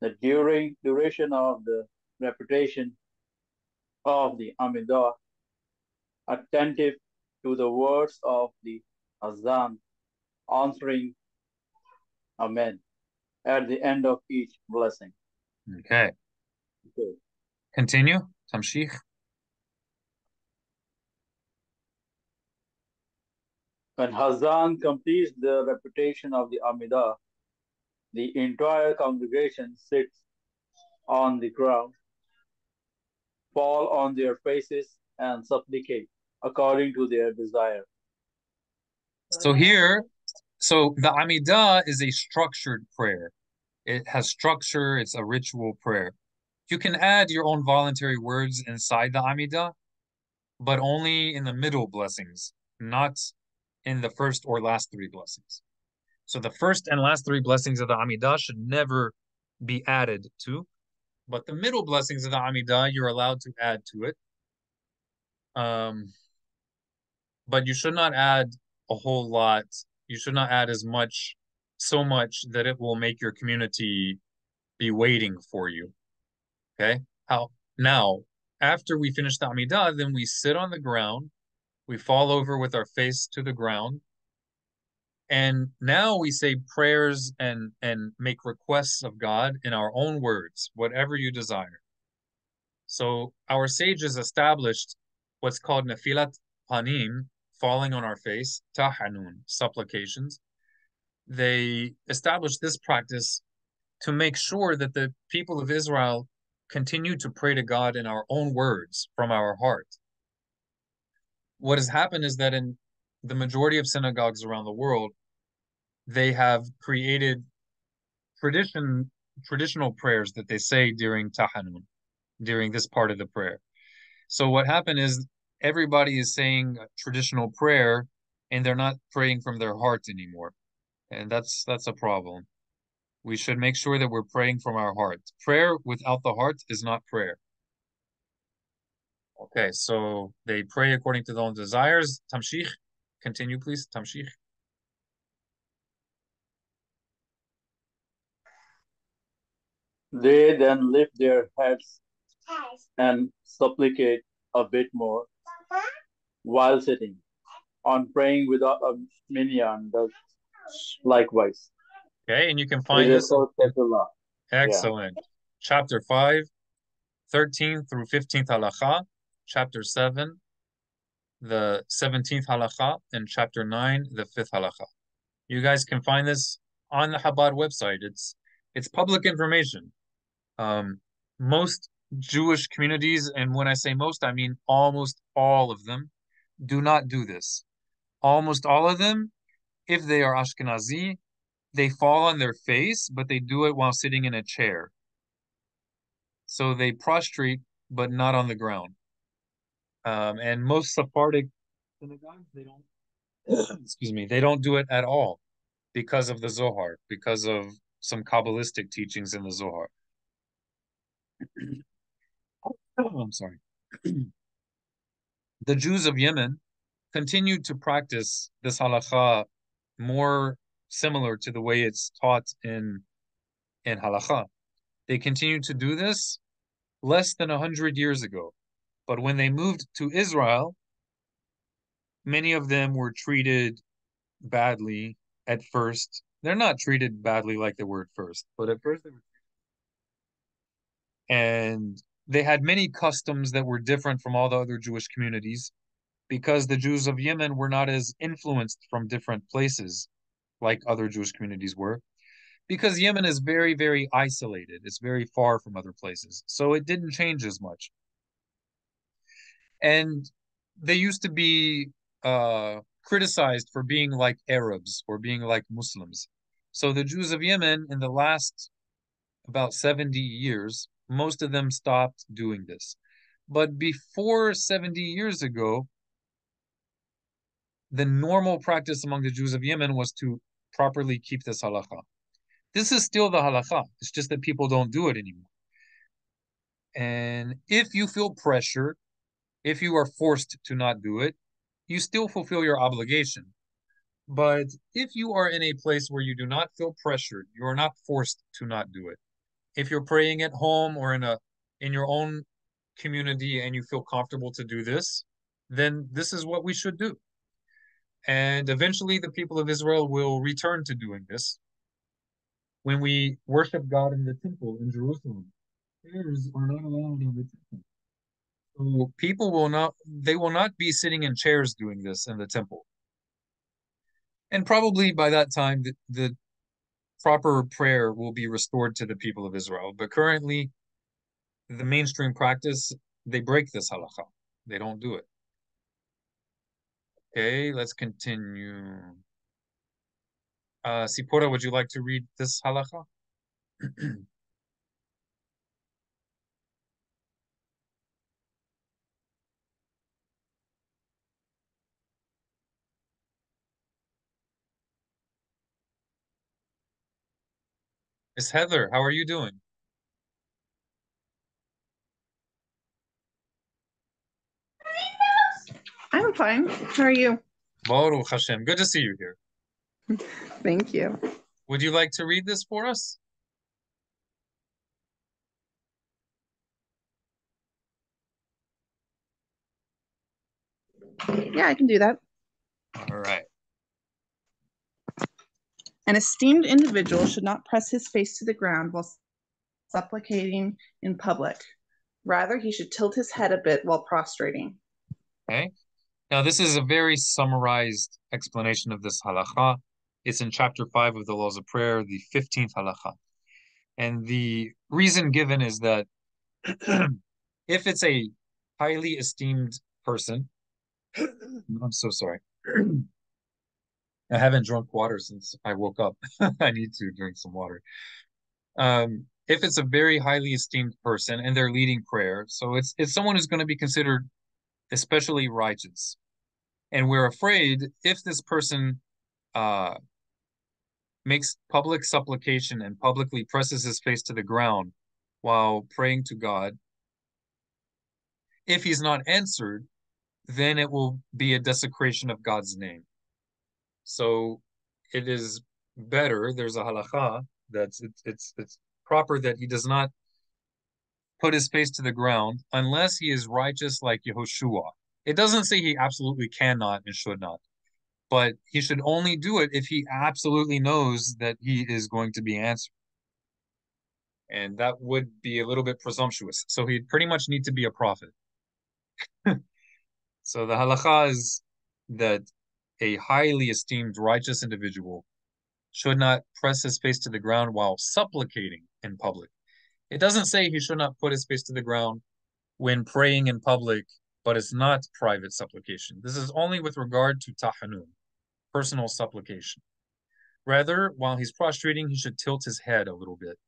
the during duration of the repetition of the Amidah, attentive to the words of the Hazan, answering Amen at the end of each blessing. Okay. Okay. Continue. Tamshich. When Hazan completes the repetition of the Amidah, the entire congregation sits on the ground, fall on their faces, and supplicate according to their desire. So here, so the Amidah is a structured prayer. It has structure, it's a ritual prayer. You can add your own voluntary words inside the Amidah, but only in the middle blessings, not in the first or last three blessings. So the first and last three blessings of the Amidah should never be added to, but the middle blessings of the Amidah, you're allowed to add to it. Um, but you should not add a whole lot. You should not add as much, so much that it will make your community be waiting for you. Okay. How now, after we finish the Amidah, then we sit on the ground, we fall over with our face to the ground, and now we say prayers and and make requests of God in our own words, whatever you desire. So our sages established what's called nafilat panim, falling on our face, tahanun, supplications. They established this practice to make sure that the people of Israel continue to pray to God in our own words from our heart. What has happened is that in the majority of synagogues around the world, they have created tradition traditional prayers that they say during tahanun, during this part of the prayer. So what happened is everybody is saying traditional prayer and they're not praying from their heart anymore. And that's that's a problem. We should make sure that we're praying from our heart. Prayer without the heart is not prayer. Okay, so they pray according to their own desires. Tamshich, continue please. Tamshich. They then lift their heads and supplicate a bit more while sitting. On praying without a minyan does likewise. Okay, and you can find this. so. Excellent. Chapter 5, 13 through 15th halacha, chapter 7, the 17th halacha, and chapter 9, the 5th halacha. You guys can find this on the Chabad website. It's it's public information. Um, most Jewish communities, and when I say most, I mean almost all of them, do not do this. Almost all of them, if they are Ashkenazi, they fall on their face, but they do it while sitting in a chair. So they prostrate, but not on the ground. Um, and most Sephardic synagogues, they don't, excuse me, they don't do it at all because of the Zohar, because of some Kabbalistic teachings in the Zohar. oh, I'm sorry. the Jews of Yemen continued to practice this halakha more similar to the way it's taught in in halakha. They continued to do this less than a hundred years ago, but when they moved to Israel, many of them were treated badly at first. They're not treated badly like they were at first, but at first they were. And they had many customs that were different from all the other Jewish communities because the Jews of Yemen were not as influenced from different places like other Jewish communities were. Because Yemen is very, very isolated. It's very far from other places. So it didn't change as much. And they used to be uh, criticized for being like Arabs or being like Muslims. So the Jews of Yemen in the last about 70 years, most of them stopped doing this. But before 70 years ago, the normal practice among the Jews of Yemen was to properly keep this halakha. This is still the halakha. It's just that people don't do it anymore. And if you feel pressure If you are forced to not do it, you still fulfill your obligation. But if you are in a place where you do not feel pressured, you are not forced to not do it. If you're praying at home or in a in your own community and you feel comfortable to do this, then this is what we should do. And eventually the people of Israel will return to doing this. When we worship God in the temple in Jerusalem, prayers are not allowed in the temple. So people will not they will not be sitting in chairs doing this in the temple. And probably by that time the, the proper prayer will be restored to the people of Israel. But currently the mainstream practice, they break this halacha. They don't do it. Okay, let's continue. Uh, Sipora, would you like to read this halacha? Miss Heather, how are you doing? I'm fine. How are you? Baruch Hashem. Good to see you here. Thank you. Would you like to read this for us? Yeah, I can do that. All right. An esteemed individual should not press his face to the ground while supplicating in public. Rather, he should tilt his head a bit while prostrating. Okay. Now, this is a very summarized explanation of this halacha. It's in chapter 5 of the Laws of Prayer, the 15th halacha. And the reason given is that if it's a highly esteemed person, I'm so sorry. I haven't drunk water since I woke up. I need to drink some water. Um, if it's a very highly esteemed person and they're leading prayer, so it's it's someone who's going to be considered especially righteous. And we're afraid if this person uh, makes public supplication and publicly presses his face to the ground while praying to God, if he's not answered, then it will be a desecration of God's name. So it is better. There's a halacha that's it's it's it's proper that he does not put his face to the ground unless he is righteous like Yehoshua. It doesn't say he absolutely cannot and should not, but he should only do it if he absolutely knows that he is going to be answered. And that would be a little bit presumptuous. So he'd pretty much need to be a prophet. so the halacha is that a highly esteemed righteous individual should not press his face to the ground while supplicating in public. It doesn't say he should not put his face to the ground when praying in public, but it's not private supplication. This is only with regard to tahanun, personal supplication. Rather, while he's prostrating, he should tilt his head a little bit.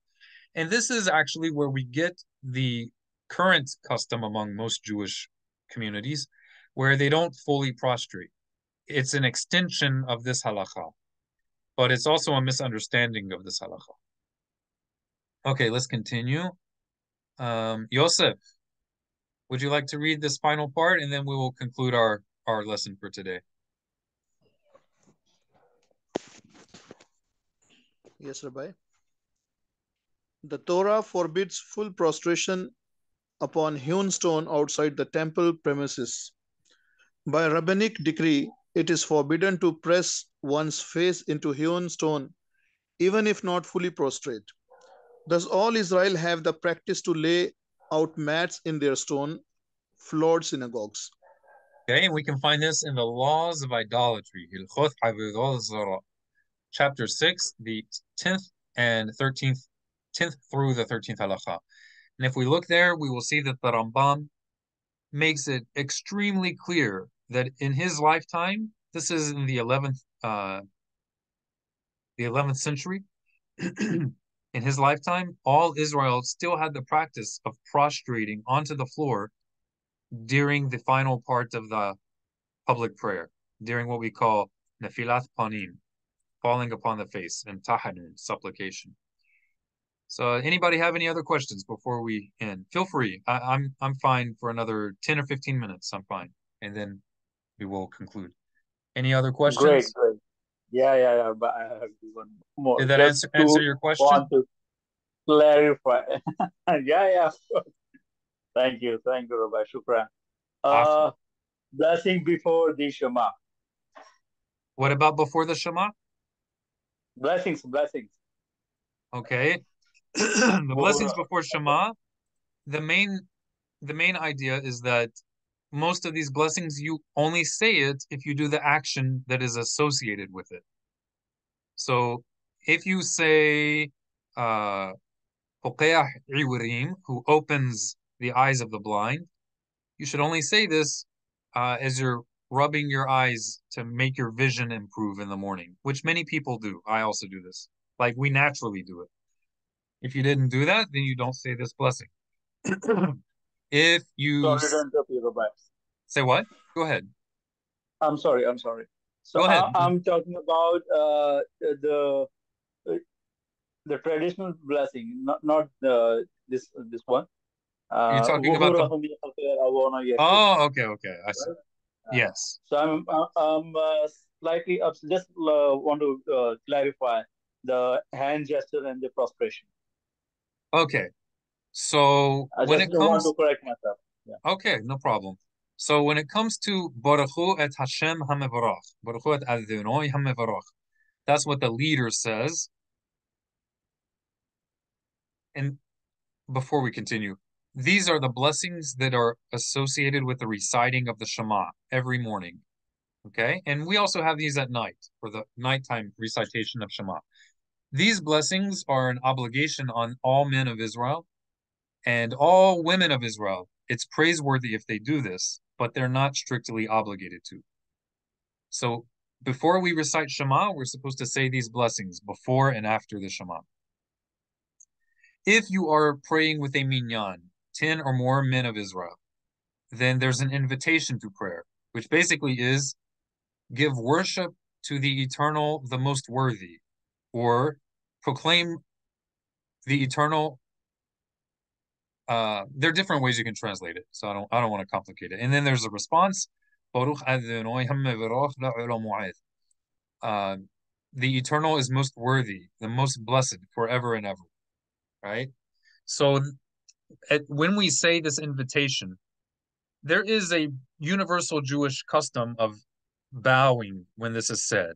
And this is actually where we get the current custom among most Jewish communities, where they don't fully prostrate. It's an extension of this halacha, but it's also a misunderstanding of this halacha. Okay, let's continue. Um, Yosef, would you like to read this final part, and then we will conclude our our lesson for today. Yes, Rabbi. The Torah forbids full prostration upon hewn stone outside the temple premises. By rabbinic decree, it is forbidden to press one's face into hewn stone, even if not fully prostrate. Does all Israel have the practice to lay out mats in their stone floored synagogues? Okay, and we can find this in the laws of idolatry, chapter 6, the 10th and 13th, 10th through the 13th halacha. And if we look there, we will see that the Rambam makes it extremely clear that in his lifetime, this is in the 11th, uh, the 11th century, in his lifetime, all Israel still had the practice of prostrating onto the floor during the final part of the public prayer, during what we call nefilat panim, falling upon the face, and tahanun, supplication. So anybody have any other questions before we end? Feel free. I, I'm I'm fine for another 10 or 15 minutes. I'm fine. And then we will conclude. Any other questions? Great, great. Yeah, yeah, yeah. But I have one more. Did that Just answer answer your question? want to clarify. yeah, yeah. Thank you, thank you, Rabbi Shukran. Uh, blessing before the Shema. What about before the Shema? Blessings, blessings. Okay. the blessings Before, before Shema, the main the main idea is that most of these blessings you only say it if you do the action that is associated with it. So if you say uh "Fuqiyah who opens the eyes of the blind, you should only say this uh, as you're rubbing your eyes to make your vision improve in the morning, which many people do. I also do this. Like we naturally do it. If you didn't do that, then you don't say this blessing. if you sorry to interrupt you, Rabbi. Say what? Go ahead. I'm sorry, I'm sorry. So Go ahead. I, I'm talking about uh, the uh, the traditional blessing, not not the this this one. Uh, You're Uh, talking about the. "Wuhurahum yaqir awana yashir," Oh, okay, okay. I see. right? Uh, Yes. so I'm uh, I'm uh, slightly up. Just uh, want to uh, clarify the hand gesture and the prostration. Okay. So I when it comes, to correct myself. Yeah. okay, no problem. So when it comes to Baruchu et Hashem hamevarach, Baruchu et Adonai hamevarach, that's what the leader says. And before we continue, these are the blessings that are associated with the reciting of the Shema every morning. Okay. And we also have these at night for the nighttime recitation of Shema. These blessings are an obligation on all men of Israel and all women of Israel. It's praiseworthy if they do this, but they're not strictly obligated to. So before we recite Shema, we're supposed to say these blessings before and after the Shema. If you are praying with a minyan, 10 or more men of Israel, then there's an invitation to prayer, which basically is give worship to the eternal, the most worthy, or proclaim the eternal. Uh, there are different ways you can translate it, so I don't I don't want to complicate it. And then there's a response. Uh, the eternal is most worthy, the most blessed forever and ever. Right? So at, when we say this invitation, there is a universal Jewish custom of bowing when this is said.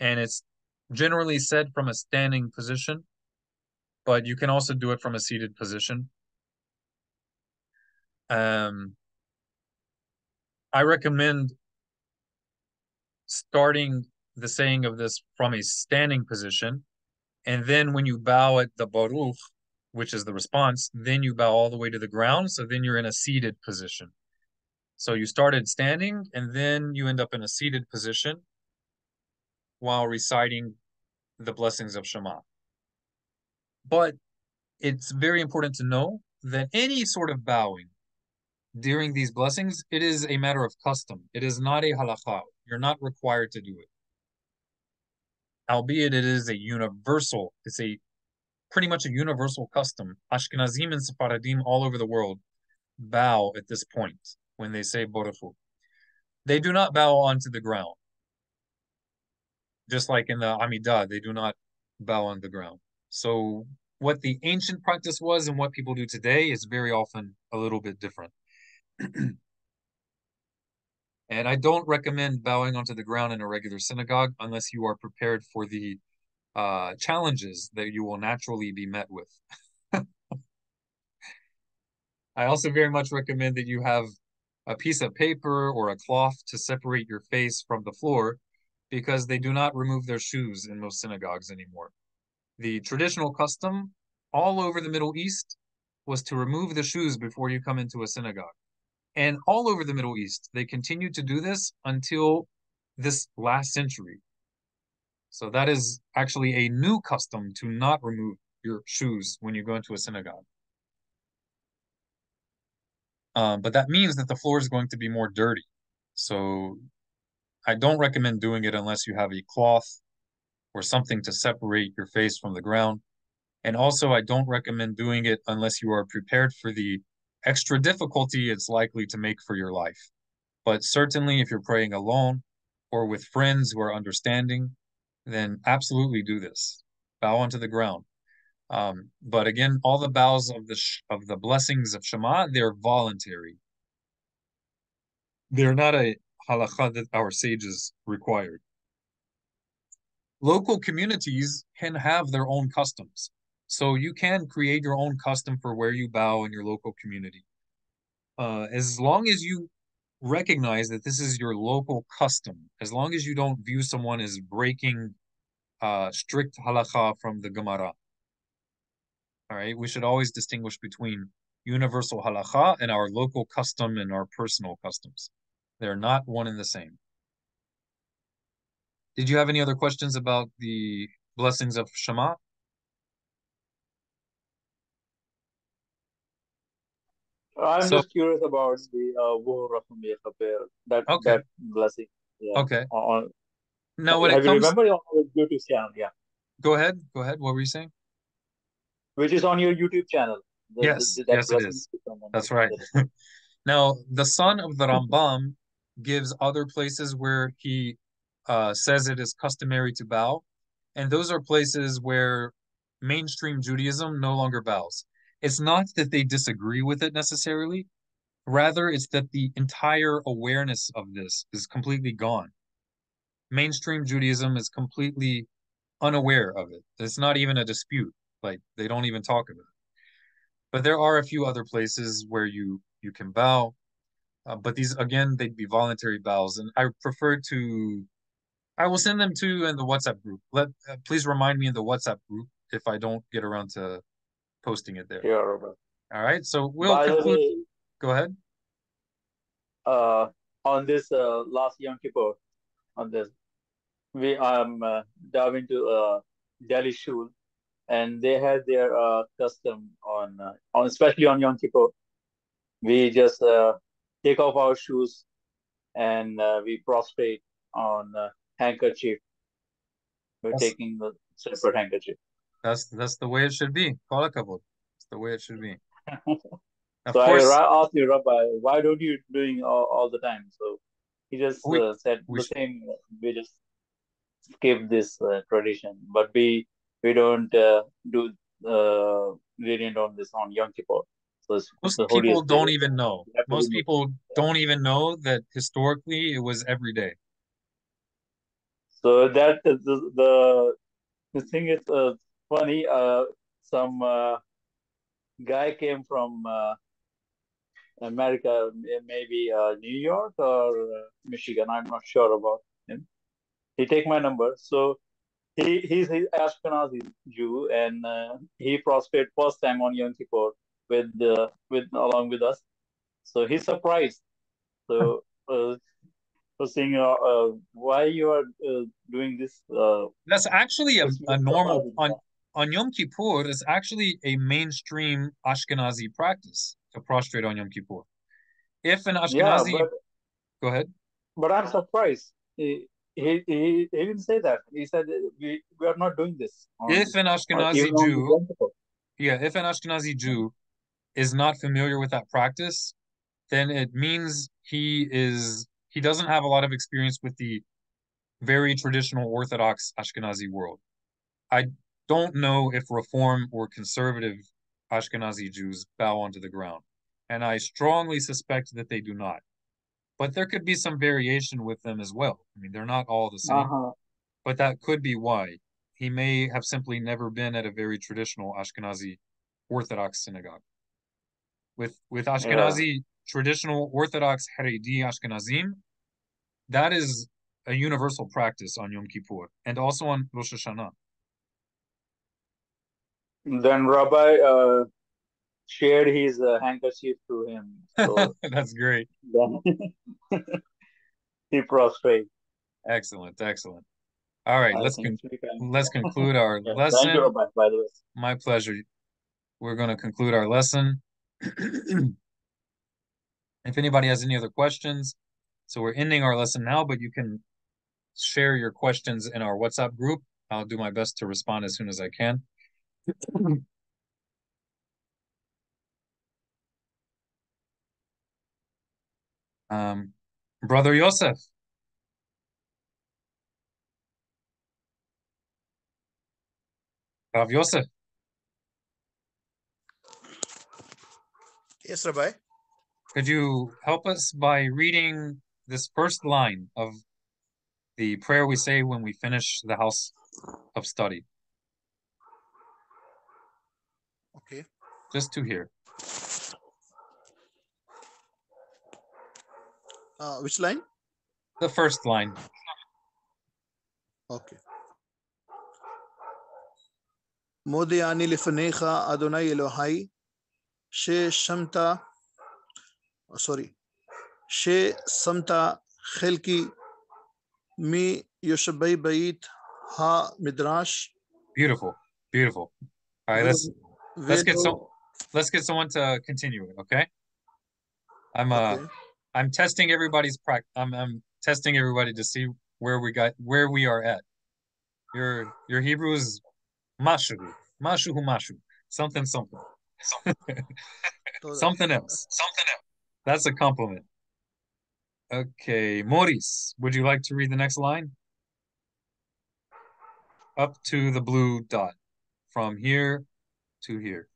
And it's generally said from a standing position, but you can also do it from a seated position. Um, I recommend starting the saying of this from a standing position. And then when you bow at the Baruch, which is the response, then you bow all the way to the ground. So then you're in a seated position. So you started standing and then you end up in a seated position while reciting the blessings of Shema. But it's very important to know that any sort of bowing during these blessings, it is a matter of custom. It is not a halakha. You're not required to do it. Albeit it is a universal, it's a pretty much a universal custom. Ashkenazim and Sephardim all over the world bow at this point when they say Baruch They do not bow onto the ground. Just like in the Amidah, they do not bow on the ground. So what the ancient practice was and what people do today is very often a little bit different. and I don't recommend bowing onto the ground in a regular synagogue unless you are prepared for the uh, challenges that you will naturally be met with. I also very much recommend that you have a piece of paper or a cloth to separate your face from the floor because they do not remove their shoes in most synagogues anymore. The traditional custom all over the Middle East was to remove the shoes before you come into a synagogue. And all over the Middle East, they continued to do this until this last century. So that is actually a new custom to not remove your shoes when you go into a synagogue. Um, but that means that the floor is going to be more dirty. So I don't recommend doing it unless you have a cloth or something to separate your face from the ground. And also, I don't recommend doing it unless you are prepared for the extra difficulty it's likely to make for your life. But certainly, if you're praying alone or with friends who are understanding, then absolutely do this. Bow onto the ground. Um, but again, all the bows of the of the blessings of Shema, they're voluntary. They're not a halakha that our sages required. Local communities can have their own customs. So you can create your own custom for where you bow in your local community. Uh, as long as you recognize that this is your local custom, as long as you don't view someone as breaking uh, strict halakha from the Gemara. All right, we should always distinguish between universal halakha and our local custom and our personal customs. They're not one and the same. Did you have any other questions about the blessings of Shema? I'm So- just curious about the uh, Wuhu Rahum Yekhaber, that Okay. that blessing. Yeah. Okay. On, Now, when it comes, remember on your YouTube channel? Yeah, go ahead. Go ahead. What were you saying? which is on your YouTube channel. The- the- Yes, that yes, it is. to come on That's right. Now, the son of the Rambam gives other places where he uh, says it is customary to bow, and those are places where mainstream Judaism no longer bows. It's not that they disagree with it necessarily, rather, it's that the entire awareness of this is completely gone. Mainstream Judaism is completely unaware of it. It's not even a dispute. Like they don't even talk about it. But there are a few other places where you you can bow, uh, but these again they'd be voluntary bows, and I prefer to. I will send them to you in the WhatsApp group. Let uh, please remind me in the WhatsApp group if I don't get around to posting it there. Sure, Rabbi. All right, so we'll By conclude. way, Go ahead. uh, on this uh, last Yom Kippur, on this, we um uh, dive into uh, Delhi Shul, and they had their uh, custom on uh, on especially on Yom Kippur. We just uh, take off our shoes and uh, we prostrate on uh, handkerchief. We're taking the separate handkerchief. That's that's the way it should be. Couple. It's the way it should be. Of so course, I asked you, Rabbi, why don't you doing all, all the time? So he just We- uh, said we the sh- same. We just skip this uh, tradition, but we we don't uh, do uh, variant on this on Yom Kippur. So it's most the people don't day. even know. We have to Most people don't even know that historically it was every day. So that the the, the thing is uh, funny. Uh, some uh, guy came from uh, America, maybe uh, New York or uh, Michigan. I'm not sure about him. He take my number. So he he's he's Ashkenazi Jew, and uh, he prostrated first time on Yom Kippur with uh, with along with us. So he's surprised. So uh, for saying uh, uh, why you are uh, doing this. Uh, That's actually a, a normal on on Yom Kippur is actually a mainstream Ashkenazi practice to prostrate on Yom Kippur. If an yeah, Ashkenazi, but go ahead. but I'm surprised. He, he he he didn't say that. He said we we are not doing this. On, If an Ashkenazi Jew, yeah, if an Ashkenazi Jew is not familiar with that practice, then it means he is he doesn't have a lot of experience with the very traditional Orthodox Ashkenazi world. I don't know if Reform or conservative Ashkenazi Jews bow onto the ground, and I strongly suspect that they do not. But there could be some variation with them as well. I mean, they're not all the same, Uh-huh. but that could be why. He may have simply never been at a very traditional Ashkenazi Orthodox synagogue. With with Ashkenazi traditional Orthodox Haredi Ashkenazim, that is a universal practice on Yom Kippur and also on Rosh Hashanah. Then Rabbi uh, shared his uh, handkerchief to him. So That's great. he prostrate. Excellent, excellent. All right, I let's con- let's conclude our Yeah, lesson. You, Rabbi, by the way. My pleasure. We're going to conclude our lesson. if anybody has any other questions, so we're ending our lesson now, but you can share your questions in our WhatsApp group. I'll do my best to respond as soon as I can. Um, Brother Yosef. Rav Yosef. Yes, Rabbi. Could you help us by reading this first line of the prayer we say when we finish the house of study? Okay Just to hear. Uh, which line? The first line. Okay. מודיעני לפניך, אדוני אלוהי, ששמת, סורי, ששמת חלקי מיושבי בית המדרש. Beautiful. Beautiful. All right, let's let's get some let's get someone to continue it, okay? I'm uh Okay. I'm testing everybody's practice. I'm I'm testing everybody to see where we got where we are at. Your your Hebrew is mashu, mashu mashu, something something, something else, something else. That's a compliment. Okay, Maurice, would you like to read the next line? Up to the blue dot, from here to here.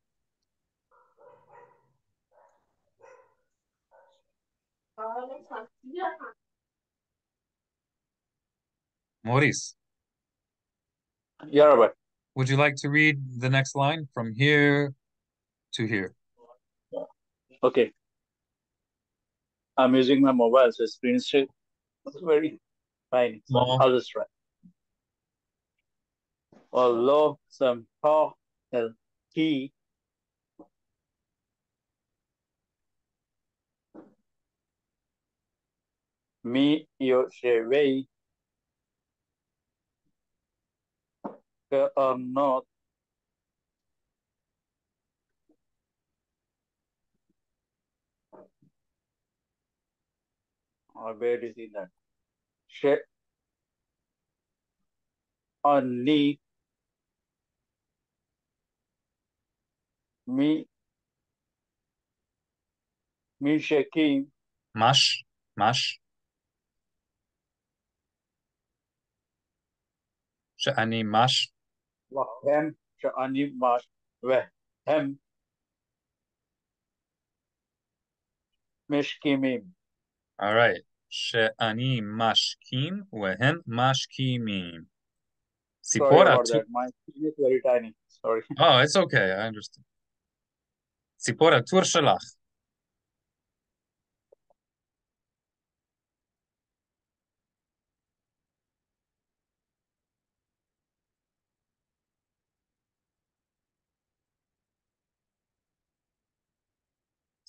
Maurice, Yeah, Rabbi. would you like to read the next line from here to here? Okay. I'm using my mobile, so screen share is very fine. So. I'll just try. Allah samha el ki mi yoshevei ke'anot or not. Or where do you see that? She Only. Me. Me shaking. mash mash שאני mash. והם שאני, והם משכימים. All right. Shani Mashkim. והם משכימים. Sorry. My screen is very tiny. Sorry. Oh, it's okay. I understand. Sipora Tur Shalach.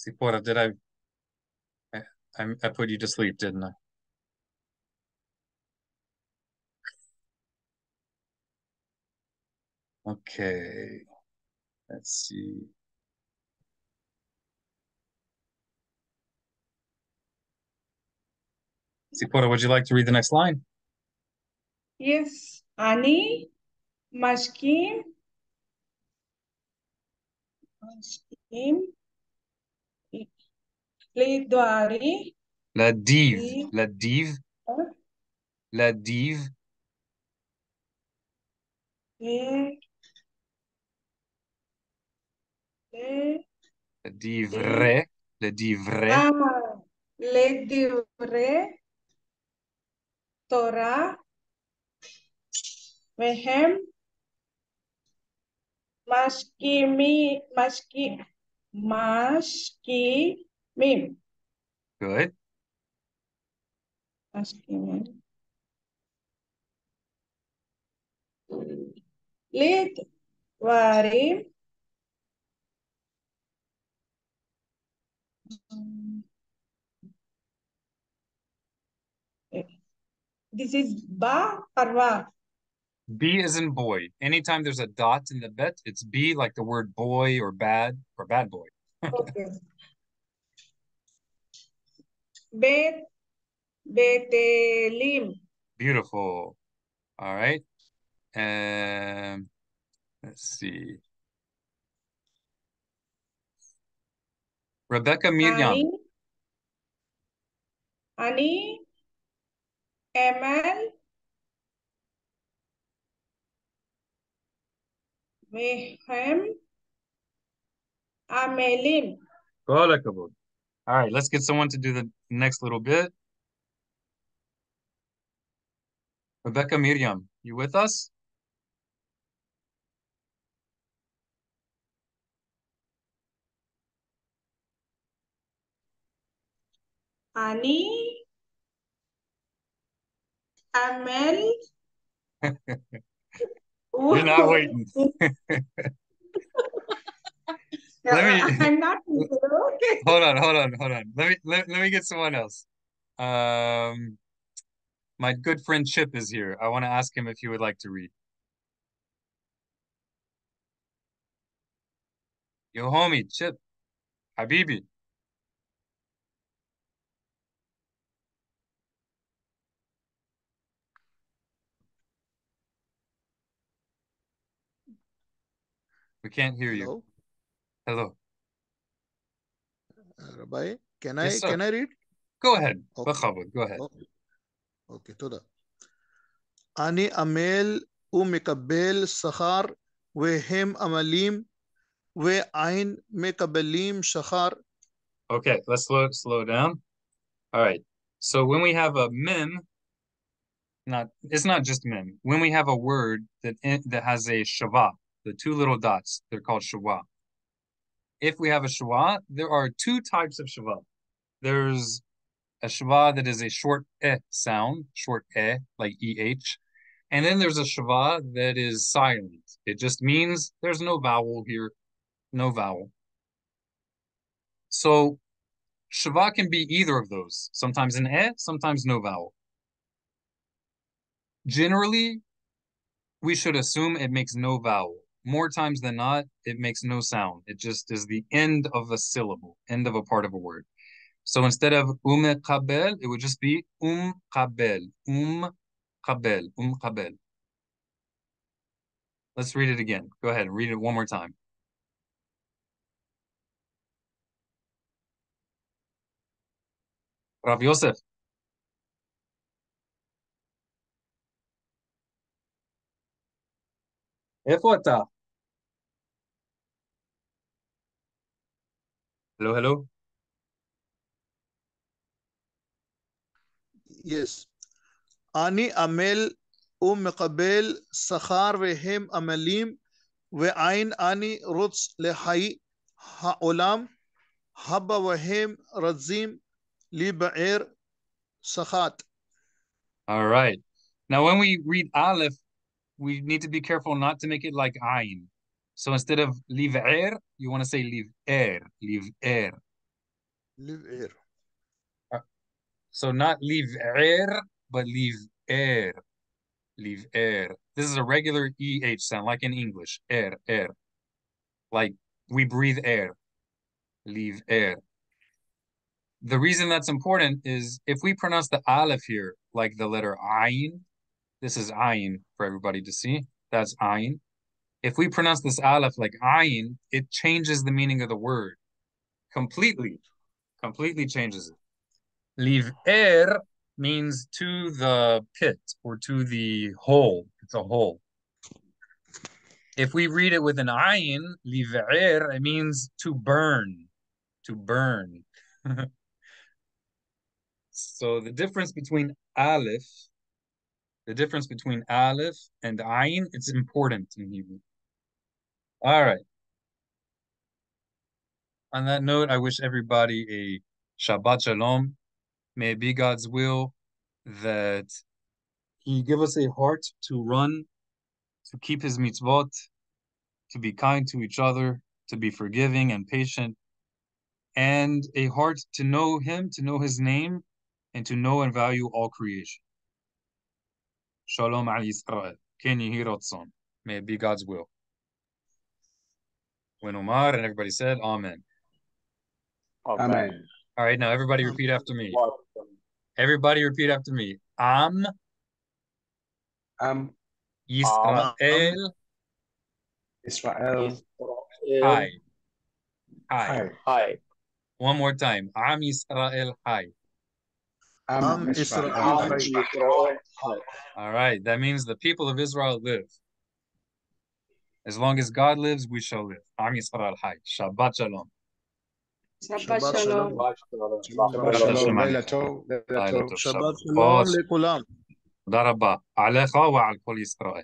Sipora, did I, I, I put you to sleep, didn't I? Okay, let's see. Sipora, would you like to read the next line? Yes, Ani, Mashkim, Mashkim, Le doari. La div. La div. La div. Le... Le... Le divre. Le divre. Ah, le divre. Torah. Mehem. Mashkimi. Mashki. Mashki. Me. Good. Asking. Lit Varim. Um, eh, this is ba or wa? B is in boy. Anytime there's a dot in the bet, it's B, like the word boy or bad or bad boy. okay. Bet Betelim. Beautiful. All right. Um, let's see. Rebecca Miriam. Ani, Ani Eman, Mehem, Amelim. All right, let's get someone to do the next little bit. Rebecca Miriam, you with us? Ani, Amel. You're not waiting. Let me- I'm not okay. hold on, hold on, hold on. Let me let, let me get someone else. Um, my good friend Chip is here. I want to ask him if he would like to read. Yo, homie, Chip, Habibi. We can't hear you. Hello, Hello. uh, Rabbi. Can I Yes, sir. can I read? Go ahead. Okay. Bakhabud, Go ahead. Okay. אוקיי, תודה. אני עמל ומקבל שכר, והם עמלים, ועין מקבלים שכר. Okay, let's slow slow down. All right. So when we have a mem, not it's not just mem. When we have a word that in, that has a shava, the two little dots, they're called shava. If we have a shava, there are two types of shava. There's a shava that is a short eh sound, short eh, like eh, and then there's a shava that is silent. It just means there's no vowel here, no vowel. So Shava can be either of those. Sometimes an eh, sometimes no vowel. Generally, we should assume it makes no vowel More times than not, it makes no sound. It just is the end of a syllable, end of a part of a word. So instead of um qabel, it would just be um qabel, um qabel, um qabel. Let's read it again. Go ahead, read it one more time. Rav Yosef. איפה אתה? Hello, hello. Yes. אני עמל ומקבל שכר, והם עמלים, ועין אני רוץ לחיי העולם, הבא והם רצים לבער סחט. All right. Now, when we read Aleph, we need to be careful not to make it like Ayin. So instead of leave air, you want to say leave air, leave air. Leave air. Uh, so not leave air, but leave air, leave air. This is a regular EH sound, like in English, air, air. Like we breathe air, leave air. The reason that's important is if we pronounce the aleph here, like the letter ayin, this is ayin for everybody to see. That's ayin. If we pronounce this Aleph like Ayin, it changes the meaning of the word completely. Completely changes it. Liv'er means to the pit or to the hole. It's a hole. If we read it with an ayin, liv'er, it means to burn, to burn. so the difference between aleph, the difference between aleph and ayin, it's important in Hebrew. All right. On that note, I wish everybody a Shabbat Shalom. May it be God's will that He give us a heart to run, to keep His mitzvot, to be kind to each other, to be forgiving and patient, and a heart to know Him, to know His name, and to know and value all creation. Shalom al Yisrael. Ken yehi ratzon. May it be God's will. When Omar and everybody said, Amen. Amen. All right, now everybody repeat after me. Everybody repeat after me. Am Am Yisrael Israel. Hi. Hi. Hi. Hi. One more time. Am Yisrael Hai. Am Am Israel Israel Hay. All right. That means the people of Israel live. As long as God lives, we shall live. Am Yisrael Hai. Shabbat Shalom. Shabbat Shabbat shalom. shalom. Shabbat Shabbat Shalom. Shalom. Leila Tov. Leila לילה Tov. טוב, Shabbat שבוע shalom טוב. לכולם. תודה רבה. עליך ועל כל ישראל.